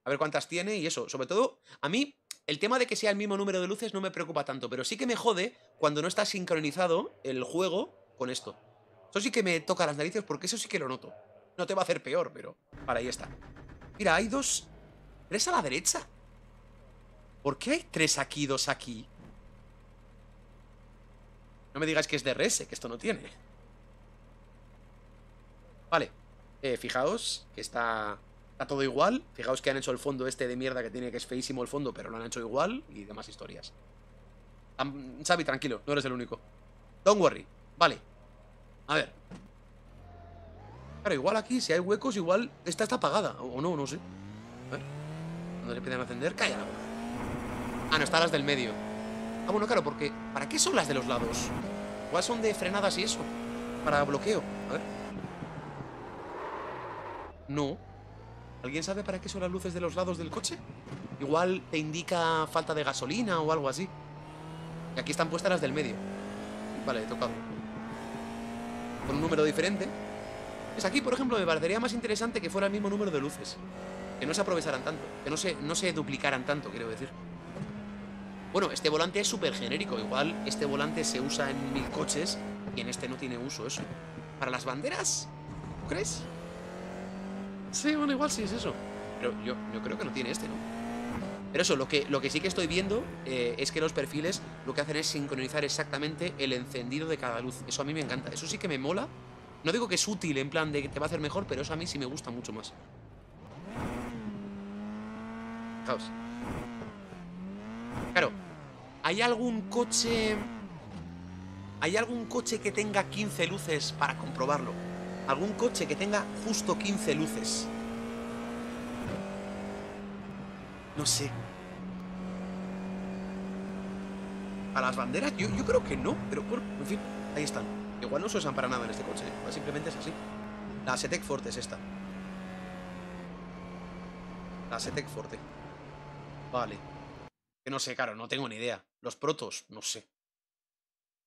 A ver cuántas tiene y eso. Sobre todo, a mí, el tema de que sea el mismo número de luces no me preocupa tanto, pero sí que me jode cuando no está sincronizado el juego con esto. Eso sí que me toca las narices porque eso sí que lo noto. No te va a hacer peor, pero... Para ahí está. Mira, hay dos... Tres a la derecha. ¿Por qué hay tres aquí dos aquí? No me digáis que es DRS, que esto no tiene. Vale. Eh, fijaos que está, está todo igual. Fijaos que han hecho el fondo este de mierda que tiene, que es feísimo el fondo, pero lo han hecho igual y demás historias. Am- Xavi, tranquilo, no eres el único. Don't worry. Vale. A ver. Claro, igual aquí, si hay huecos, igual esta está apagada. O no, no sé. A ver. Cuando le a encender, calla la boca. Ah, no, están las del medio. Ah, bueno, claro, porque... ¿Para qué son las de los lados? Igual son de frenadas y eso. Para bloqueo. A ver. No. ¿Alguien sabe para qué son las luces de los lados del coche? Igual te indica falta de gasolina o algo así. Y aquí están puestas las del medio. Vale, he tocado. Con un número diferente. Es aquí, por ejemplo, me parecería más interesante que fuera el mismo número de luces. Que no se aprovecharan tanto. Que no se, no se duplicaran tanto, quiero decir. Bueno, este volante es súper genérico. Igual este volante se usa en mil coches y en este no tiene uso eso. ¿Para las banderas? ¿Tú crees? Sí, bueno, igual sí es eso. Pero yo, yo creo que no tiene este, ¿no? Pero eso, lo que, lo que sí que estoy viendo eh, es que los perfiles lo que hacen es sincronizar exactamente el encendido de cada luz. Eso a mí me encanta. Eso sí que me mola. No digo que es útil en plan de que te va a hacer mejor, pero eso a mí sí me gusta mucho más. Fijaos. Claro, ¿hay algún coche... ¿Hay algún coche que tenga 15 luces para comprobarlo? ¿Algún coche que tenga justo 15 luces? No sé. ¿A las banderas? Yo, yo creo que no, pero bueno, en fin, ahí están. Igual no se usan para nada en este coche, igual simplemente es así. La Setec Forte es esta. La Setec Forte. Vale. Que no sé, claro, no tengo ni idea. Los protos, no sé.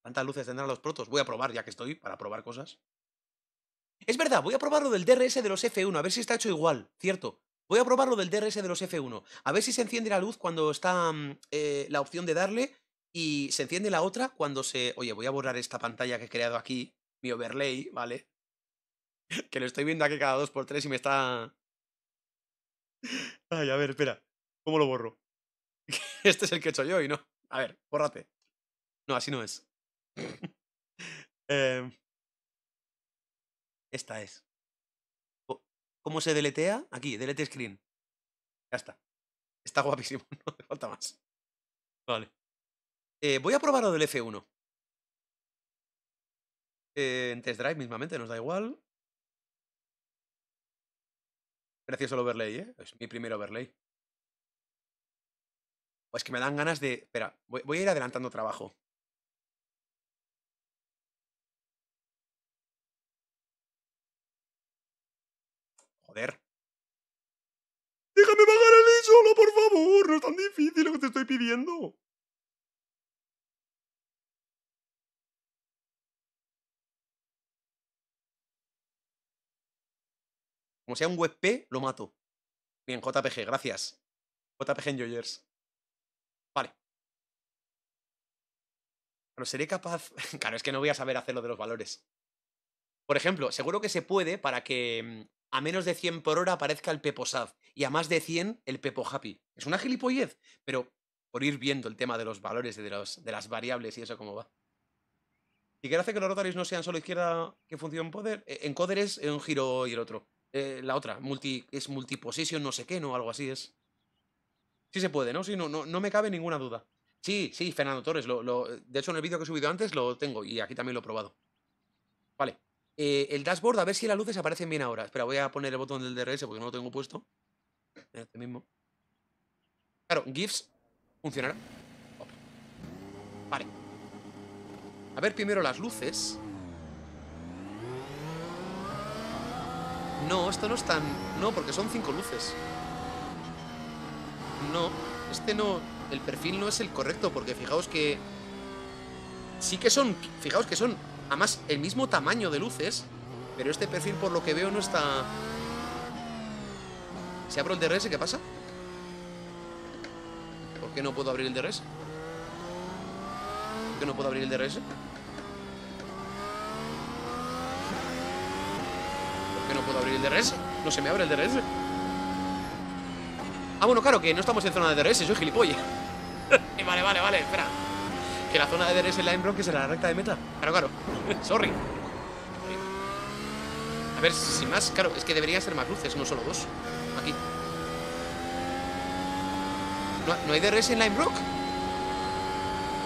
¿Cuántas luces tendrán los protos? Voy a probar ya que estoy, para probar cosas. Es verdad, voy a probar lo del DRS de los F1, a ver si está hecho igual, cierto. Voy a probar lo del DRS de los F1, a ver si se enciende la luz cuando está mm, eh, la opción de darle y se enciende la otra cuando se... Oye, voy a borrar esta pantalla que he creado aquí, mi overlay, ¿vale? Que lo estoy viendo aquí cada dos por tres y me está... Ay, a ver, espera. ¿Cómo lo borro? Este es el que he hecho yo y no. A ver, bórrate. No, así no es. Em, esta es. ¿Cómo se deletea? Aquí, delete screen. Ya está. Está guapísimo, no hace falta más. Vale. Eh, voy a probar lo del F1. Eh, en test drive mismamente, nos da igual. Precioso el overlay, ¿eh? Es mi primer overlay. Pues que me dan ganas de... Espera, voy, voy a ir adelantando trabajo. Joder. Déjame bajar el solo, por favor. No es tan difícil lo que te estoy pidiendo. Como sea un WebP, lo mato. Bien, JPG, gracias. JPG Enjoyers. Vale. Pero seré capaz. Claro, es que no voy a saber hacer lo de los valores. Por ejemplo, seguro que se puede para que mm, a menos de 100 por hora aparezca el Pepo Sad y a más de 100 el Pepo Happy. Es una gilipollez, pero por ir viendo el tema de los valores y de, los, de las variables y eso cómo va. ¿Y qué hace que los rotaries no sean solo izquierda que funciona en poder? Eh, Encoder es un giro y el otro. Eh, la otra, multi, es multiposition, no sé qué, ¿no? Algo así es. Sí se puede, ¿no? Sí, no, no, no me cabe ninguna duda. Sí, sí, Fernando Torres. Lo, lo- de hecho, en el vídeo que he subido antes lo tengo y aquí también lo he probado. Vale. Eh, el dashboard, a ver si las luces aparecen bien ahora. Espera, voy a poner el botón del DRS porque no lo tengo puesto. Este mismo. Claro, GIFs funcionará. Vale. A ver primero las luces. No, esto no es tan... No, porque son cinco luces. No, este no... El perfil no es el correcto, porque fijaos que... Sí que son... Fijaos que son, además, el mismo tamaño de luces, pero este perfil, por lo que veo, no está... Si abro el DRS, ¿qué pasa? ¿Por qué no puedo abrir el DRS? ¿Por qué no puedo abrir el DRS? ¿Por qué no puedo abrir el DRS? No se me abre el DRS. Ah, bueno, claro, que no estamos en zona de DRS, soy gilipollas. vale, vale, vale, espera. Que la zona de DRS en Line Rock es en la recta de meta. Claro, claro. Sorry. A ver, sin más, claro, es que deberían ser más luces, no solo dos. Aquí. ¿No, ¿no hay DRS en Lime Rock?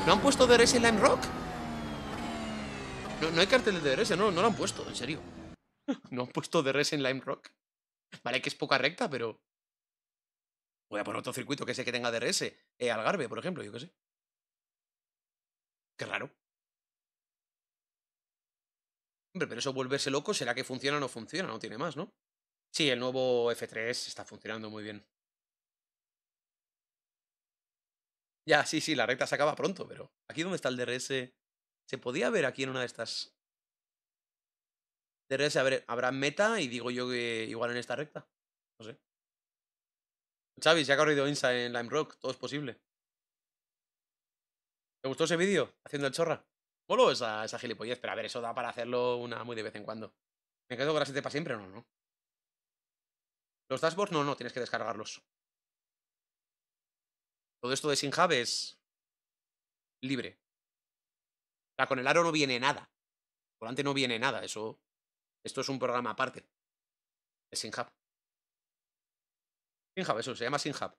¿No han puesto DRS en Lime Rock? No, no hay cartel de DRS, no, no lo han puesto, en serio. No han puesto DRS en Lime Rock. Vale, que es poca recta, pero. Voy a poner otro circuito que sé que tenga DRS. Eh, Algarve, por ejemplo, yo qué sé. Qué raro. Hombre, pero eso volverse loco, ¿será que funciona o no funciona? No tiene más, ¿no? Sí, el nuevo F3 está funcionando muy bien. Ya, sí, sí, la recta se acaba pronto, pero aquí donde está el DRS, se podía ver aquí en una de estas. DRS, a ver, habrá meta y digo yo que igual en esta recta. No sé. Xavi, se ha corrido Insa en Lime Rock, todo es posible. ¿Te gustó ese vídeo? Haciendo el chorra. Molo esa, esa gilipollez, pero a ver, eso da para hacerlo una muy de vez en cuando. ¿Me quedo con la 7 para siempre? No, no. Los dashboards, no, no, tienes que descargarlos. Todo esto de SynHub es libre. O sea, con el aro no viene nada. Volante no viene nada, eso. Esto es un programa aparte. Es SynHub. SynHub, eso, se llama SynHub.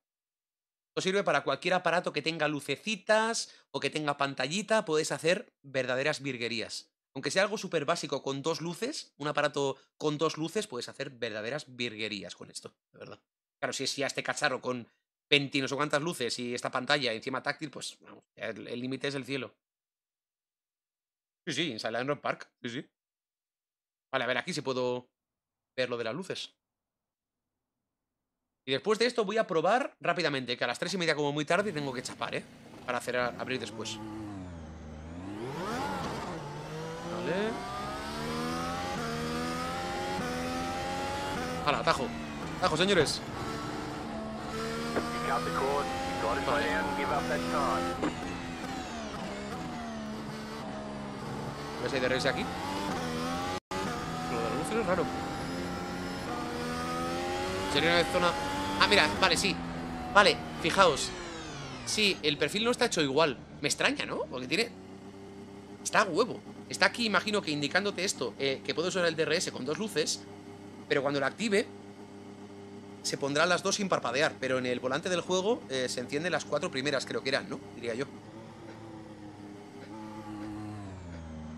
Esto sirve para cualquier aparato que tenga lucecitas o que tenga pantallita, puedes hacer verdaderas virguerías. Aunque sea algo súper básico con dos luces, un aparato con dos luces, puedes hacer verdaderas virguerías con esto, de verdad. Claro, si es ya este cacharro con 20 y no sé cuántas luces y esta pantalla encima táctil, pues el límite es el cielo. Sí, sí, Inside Rock Park, sí, sí. Vale, a ver, aquí sí puedo ver lo de las luces. Y después de esto voy a probar rápidamente, que a las 3 y media como muy tarde tengo que chapar, ¿eh? Para hacer abrir después. Vale. Hala, atajo. Atajo, señores. Vale. ¿Ves hay DRS aquí? Lo de las luces es raro. Sería una zona... Ah, mira, vale, sí. Vale, fijaos. Sí, el perfil no está hecho igual. Me extraña, ¿no? Porque tiene Está a huevo. Está aquí, imagino que indicándote esto, eh, que puedo usar el DRS con dos luces, pero cuando lo active, se pondrán las dos sin parpadear. Pero en el volante del juego eh, se encienden las cuatro primeras, creo que eran, ¿no? Diría yo.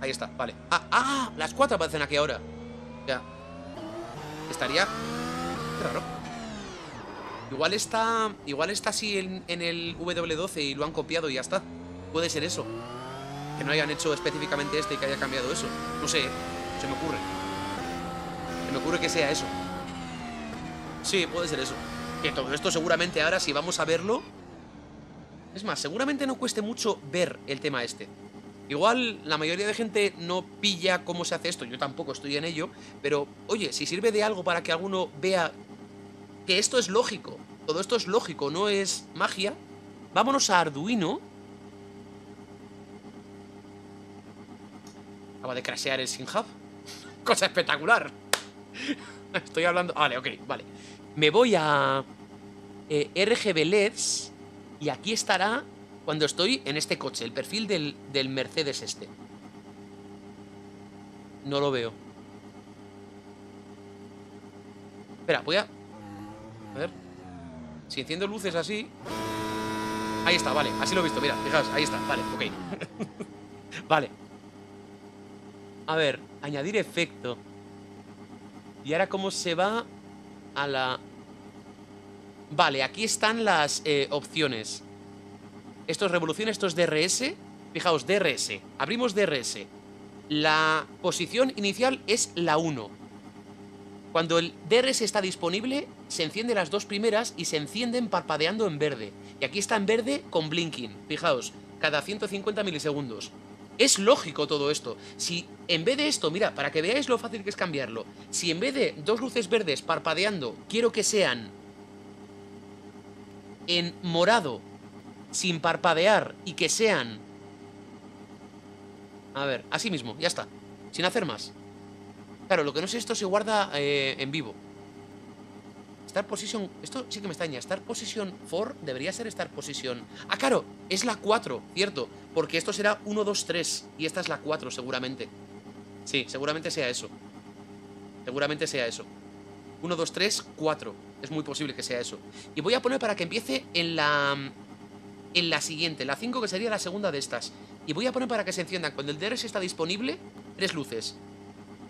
Ahí está, vale. Ah, ah, las cuatro aparecen aquí ahora. Ya. Estaría... Qué raro. Igual está... Igual está así en, en el W12 y lo han copiado y ya está. Puede ser eso. Que no hayan hecho específicamente este y que haya cambiado eso. No sé, se me ocurre. Se me ocurre que sea eso. Sí, puede ser eso. Que todo esto seguramente ahora, si vamos a verlo... Es más, seguramente no cueste mucho ver el tema este. Igual la mayoría de gente no pilla cómo se hace esto, yo tampoco estoy en ello, pero oye, si sirve de algo para que alguno vea que esto es lógico, todo esto es lógico, no es magia, vámonos a Arduino. Acaba de crashear el SynHub. Cosa espectacular. Estoy hablando... Vale, ok, vale. Me voy a eh, RGB LEDs y aquí estará cuando estoy en este coche, el perfil del, del Mercedes este. No lo veo. Espera, voy a... A ver. Si enciendo luces así... Ahí está, vale, así lo he visto, mira, fijaos, ahí está, vale, ok. vale. A ver, añadir efecto. Y ahora cómo se va a la... Vale, aquí están las eh, opciones. Esto es revolución, esto es DRS. Fijaos, DRS. Abrimos DRS. La posición inicial es la 1. Cuando el DRS está disponible, se encienden las dos primeras y se encienden parpadeando en verde. Y aquí está en verde con blinking. Fijaos, cada 150 milisegundos. Es lógico todo esto. Si en vez de esto, mira, para que veáis lo fácil que es cambiarlo, si en vez de dos luces verdes parpadeando, quiero que sean en morado, sin parpadear y que sean... A ver, así mismo, ya está. Sin hacer más. Claro, lo que no sé, esto se guarda eh, en vivo. Start Position... Esto sí que me extraña. Start Position 4 debería ser Start Position... Ah, claro, es la 4, cierto. Porque esto será 1, 2, 3. Y esta es la 4, seguramente. Sí, seguramente sea eso. Seguramente sea eso. 1, 2, 3, 4. Es muy posible que sea eso. Y voy a poner para que empiece en la... En la siguiente, la 5 que sería la segunda de estas. Y voy a poner para que se enciendan. Cuando el DRS está disponible, tres luces.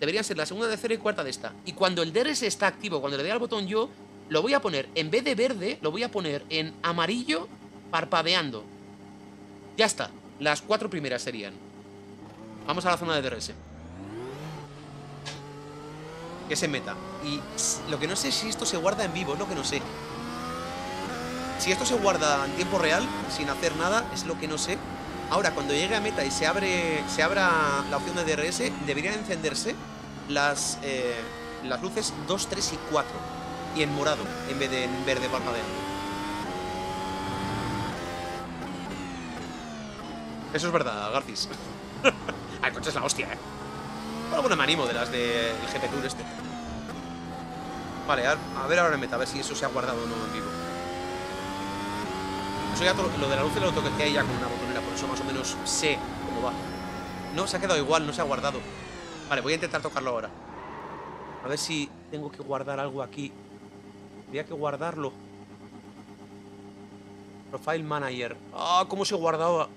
Deberían ser la segunda, tercera y cuarta de esta. Y cuando el DRS está activo, cuando le dé al botón yo, lo voy a poner, en vez de verde, lo voy a poner en amarillo parpadeando. Ya está. Las cuatro primeras serían. Vamos a la zona de DRS. Que se meta. Y lo que no sé es si esto se guarda en vivo, es lo que no sé. Si esto se guarda en tiempo real, sin hacer nada, es lo que no sé. Ahora, cuando llegue a meta y se abre se abra la opción de DRS, deberían encenderse las, eh, las luces 2, 3 y 4. Y en morado, en vez de en verde parpadeando. Eso es verdad, Garcis. el coche es la hostia, eh. Alguna me animo de las del GP Tour este. Vale, a, ver ahora en meta, a ver si eso se ha guardado o no en vivo. Eso ya lo de la luz lo toqué ya con una botonera, por eso más o menos sé cómo va. No, se ha quedado igual, no se ha guardado. Vale, voy a intentar tocarlo ahora. A ver si tengo que guardar algo aquí. Tendría que guardarlo. Profile Manager. Ah, ¿cómo se guardaba?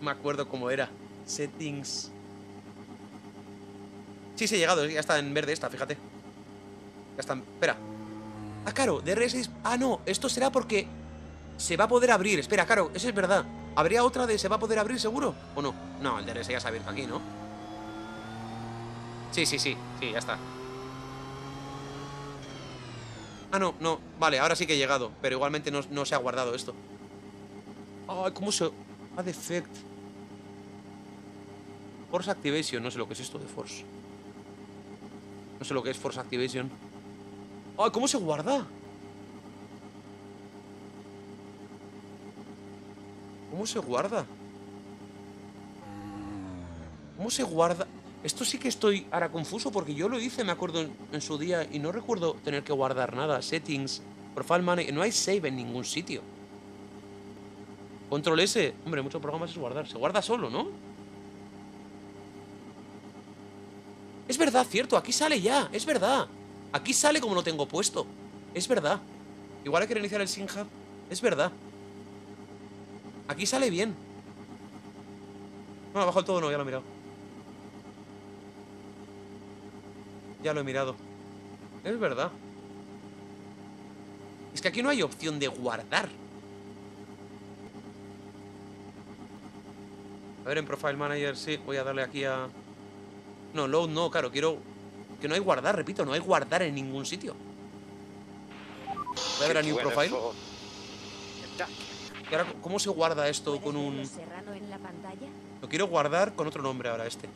Me acuerdo cómo era. Settings. Sí, sí, he llegado. Ya está en verde esta, fíjate. Ya está. Espera. Ah, claro, DRS. Ah, no. Esto será porque se va a poder abrir. Espera, claro, eso es verdad. ¿Habría otra de se va a poder abrir seguro? ¿O no? No, el DRS ya se abierto aquí, ¿no? Sí, sí, sí. Sí, ya está. Ah, no, no. Vale, ahora sí que he llegado. Pero igualmente no, no se ha guardado esto. Ay, ¿cómo se...? Ah, defect. Force Activation. No sé lo que es esto de Force. No sé lo que es Force Activation. ¡Ay, cómo se guarda! ¿Cómo se guarda? ¿Cómo se guarda? Esto sí que estoy ahora confuso porque yo lo hice, me acuerdo, en, su día y no recuerdo tener que guardar nada. Settings. Profile Manager. No hay save en ningún sitio. Control S. Hombre, muchos programas es guardar. Se guarda solo, ¿no? Es verdad, cierto. Aquí sale ya. Es verdad. Aquí sale como lo tengo puesto. Es verdad. Igual hay que reiniciar el SynHub. Es verdad. Aquí sale bien. No, abajo el todo no, ya lo he mirado. Ya lo he mirado. Es verdad. Es que aquí no hay opción de guardar. A ver, en Profile Manager, sí, voy a darle aquí a... No, load no, claro, quiero... Que no hay guardar, repito, no hay guardar en ningún sitio. Voy a ver a New Profile. ¿Y ahora cómo se guarda esto ¿Puedes con un...? en la pantalla? Lo quiero guardar con otro nombre ahora, este.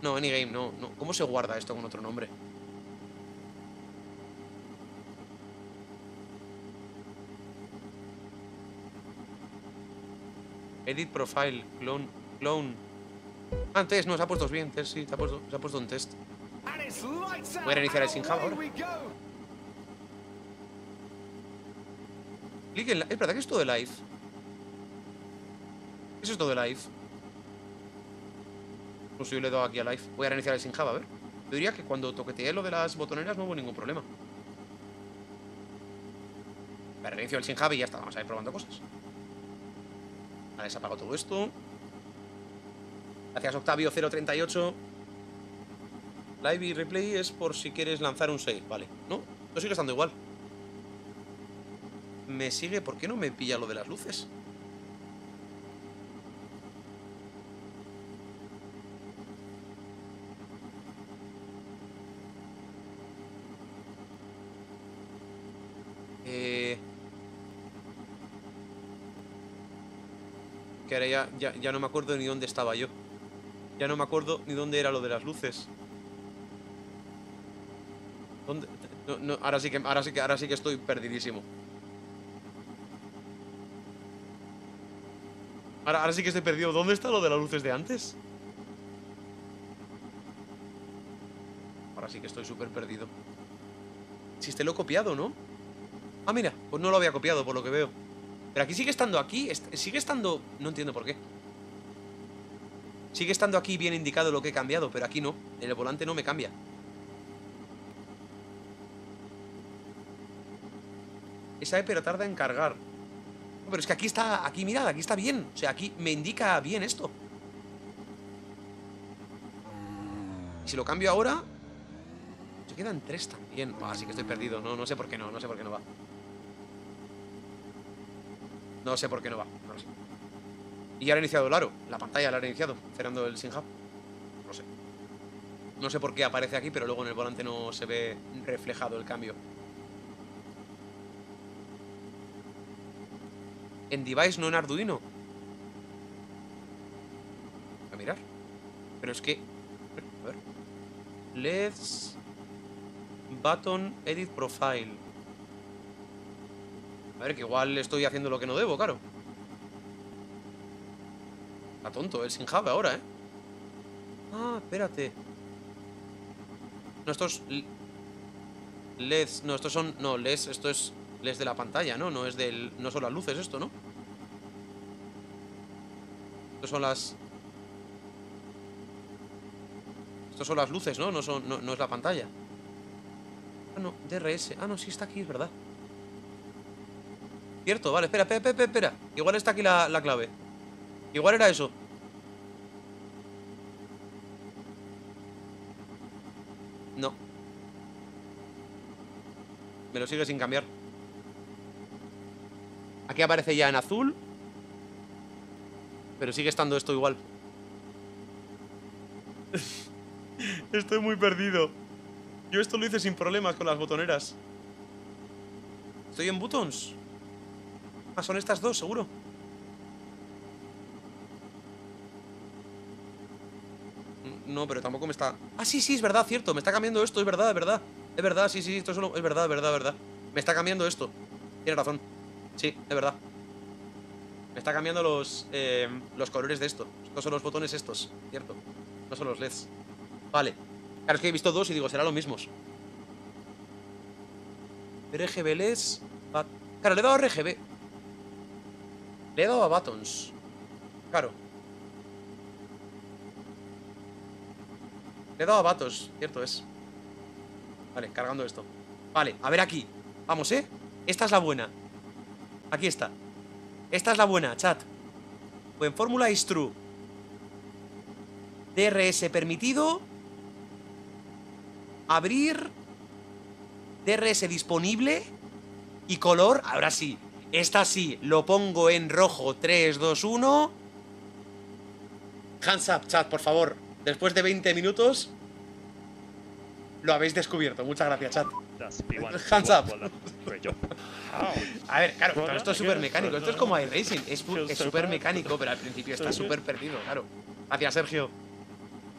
No, Anygame, no, no. ¿Cómo se guarda esto con otro nombre? Edit profile, clone, clone. Ah, test, no, se ha puesto bien, test, sí, se ha puesto, se ha puesto un test. Voy a reiniciar el SynHub ahora. Es verdad que es todo de live. ¿Qué es esto de live? Pues yo le he dado aquí a live. Voy a reiniciar el SynHub, a ver. Yo diría que cuando toqueteé lo de las botoneras no hubo ningún problema. Me reinicio el SynHub y ya está. Vamos a ir probando cosas. Vale, se apagado todo esto. Gracias, Octavio038. Live y replay es por si quieres lanzar un save. Vale, ¿no? No sigue estando igual. Me sigue... ¿Por qué no me pilla lo de las luces? Eh... Que ahora ya, no me acuerdo ni dónde estaba yo. Ya no me acuerdo ni dónde era lo de las luces. ¿Dónde? Ahora sí que, ahora sí que, ahora sí que estoy perdidísimo. Ahora, sí que estoy perdido. ¿Dónde está lo de las luces de antes? Ahora sí que estoy súper perdido. Si este lo he copiado, ¿no? Ah, mira, pues no lo había copiado por lo que veo. Pero aquí sigue estando aquí, sigue estando... No entiendo por qué. Sigue estando aquí bien indicado lo que he cambiado, pero aquí no. En el volante no me cambia. Esa E pero tarda en cargar. Pero es que aquí está, aquí mirad, aquí está bien. O sea, aquí me indica bien esto. Y si lo cambio ahora... Se quedan tres también. Ah, sí que estoy perdido. No, no sé por qué no, no sé por qué no va. No sé por qué no va. No lo sé. Y ya ha iniciado el aro. La pantalla la ha iniciado. Cerrando el SynHub. No sé. No sé por qué aparece aquí, pero luego en el volante no se ve reflejado el cambio. En device, no en Arduino. A mirar. Pero es que... A ver. Let's... Button Edit Profile. A ver, que igual estoy haciendo lo que no debo, claro. Está tonto el SynHub ahora, ¿eh? Ah, espérate. No, estos... LEDs... No, estos son... No, LEDs... Esto es... LEDs de la pantalla, ¿no? No es del... No son las luces esto, ¿no? Estos son las... Estos son las luces, ¿no? No, son, no, no es la pantalla. Ah, no, DRS. Ah, no, sí está aquí, es verdad. Cierto, vale, espera, espera, espera, espera. Igual está aquí la, la clave. Igual era eso. No. Me lo sigue sin cambiar. Aquí aparece ya en azul. Pero sigue estando esto igual. Estoy muy perdido. Yo esto lo hice sin problemas con las botoneras. Estoy en buttons. Ah, son estas dos, seguro. Mm, No, pero tampoco me está... Ah, sí, sí, es verdad, cierto. Me está cambiando esto, es verdad, es verdad. Es verdad, sí, sí, esto solo... Es verdad, es verdad, es verdad. Me está cambiando esto. Tiene razón. Sí, es verdad. Me está cambiando los, eh, los colores de esto. Estos son los botones estos, cierto. No son los LEDs. Vale. Claro, es que he visto dos y digo, serán los mismos. RGB LEDs. Claro, le he dado a RGB. Le he dado a buttons. Claro. Le he dado a buttons, cierto es. Vale, cargando esto. Vale, a ver aquí. Vamos, ¿eh? Esta es la buena. Aquí está. Esta es la buena, chat. Buen fórmula is true. DRS permitido. Abrir. DRS disponible. Y color, ahora sí. Esta sí, lo pongo en rojo. 3, 2, 1. Hands up, chat, por favor. Después de 20 minutos. Lo habéis descubierto. Muchas gracias, chat. Hands up. A ver, claro, todo esto es súper mecánico. Esto es como iRacing. Es súper mecánico, pero al principio está súper perdido, claro. Gracias, Sergio.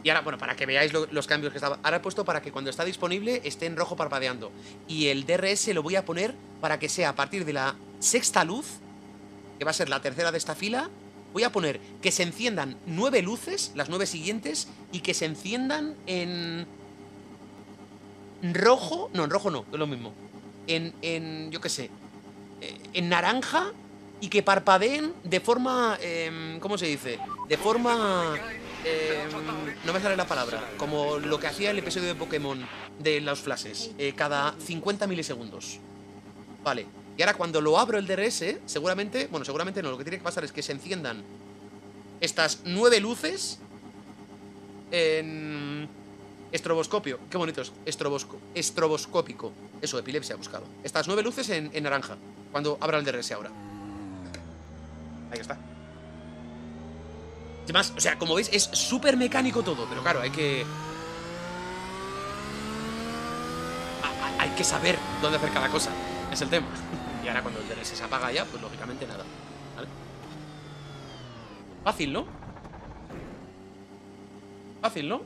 Y ahora, bueno, para que veáis lo- los cambios que estaba. Ahora he puesto para que cuando está disponible esté en rojo parpadeando. Y el DRS lo voy a poner para que sea a partir de la sexta luz, que va a ser la tercera de esta fila. Voy a poner que se enciendan nueve luces, las nueve siguientes, y que se enciendan en. Rojo. No, en rojo no, es lo mismo. En, en yo qué sé. eh, En naranja y que parpadeen de forma. em, ¿Cómo se dice? De forma. em, no me sale la palabra. Como lo que hacía el episodio de Pokémon de los flashes. eh, cada 50 milisegundos. Vale. Y ahora cuando lo abro el DRS, seguramente. Bueno, seguramente no. Lo que tiene que pasar es que se enciendan estas nueve luces. En. Estroboscopio. Qué bonito es. Estrobosco- estroboscópico. Eso, epilepsia buscado. Estas nueve luces en, en naranja. Cuando abra el DRS ahora. Ahí está. Más, o sea, como veis, es súper mecánico todo. Pero claro, hay que. a- a- Hay que saber dónde hacer cada cosa. Es el tema. Y ahora cuando el DRS se apaga ya, pues lógicamente nada. ¿Vale? Fácil, ¿no? Fácil, ¿no?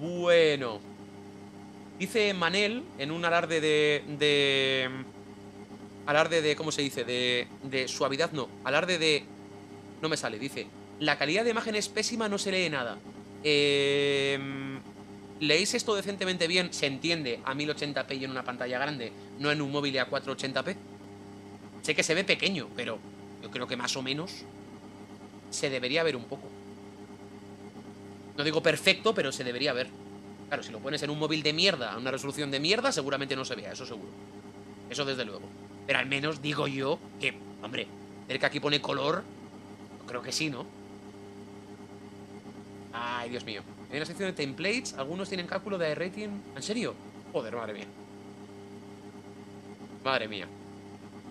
Bueno. Dice Manel en un alarde de. de. Alarde de. ¿Cómo se dice? De. De suavidad, no. Alarde de. No me sale, dice. La calidad de imagen es pésima, no se lee nada. Eh, ¿Leéis esto decentemente bien? ¿Se entiende a 1080p y en una pantalla grande, no en un móvil a 480p? Sé que se ve pequeño, pero yo creo que más o menos se debería ver un poco. No digo perfecto, pero se debería ver. Claro, si lo pones en un móvil de mierda, a una resolución de mierda, seguramente no se vea, eso seguro. Eso desde luego. Pero al menos digo yo que, hombre, el que aquí pone color, creo que sí, ¿no? Ay, Dios mío. Hay una sección de templates, algunos tienen cálculo de rating. ¿En serio? Joder, madre mía. Madre mía.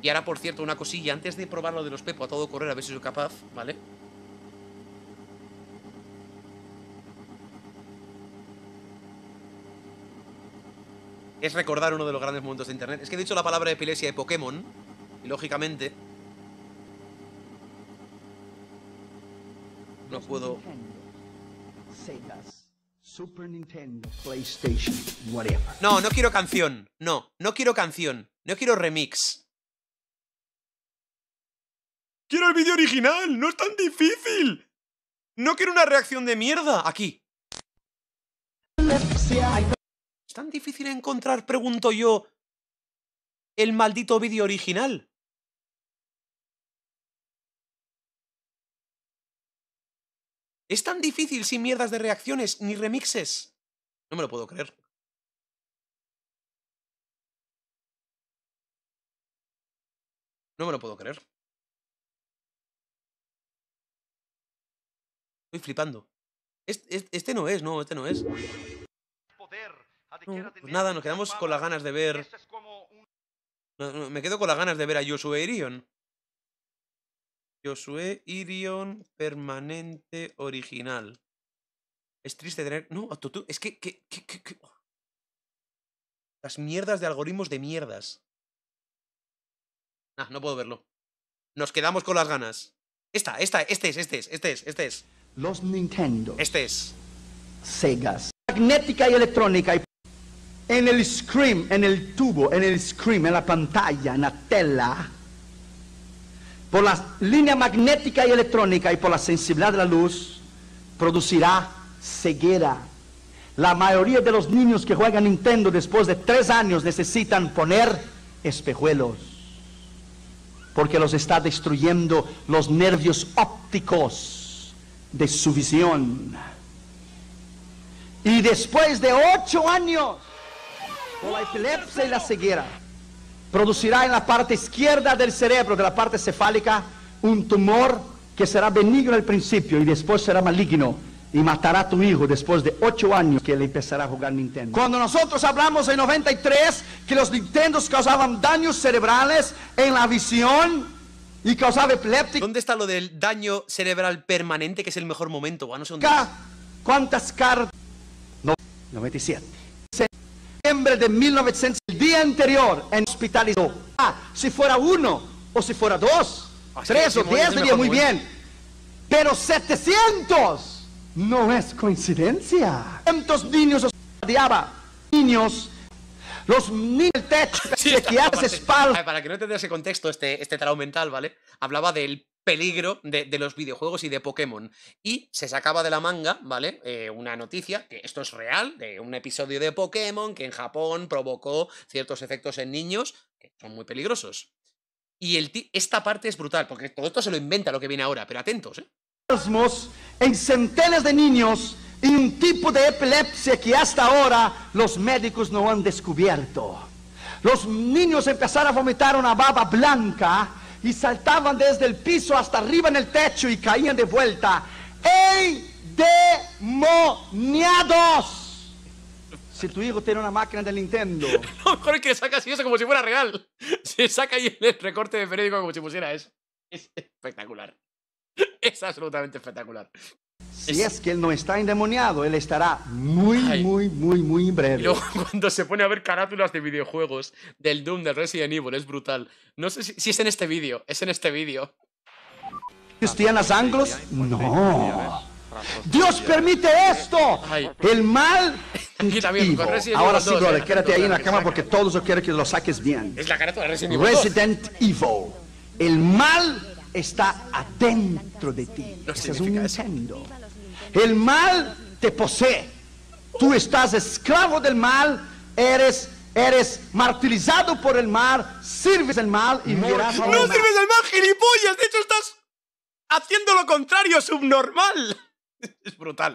Y ahora, por cierto, una cosilla, antes de probar lo de los Pepo a todo correr, a ver si soy capaz, ¿vale? Es recordar uno de los grandes momentos de internet. Es que he dicho la palabra epilepsia de Pokémon, y lógicamente. No puedo. Segas, Super Nintendo, PlayStation, whatever. No, no quiero canción. No, no quiero canción. No quiero remix. Quiero el vídeo original. No es tan difícil. No quiero una reacción de mierda. Aquí. ¿Es tan difícil encontrar, pregunto yo, el maldito vídeo original? ¿Es tan difícil sin mierdas de reacciones ni remixes? No me lo puedo creer. No me lo puedo creer. Estoy flipando. Es- es- Este, no es, no, este no es. No, pues nada, nos quedamos con las ganas de ver. No, no, me quedo con las ganas de ver a Josué Irion. Josué Irion permanente original. Es triste tener. No, Autotune. Es que. que- que- que- que- Las mierdas de algoritmos de mierdas. Ah, no puedo verlo. Nos quedamos con las ganas. Esta, esta, este es, este es, este es, este es. Los Nintendo, Este es. Segas, magnética y electrónica. y- En el screen, en el tubo, en el screen, en la pantalla, en la tela. Por la línea magnética y electrónica y por la sensibilidad de la luz, producirá ceguera. La mayoría de los niños que juegan Nintendo después de tres años necesitan poner espejuelos. Porque los está destruyendo los nervios ópticos de su visión. Y después de ocho años, con la epilepsia y la ceguera, producirá en la parte izquierda del cerebro, de la parte cefálica, un tumor que será benigno al principio y después será maligno y matará a tu hijo después de ocho años que él empezará a jugar Nintendo. Cuando nosotros hablamos en 93 que los Nintendos causaban daños cerebrales en la visión y causaba epilepsia, ¿Dónde está lo del daño cerebral permanente, que es el mejor momento? Buah, no sé dónde está. ¿cuántas cartas? No, 97. Septiembre de 1900, el día anterior, en hospitalizó. Ah, si fuera uno, o si fuera dos, Ah, sí, tres o diez, sería muy bien. Pero 700 no es coincidencia. ¿Cuántos niños odiaba? Niños, los niños del techo, Sí, aparte- espalda. Para que no entendiese ese contexto, este, este trauma mental, ¿vale? Hablaba del peligro de, los videojuegos y de Pokémon. Y se sacaba de la manga, ¿vale? Eh, una noticia, que esto es real, de un episodio de Pokémon que en Japón provocó ciertos efectos en niños que son muy peligrosos. Y el esta parte es brutal, porque todo esto se lo inventa lo que viene ahora, pero atentos, ¿eh? en centenas de niños y un tipo de epilepsia que hasta ahora los médicos no han descubierto. Los niños empezaron a vomitar una baba blanca y saltaban desde el piso hasta arriba en el techo y caían de vuelta. ¡Endemoniados! Si tu hijo tiene una máquina de Nintendo, Lo mejor es que saca así eso como si fuera real. Se saca ahí el recorte de periódico como si pusiera eso. Es espectacular. Es absolutamente espectacular. Si es que él no está endemoniado, él estará muy, Ay. muy, muy, muy Y breve. luego cuando se pone a ver carátulas de videojuegos, del Doom, del Resident Evil, es brutal. No sé si, si es en este vídeo, es en este vídeo. cristianas anglos? No. Dios permite esto. Ay. El mal. Aquí también, con Resident Ahora Evil sí, 2, brother, eh. quédate ahí en la cama porque todos yo quiero que lo saques bien. Es la carátula de Resident Evil 2. Resident Evil. El mal está adentro de ti. No Ese es un significa eso. El mal te posee. Tú estás esclavo del mal, eres, eres martirizado por el mal, sirves el mal y vivirás ¡No el mal. sirves del mal, gilipollas! De hecho, estás haciendo lo contrario, subnormal. Es brutal.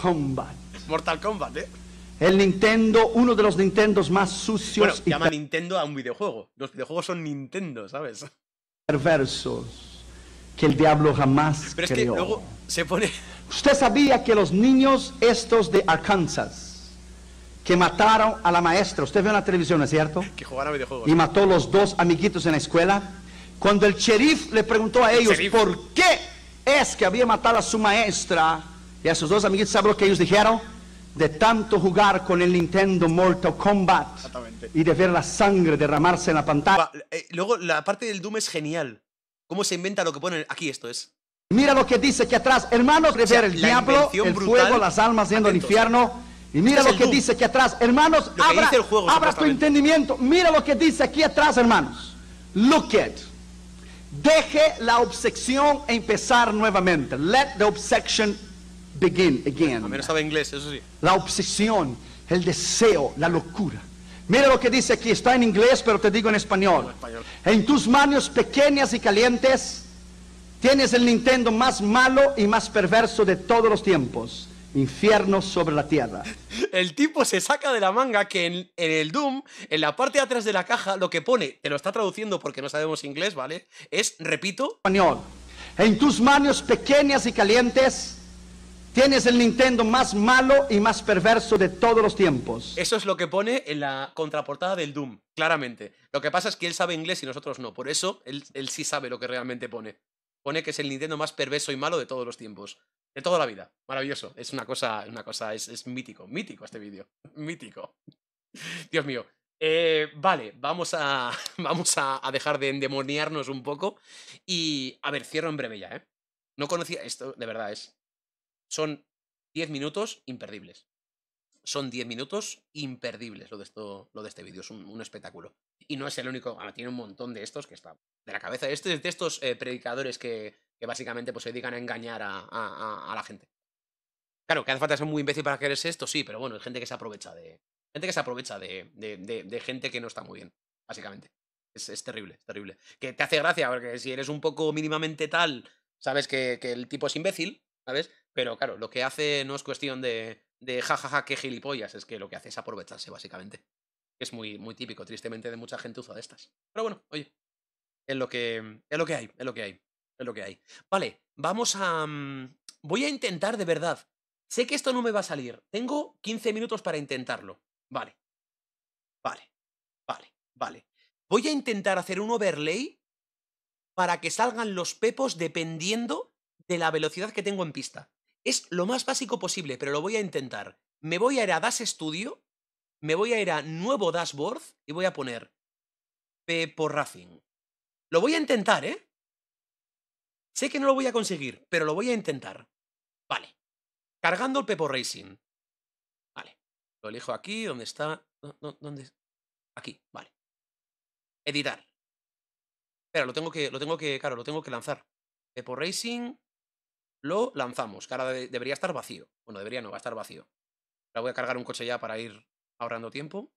Combat. Mortal Kombat, ¿eh? El Nintendo, uno de los Nintendos más sucios Bueno, y llama Nintendo a un videojuego. Los videojuegos son Nintendo, ¿sabes? perversos que el diablo jamás Pero es que creó. luego se pone... ¿Usted sabía que los niños estos de Arkansas que mataron a la maestra, usted ve en la televisión, ¿no es cierto? Que jugar a videojuegos. Y mató los dos amiguitos en la escuela. Cuando el sheriff le preguntó a ellos por qué es que había matado a su maestra y a sus dos amiguitos, ¿sabe lo que ellos dijeron? De tanto jugar con el Nintendo Mortal Kombat Exactamente. y de ver la sangre derramarse en la pantalla. Eh, luego, la parte del Doom es genial. Cómo se inventa lo que ponen aquí, esto es. Mira lo que dice aquí atrás, hermanos, de sea, ver el la diablo, el brutal. fuego, las almas yendo al infierno. Y mira Este es lo que dice aquí atrás, hermanos, abra, juego, tu entendimiento. Mira lo que dice aquí atrás, hermanos. Look it. Deje la obsesión empezar nuevamente. Let the obsession begin again. A menos sabe inglés, eso sí. La obsesión, el deseo, la locura. Mira lo que dice aquí, está en inglés, pero te digo en español. español. En tus manos pequeñas y calientes tienes el Nintendo más malo y más perverso de todos los tiempos. Infierno sobre la tierra. El tipo se saca de la manga que en, en el Doom, en la parte de atrás de la caja, lo que pone, te lo está traduciendo porque no sabemos inglés, ¿vale? Es, repito, Español. En tus manos pequeñas y calientes tienes el Nintendo más malo y más perverso de todos los tiempos. eso es lo que pone en la contraportada del Doom, claramente. Lo que pasa es que él sabe inglés y nosotros no, por eso él, él sí sabe lo que realmente pone. Pone que es el Nintendo más perverso y malo de todos los tiempos. De toda la vida. Maravilloso. Es una cosa, una cosa, es, mítico. Mítico este vídeo. Mítico. Dios mío. Eh, vale, vamos a. Vamos a, dejar de endemoniarnos un poco. Y. A ver, cierro en breve ya, ¿eh? No conocía. Esto, de verdad, es. Son 10 minutos imperdibles. Son 10 minutos imperdibles lo de, esto, lo de este vídeo. Es un espectáculo. Y no es el único. tiene un montón de estos que está de la cabeza. Este es de estos eh, predicadores que, básicamente pues, se dedican a engañar a, a- la gente. Claro, que hace falta ser muy imbécil para quererse esto, sí, pero bueno, hay gente que se aprovecha de. Gente que se aprovecha de, de, gente que no está muy bien, básicamente. Es, es terrible, es terrible. Que te hace gracia, porque si eres un poco mínimamente tal, sabes que, que el tipo es imbécil, ¿sabes? Pero claro, lo que hace no es cuestión de, de jajaja, qué gilipollas, es que lo que hace es aprovecharse, básicamente. Es muy, muy típico, tristemente, de mucha gente usa de estas. Pero bueno, oye, es lo que, es lo que hay, es lo que hay, es lo que hay. Vale, vamos a... mm, Voy a intentar de verdad. Sé que esto no me va a salir. Tengo 15 minutos para intentarlo. Vale. Vale. Vale. Vale. Voy a intentar hacer un overlay para que salgan los pepos dependiendo de la velocidad que tengo en pista. Es lo más básico posible, pero lo voy a intentar. Me voy a ir a Dash Studio, me voy a ir a Nuevo Dashboard y voy a poner Pepo Racing. Lo voy a intentar, ¿eh? Sé que no lo voy a conseguir, pero lo voy a intentar. Vale. Cargando el Pepo Racing. Vale. Lo elijo aquí, ¿dónde está? ¿Dó- dó- ¿Dónde? Aquí, vale. Editar. Espera, lo tengo que, lo tengo que, claro, lo tengo que lanzar. Pepo Racing lo lanzamos, que ahora de- debería estar vacío. Bueno, debería no, va a estar vacío. Ahora voy a cargar un coche ya para ir ahorrando tiempo.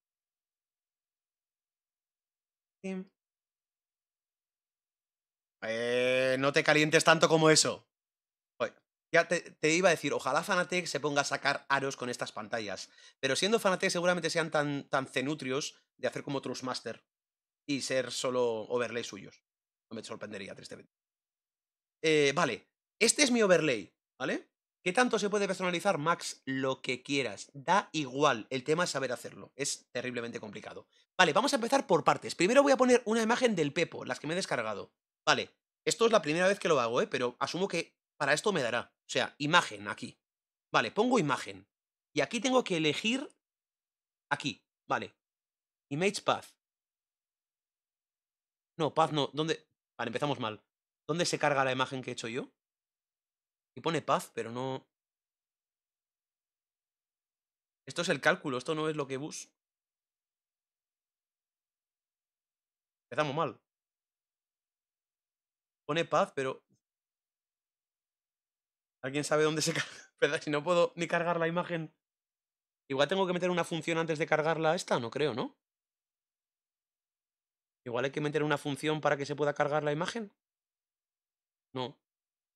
Eh, no te calientes tanto como eso. Oye, ya te, te iba a decir, ojalá Fanatec se ponga a sacar aros con estas pantallas. Pero siendo Fanatec seguramente sean tan, tan cenutrios de hacer como Trustmaster y ser solo overlay suyos. No me sorprendería, tristemente. Eh, vale, este es mi overlay, ¿vale? ¿Qué tanto se puede personalizar, Max? Lo que quieras. Da igual. El tema es saber hacerlo. Es terriblemente complicado. Vale, vamos a empezar por partes. Primero voy a poner una imagen del Pepo, las que me he descargado. Vale, esto es la primera vez que lo hago, ¿eh? Pero asumo que para esto me dará. O sea, imagen aquí. Vale, pongo imagen. Y aquí tengo que elegir... Aquí, vale. Image path. No, path no. ¿Dónde? Vale, empezamos mal. ¿Dónde se carga la imagen que he hecho yo? Y pone path, pero no... Esto es el cálculo, esto no es lo que bus. Empezamos mal. Pone path, pero... ¿Alguien sabe dónde se carga? Si no puedo ni cargar la imagen... Igual tengo que meter una función antes de cargarla esta, no creo, ¿no? Igual hay que meter una función para que se pueda cargar la imagen. No.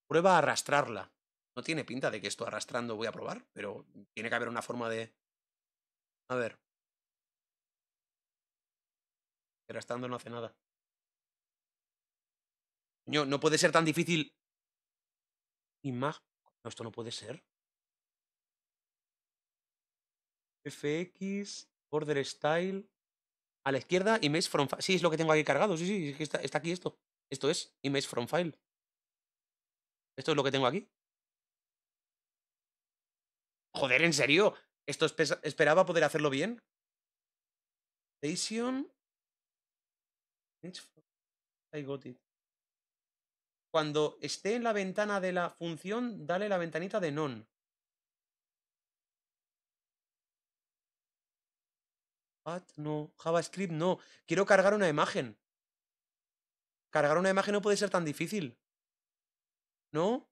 Prueba a arrastrarla. No tiene pinta de que esto arrastrando voy a probar, pero tiene que haber una forma de... A ver. Arrastrando no hace nada. Coño, no puede ser tan difícil. Imag... No, esto no puede ser. FX, Border Style. A la izquierda, Image from File. Sí, es lo que tengo aquí cargado. Sí, sí, está, está aquí esto. Esto es Image from File. Esto es lo que tengo aquí. Joder, ¿en serio? ¿Esto espe- esperaba poder hacerlo bien? Station. I got it. Cuando esté en la ventana de la función, dale la ventanita de non. No. JavaScript no. Quiero cargar una imagen. Cargar una imagen no puede ser tan difícil. ¿No?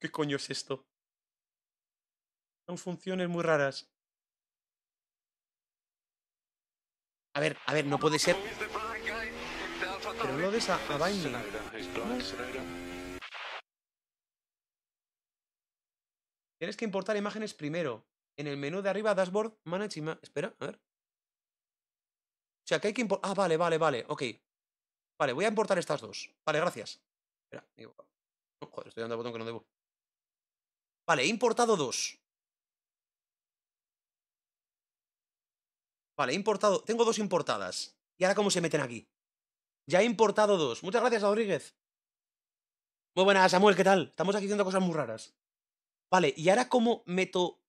¿Qué coño es esto? Son funciones muy raras. A ver, a ver, no puede ser. Pero no lo des a, a Binding. Tienes que importar imágenes primero. En el menú de arriba, Dashboard, Manage Ima- Espera, a ver. O sea, que hay que importar. Ah, vale, vale, vale. Ok. Vale, voy a importar estas dos. Vale, gracias. Espera, digo. No, joder, estoy dando al botón que no debo. Vale, he importado dos. Vale, he importado. Tengo dos importadas. ¿Y ahora cómo se meten aquí? Ya he importado dos. Muchas gracias, Rodríguez. Muy buenas, Samuel, ¿qué tal? Estamos aquí haciendo cosas muy raras. Vale, ¿y ahora cómo meto...?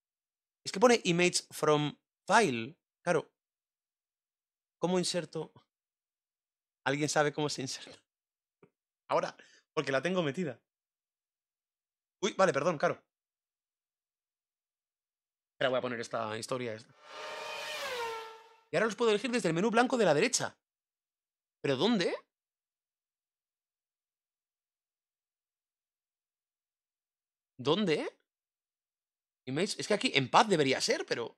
Es que pone image from file. Claro. ¿Cómo inserto? ¿Alguien sabe cómo se inserta? Ahora, porque la tengo metida. Uy, vale, perdón, claro. Espera, voy a poner esta historia. Esta. Y ahora los puedo elegir desde el menú blanco de la derecha. ¿Pero dónde? ¿Dónde? Es que aquí en paz debería ser, pero...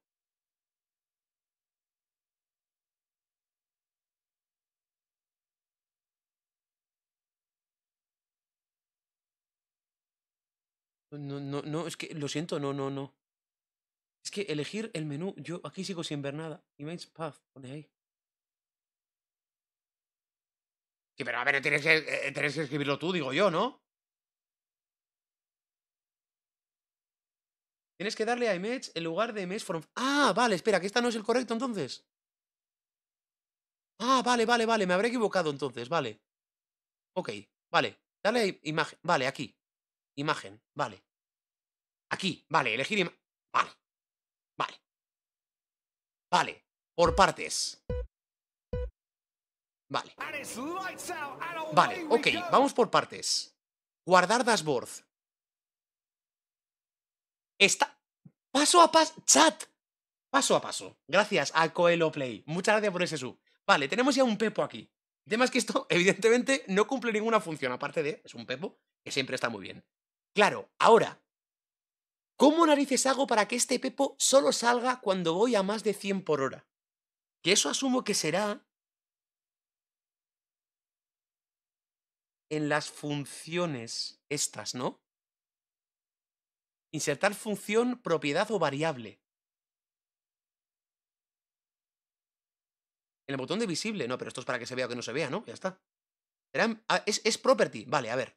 No, no, no, es que lo siento, no, no, no. Es que elegir el menú, yo aquí sigo sin ver nada. Image path, pone ahí. Pero a ver, tienes que, eh, tienes que escribirlo tú, digo yo, ¿no? Tienes que darle a image en lugar de image from... Ah, vale, espera, que esta no es el correcto entonces. Ah, vale, vale, vale, me habré equivocado entonces, vale. Ok, vale. Dale a imagen, vale, aquí. Imagen, vale. Aquí, vale, elegir imagen. Vale. Vale. Vale. Por partes. Vale. Vale, ok, vamos por partes. Guardar dashboard. Está. Paso a paso. Chat. Paso a paso. Gracias a Coelho Play. Muchas gracias por ese sub. Vale, tenemos ya un Pepo aquí. El tema es que esto, evidentemente, no cumple ninguna función, aparte de. Es un Pepo, que siempre está muy bien. Claro, ahora. ¿Cómo narices hago para que este Pepo solo salga cuando voy a más de 100 por hora? Que eso asumo que será en las funciones estas, ¿no? Insertar función, propiedad o variable. En el botón de visible, no, pero esto es para que se vea o que no se vea, ¿no? Ya está. Ah, es property, vale, a ver.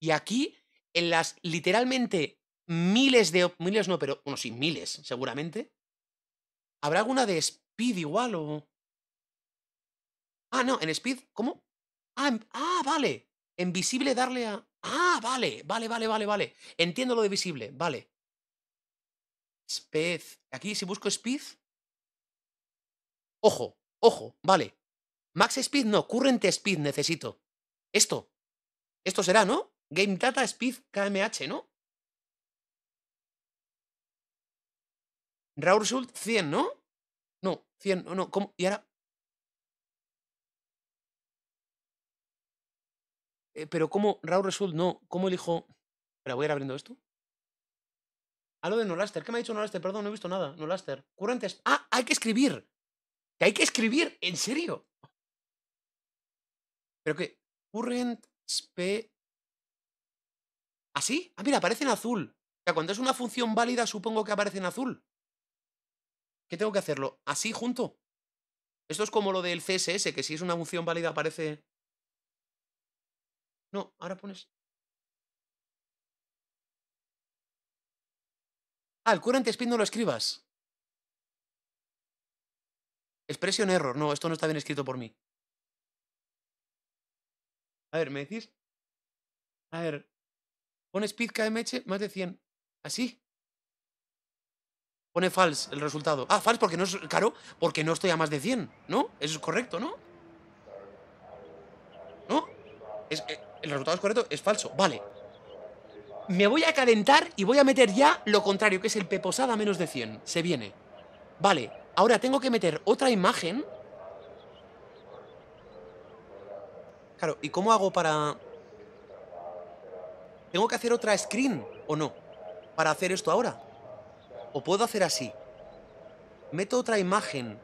Y aquí, en las literalmente miles de... Miles no, pero... Bueno, sí, miles, seguramente. ¿Habrá alguna de speed igual o...? Ah, no, en speed, ¿cómo? Ah, en- ah, vale. En visible darle a... Ah, vale, vale, vale, vale, vale. Entiendo lo de visible, vale. Speed. Aquí, si busco speed... Ojo, ojo, vale. Max speed no, current speed necesito. Esto. Esto será, ¿no? Game data speed KMH, ¿no? Raw result 100, ¿no? No, 100, no, no, ¿cómo? Y ahora... Eh, pero ¿cómo? Raw result, no. ¿Cómo elijo? Espera, voy a ir abriendo esto. Ah, lo de Nolaster. ¿Qué me ha dicho Nolaster? Perdón, no he visto nada. Nolaster. Currentes. Ah, hay que escribir. Que hay que escribir. ¿En serio? Pero que. Current spe. ¿Así? Ah, mira, aparece en azul. O sea, cuando es una función válida, supongo que aparece en azul. ¿Qué tengo que hacerlo? ¿Así junto? Esto es como lo del CSS, que si es una función válida aparece. No, ahora pones. Ah, el current speed no lo escribas. Expression error. No, esto no está bien escrito por mí. A ver, ¿me decís? A ver. Pone speed KMH más de 100. ¿Así? Pone false el resultado. Ah, false porque no es. Claro, porque no estoy a más de 100, ¿no? Eso es correcto, ¿no? ¿No? Eh, el resultado es correcto, es falso. Vale. Me voy a calentar y voy a meter ya lo contrario, que es el peposada menos de 100. Se viene. Vale, ahora tengo que meter otra imagen. Claro, ¿y cómo hago para...? ¿Tengo que hacer otra screen o no? Para hacer esto ahora. ¿O puedo hacer así? Meto otra imagen.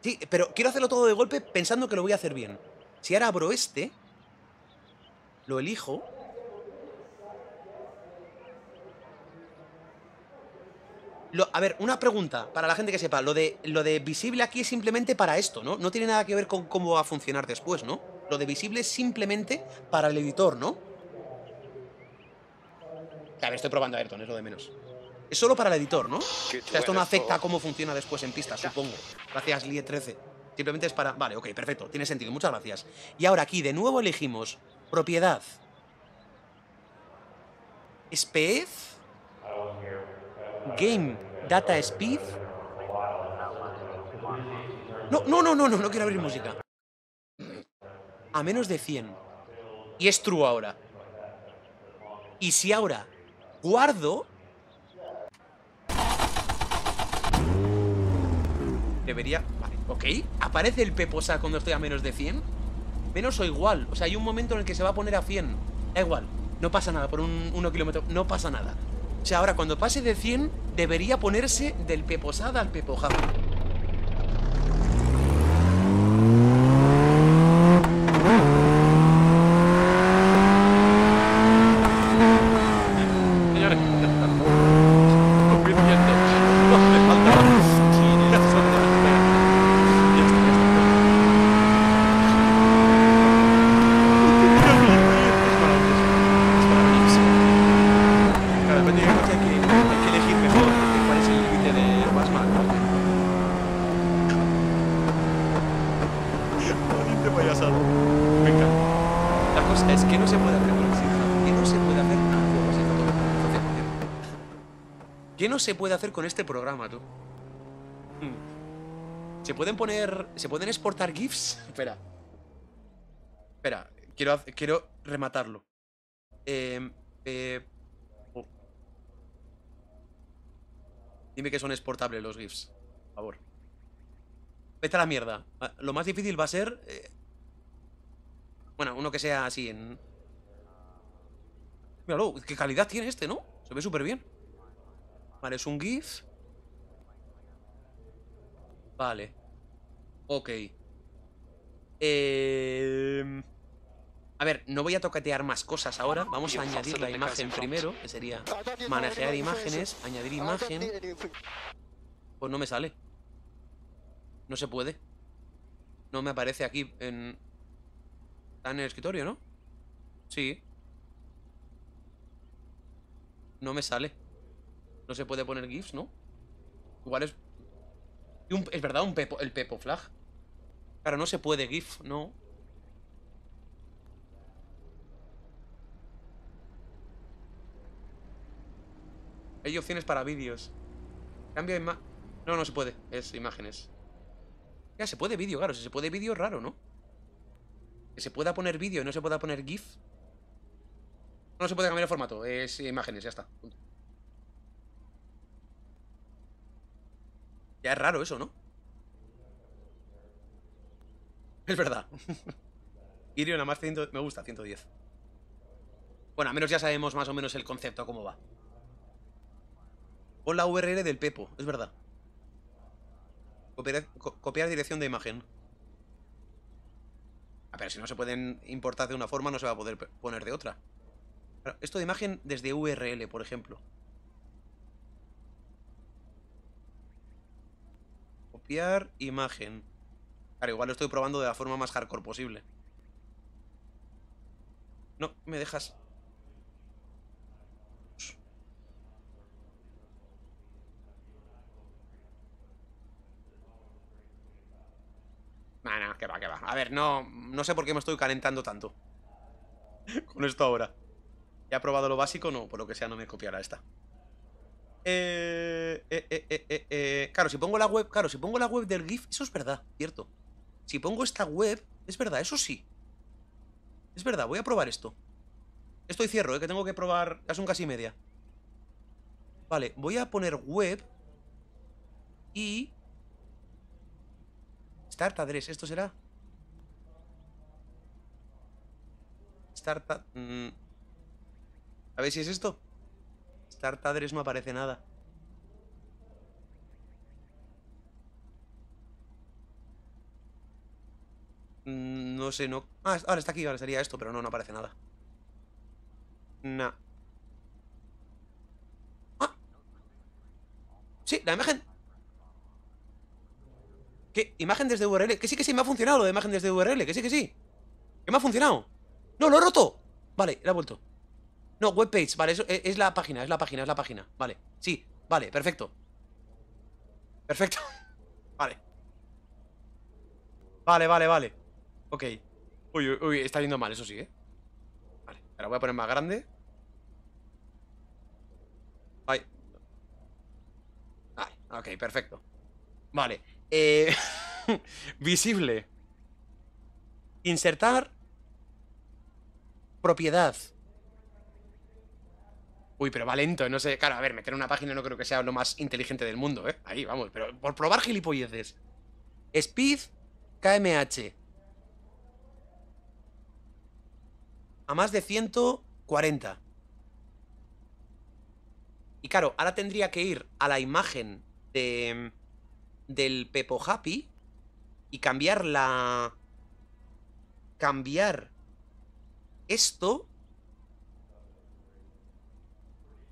Sí, pero quiero hacerlo todo de golpe pensando que lo voy a hacer bien. Si ahora abro este, lo elijo. A ver, una pregunta para la gente que sepa. Lo de, lo de visible aquí es simplemente para esto, ¿no? No tiene nada que ver con cómo va a funcionar después, ¿no? Lo de visible es simplemente para el editor, ¿no? A ver, estoy probando Ayrton, es lo de menos. Es solo para el editor, ¿no? O sea, esto no afecta a cómo funciona después en pista, supongo. Gracias, Lie13. Simplemente es para... Vale, ok, perfecto. Tiene sentido. Muchas gracias. Y ahora aquí de nuevo elegimos propiedad. Speed. Game Data Speed. No, no, no, no, no, no quiero abrir música. A menos de 100. Y es true ahora. Y si ahora guardo... Debería... Vale, ok. ¿Aparece el Peposa cuando estoy a menos de 100? Menos o igual. O sea, hay un momento en el que se va a poner a 100. Da igual. No pasa nada, por un 1 kilómetro, no pasa nada. O sea, ahora cuando pase de 100, debería ponerse del Peposada al Pepojado. Señores, ya está. Suficiente. No hace falta más. Ya son de las pegas. Ya está, ya está. Es maravilloso. Es maravilloso. Claro, depende de coche hay que, hay que elegir mejor porque cuál es el límite de más mal, ¿no? Valiente payasado. Me encanta. La cosa es que no se puede hacer con el Sirha. Que no se puede hacer nada. Luego se hizo todo. Entonces, joder. ¿Qué no se puede hacer con este programa, tú? Hmm. ¿Se pueden poner... ¿Se pueden exportar GIFs? Espera. Espera. Quiero, quiero rematarlo. Eh, eh, oh. Dime que son exportables los GIFs. Por favor. Vete a la mierda. Ah, Lo más difícil va a ser... eh, bueno, uno que sea así en... Míralo, qué calidad tiene este, ¿no? Se ve súper bien. Vale, es un GIF. Vale. Ok. Eh... A ver, no voy a toquetear más cosas ahora. Vamos a añadir la imagen primero, que sería manejar imágenes, añadir imagen. Pues no me sale. No se puede. No me aparece aquí en... Está en el escritorio, ¿no? Sí. No me sale. No se puede poner GIFs, ¿no? Igual es... es verdad, un pepo, el Pepo Flag. Claro, no se puede GIF, no. Hay opciones para vídeos. Cambia ima... No, no se puede. Es imágenes. Ya, se puede vídeo, claro. Si se puede vídeo raro, ¿no? Que se pueda poner vídeo y no se pueda poner GIF. No se puede cambiar el formato. Es imágenes, ya está. Punto. Ya es raro eso, ¿no? Es verdad. Irio nada más 100, me gusta, 110. Bueno, al menos ya sabemos más o menos el concepto, cómo va. Pon la URL del Pepo, es verdad. Copiar, co- copiar dirección de imagen. A ver, si no se pueden importar de una forma, no se va a poder poner de otra. Esto de imagen desde URL, por ejemplo. Copiar imagen. Claro, igual lo estoy probando de la forma más hardcore posible. No, me dejas. Nah, nah, que va, que va. A ver, no, no sé por qué me estoy calentando tanto. Con esto ahora. Ya he probado lo básico, no, por lo que sea no me copiará esta. Eh, eh, eh, eh, eh, eh, Claro, si pongo la web, claro, si pongo la web del GIF, eso es verdad, cierto. Si pongo esta web, es verdad, eso sí. Es verdad, voy a probar esto. Esto y cierro, que tengo que probar. Ya son casi media. Vale, voy a poner web. Y. Start address, ¿esto será? Start. a- mm. A ver si es esto. Start address no aparece nada. Mm, No sé, no. Ah, ahora está aquí, ahora sería esto, pero no, no aparece nada. Nah. Ah. Sí, la imagen. ¿Qué? Imagen desde URL. Que sí, que sí, me ha funcionado lo de imagen desde URL. Que sí, que sí. Que me ha funcionado. No, lo he roto. Vale, la he vuelto. No, webpage. Vale, eso es, la página, es la página, es la página. Vale, sí, vale, perfecto. Perfecto. Vale. Vale, vale, vale. Ok. Uy, uy, uy, está yendo mal, eso sí, ¿eh? Vale, ahora voy a poner más grande. Ay. Vale, ok, perfecto. Vale. Eh, visible. Insertar. Propiedad. Uy, pero va lento, no sé. Claro, a ver, meter una página no creo que sea lo más inteligente del mundo, ¿eh? Ahí, vamos, pero por probar gilipolleces. Speed KMH. A más de 100 40. Y claro, ahora tendría que ir a la imagen de, del Pepo Happy y cambiar la... Cambiar esto.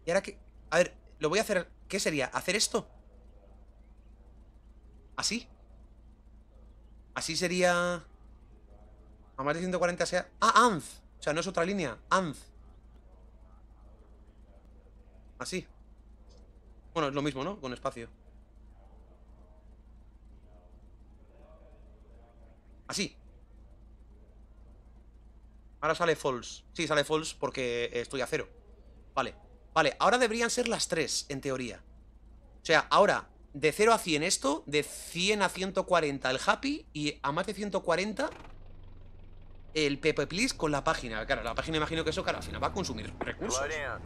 Y ahora que... A ver, lo voy a hacer... ¿Qué sería? ¿Hacer esto? ¿Así? Así sería... A más de 140 sea... Ah, ANZ. O sea, no es otra línea. ANZ. Así. Bueno, es lo mismo, ¿no? Con espacio. Así. Ahora sale false. Sí, sale false porque estoy a cero. Vale. Vale, ahora deberían ser las tres, en teoría. O sea, ahora, de 0 a 100 esto, de 100 a 140 el happy y a más de 140 el Pepe Please con la página. Claro, la página imagino que eso, claro, al final va a consumir recursos.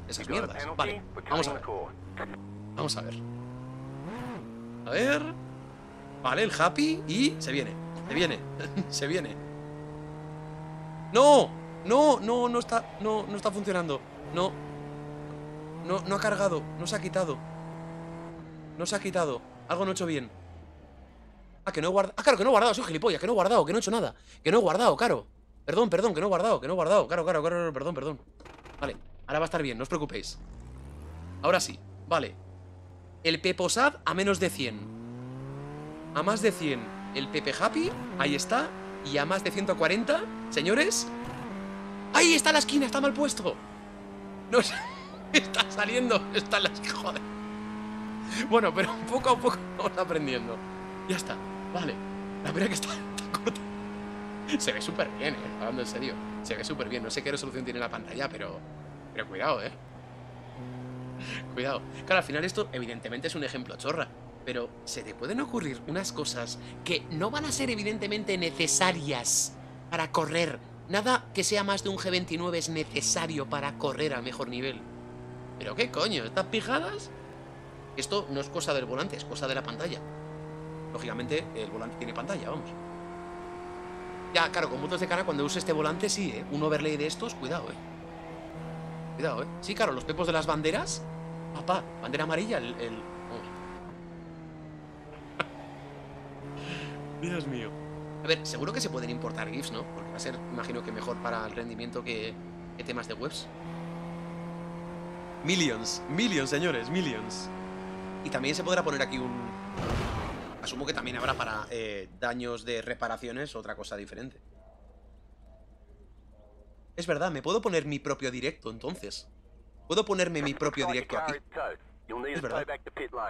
Esas mierdas. Vale, vamos a ver. Vamos a ver. A ver. Vale, el happy y se viene. Se viene. se viene. ¡No! No, no, no está. No, no está funcionando. No. No, no ha cargado. No se ha quitado. No se ha quitado. Algo no he hecho bien. Ah, que no he guardado. Ah, claro, que no he guardado. Soy gilipollas. Que no he guardado. Que no he hecho nada. Que no he guardado, claro. Perdón, perdón, que no he guardado. Que no he guardado. Claro, claro, claro. Perdón, perdón. Vale. Ahora va a estar bien. No os preocupéis. Ahora sí. Vale. El Peposad a menos de 100. A más de 100. El Pepe Happy. Ahí está. Y a más de 140. Señores. ¡Ahí está la esquina! Está mal puesto. No sé. Está saliendo. Está en la esquina. Joder. Bueno, pero poco a poco vamos aprendiendo. Ya está. Vale. La verdad que está, está corta. Se ve súper bien, eh. Hablando en serio. Se ve súper bien. No sé qué resolución tiene la pantalla, pero. Pero cuidado, eh. Cuidado. Claro, al final esto evidentemente es un ejemplo chorra. Pero se te pueden ocurrir unas cosas que no van a ser evidentemente necesarias para correr. Nada que sea más de un G29 es necesario para correr al mejor nivel. ¿Pero qué coño? ¿Estas pijadas? Esto no es cosa del volante, es cosa de la pantalla. Lógicamente, el volante tiene pantalla, vamos. Ya, claro, con puntos de cara, cuando use este volante, sí, ¿eh? Un overlay de estos, cuidado, ¿eh? Cuidado, ¿eh? Sí, claro, los pepos de las banderas. Papá, bandera amarilla, el... el- vamos. Dios mío. A ver, seguro que se pueden importar GIFs, ¿no? Porque va a ser, imagino que mejor para el rendimiento que, que temas de webs. Millions, millions, señores, millions. Y también se podrá poner aquí un... Asumo que también habrá para eh, daños de reparaciones otra cosa diferente. Es verdad, me puedo poner mi propio directo entonces. Puedo ponerme mi propio directo aquí. Es verdad.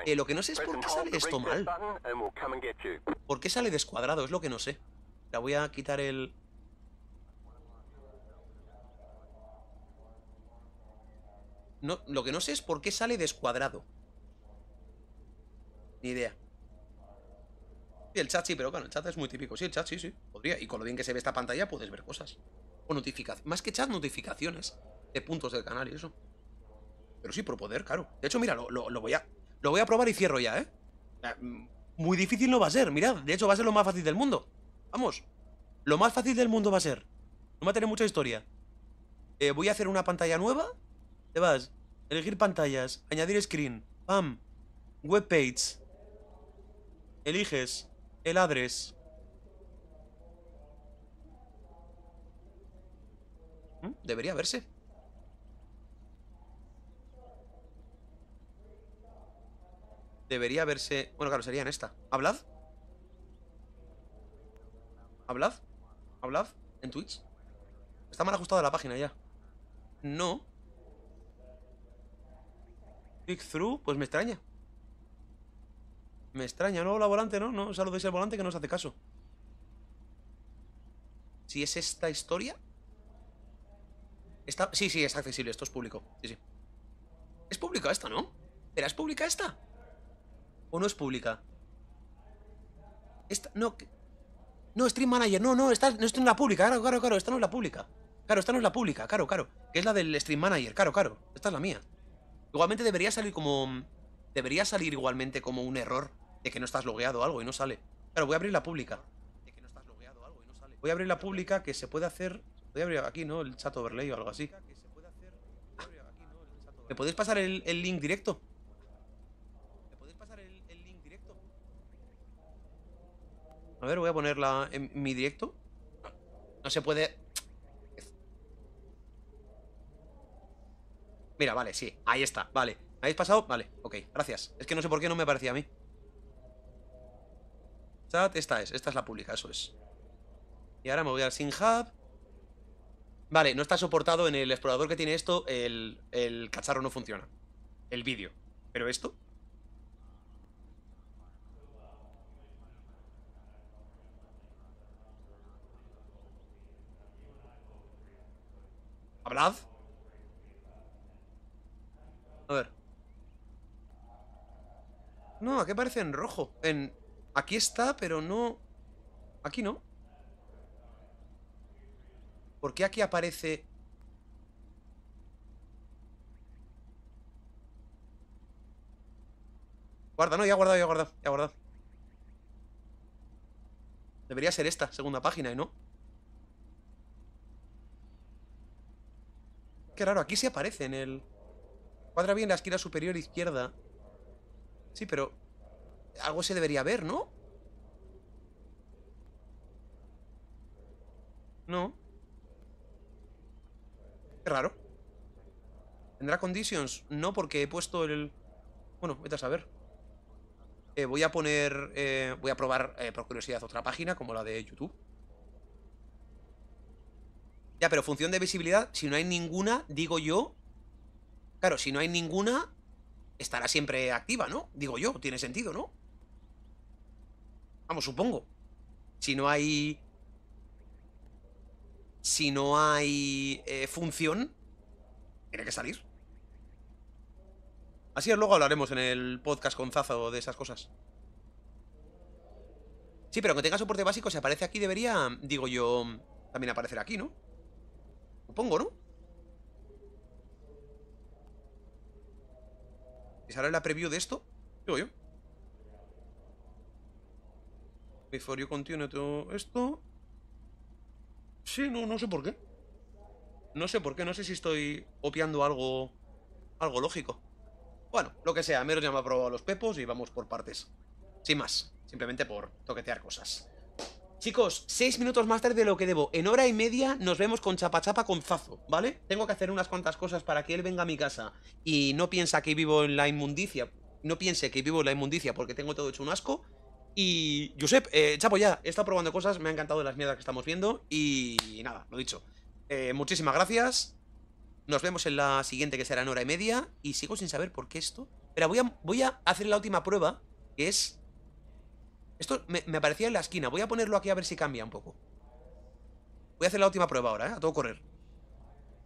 Eh, lo que no sé es por qué sale esto mal. ¿Por qué sale descuadrado? Es lo que no sé. La voy a quitar el... No, lo que no sé es por qué sale descuadrado. Ni idea. Sí, el chat sí, pero claro, el chat es muy típico. Sí, el chat sí, sí. Podría. Y con lo bien que se ve esta pantalla puedes ver cosas. O notificaciones. Más que chat, notificaciones de puntos del canal y eso. Pero sí, por poder, claro. De hecho, mira, lo, lo- lo voy a. Lo voy a probar y cierro ya, ¿eh? Ah, mm, Muy difícil no va a ser, mirad. De hecho, va a ser lo más fácil del mundo. Vamos. Lo más fácil del mundo va a ser. No va a tener mucha historia. Eh, voy a hacer una pantalla nueva. Te vas. Elegir pantallas. Añadir screen. Pam. Web page. Eliges el address. ¿Mm? Debería verse. Debería verse... Bueno, claro, sería en esta. ¿Hablad? ¿Hablad? ¿Hablad? ¿En Twitch? Está mal ajustada la página ya. No. Click through, pues me extraña. Me extraña, ¿no? La volante, ¿no? No saludéis el volante que no os hace caso. Si es esta historia. Está... Sí, sí, es accesible, esto es público. Sí, sí. Es pública esta, ¿no? ¿Pero es pública esta? ¿O no es pública? Esta... No, no, Stream Manager, no, no, esta no en la pública, claro, claro, claro, esta no es la pública. Claro, esta no es la pública, claro, claro. Que es la del Stream Manager, claro, claro. Esta es la mía. Igualmente debería salir como... Debería salir igualmente como un error de que no estás logueado o algo y no sale. Claro, voy a abrir la pública. De que no estás logueado algo y no sale. Voy a abrir la pública que se puede hacer... Voy a abrir aquí, ¿no? El chat overlay o algo así. ¿Me podéis pasar el, el link directo? A ver, voy a ponerla en mi directo. No se puede... Mira, vale, sí, ahí está, vale. ¿Habéis pasado? Vale, ok, gracias. Es que no sé por qué no me parecía a mí. Chat, esta es, esta es la pública, eso es. Y ahora me voy al SynHub Vale, no está soportado en el explorador que tiene esto el, el cacharro no funciona. El vídeo. ¿Pero esto? ¿Hablad? A ver. No, aquí aparece en rojo. En... Aquí está, pero no... Aquí no. ¿Por qué aquí aparece...? Guarda, no, ya he guardado, ya he guardado, ya guardado. Debería ser esta, segunda página, ¿y no? Qué raro, aquí sí aparece en el... Cuadra bien la esquina superior izquierda. Sí, pero... Algo se debería ver, ¿no? No. Qué raro. ¿Tendrá conditions? No, porque he puesto el... Bueno, vete a saber. Eh, voy a poner... eh, voy a probar, eh, por curiosidad, otra página, como la de YouTube. Ya, pero función de visibilidad, si no hay ninguna, digo yo... Claro, si no hay ninguna, estará siempre activa, ¿no? Digo yo, tiene sentido, ¿no? Vamos, supongo. Si no hay... Si no hay eh, función, tiene que salir. Así es, luego hablaremos en el podcast con Zazo de esas cosas. Sí, pero aunque tenga soporte básico, si aparece aquí debería, digo yo, también aparecer aquí, ¿no? Supongo, ¿no? ¿Y sale la preview de esto? Digo yo. Before you continue todo esto. Sí, no, no sé por qué. No sé por qué, no sé si estoy opiando algo. Algo lógico. Bueno, lo que sea, Meros ya me ha probado los pepos y vamos por partes. Sin más, simplemente por toquetear cosas. Chicos, seis minutos más tarde de lo que debo. En hora y media nos vemos con Chapa Chapa con Zazo, ¿vale? Tengo que hacer unas cuantas cosas para que él venga a mi casa y no piensa que vivo en la inmundicia. No piense que vivo en la inmundicia porque tengo todo hecho un asco. Y, Josep, eh, Chapo, ya, he estado probando cosas, me ha encantado las mierdas que estamos viendo y nada, lo dicho. Eh, muchísimas gracias. Nos vemos en la siguiente que será en hora y media y sigo sin saber por qué esto. Pero voy a hacer la última prueba, que es esto me, aparecía en la esquina. Voy a ponerlo aquí a ver si cambia un poco. Voy a hacer la última prueba ahora, ¿eh? A todo correr.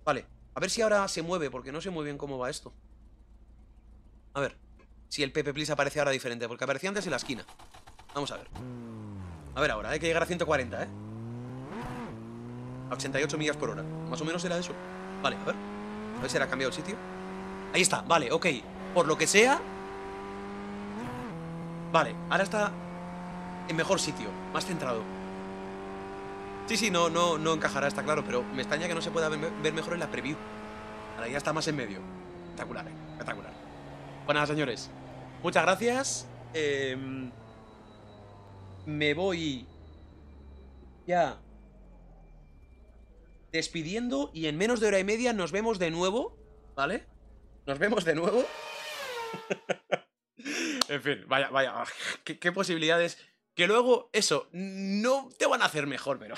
Vale. A ver si ahora se mueve, porque no sé muy bien cómo va esto. A ver. Si el Pepe Please aparece ahora diferente, porque aparecía antes en la esquina. Vamos a ver. A ver ahora, hay que llegar a 140, ¿eh? A 88 millas por hora. Más o menos era eso. Vale, a ver. A ver si era cambiado el sitio. Ahí está, vale, ok. Por lo que sea... Vale, ahora está en mejor sitio, más centrado. Sí, sí, no, no, no encajará, está claro, pero me extraña que no se pueda ver, mejor en la preview. Ahora ya está más en medio. Espectacular, eh, espectacular. Bueno, señores, muchas gracias. Eh, me voy ya despidiendo y en menos de hora y media nos vemos de nuevo, ¿vale? Nos vemos de nuevo. en fin, vaya, vaya, qué, qué posibilidades que luego, eso, no te van a hacer mejor, pero...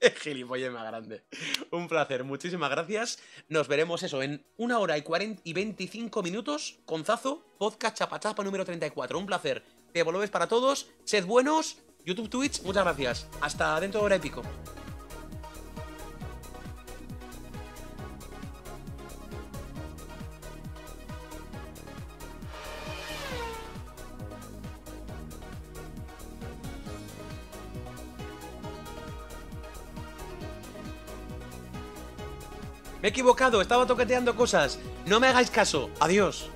Gilipollez más grande. Un placer, muchísimas gracias. Nos veremos eso en una hora y, 40 y 25 minutos con Zazo, podcast Chapachapa número 34. Un placer. Te volvés para todos. Sed buenos. YouTube, Twitch, muchas gracias. Hasta dentro de hora y pico. Me he equivocado, estaba toqueteando cosas. No me hagáis caso. Adiós.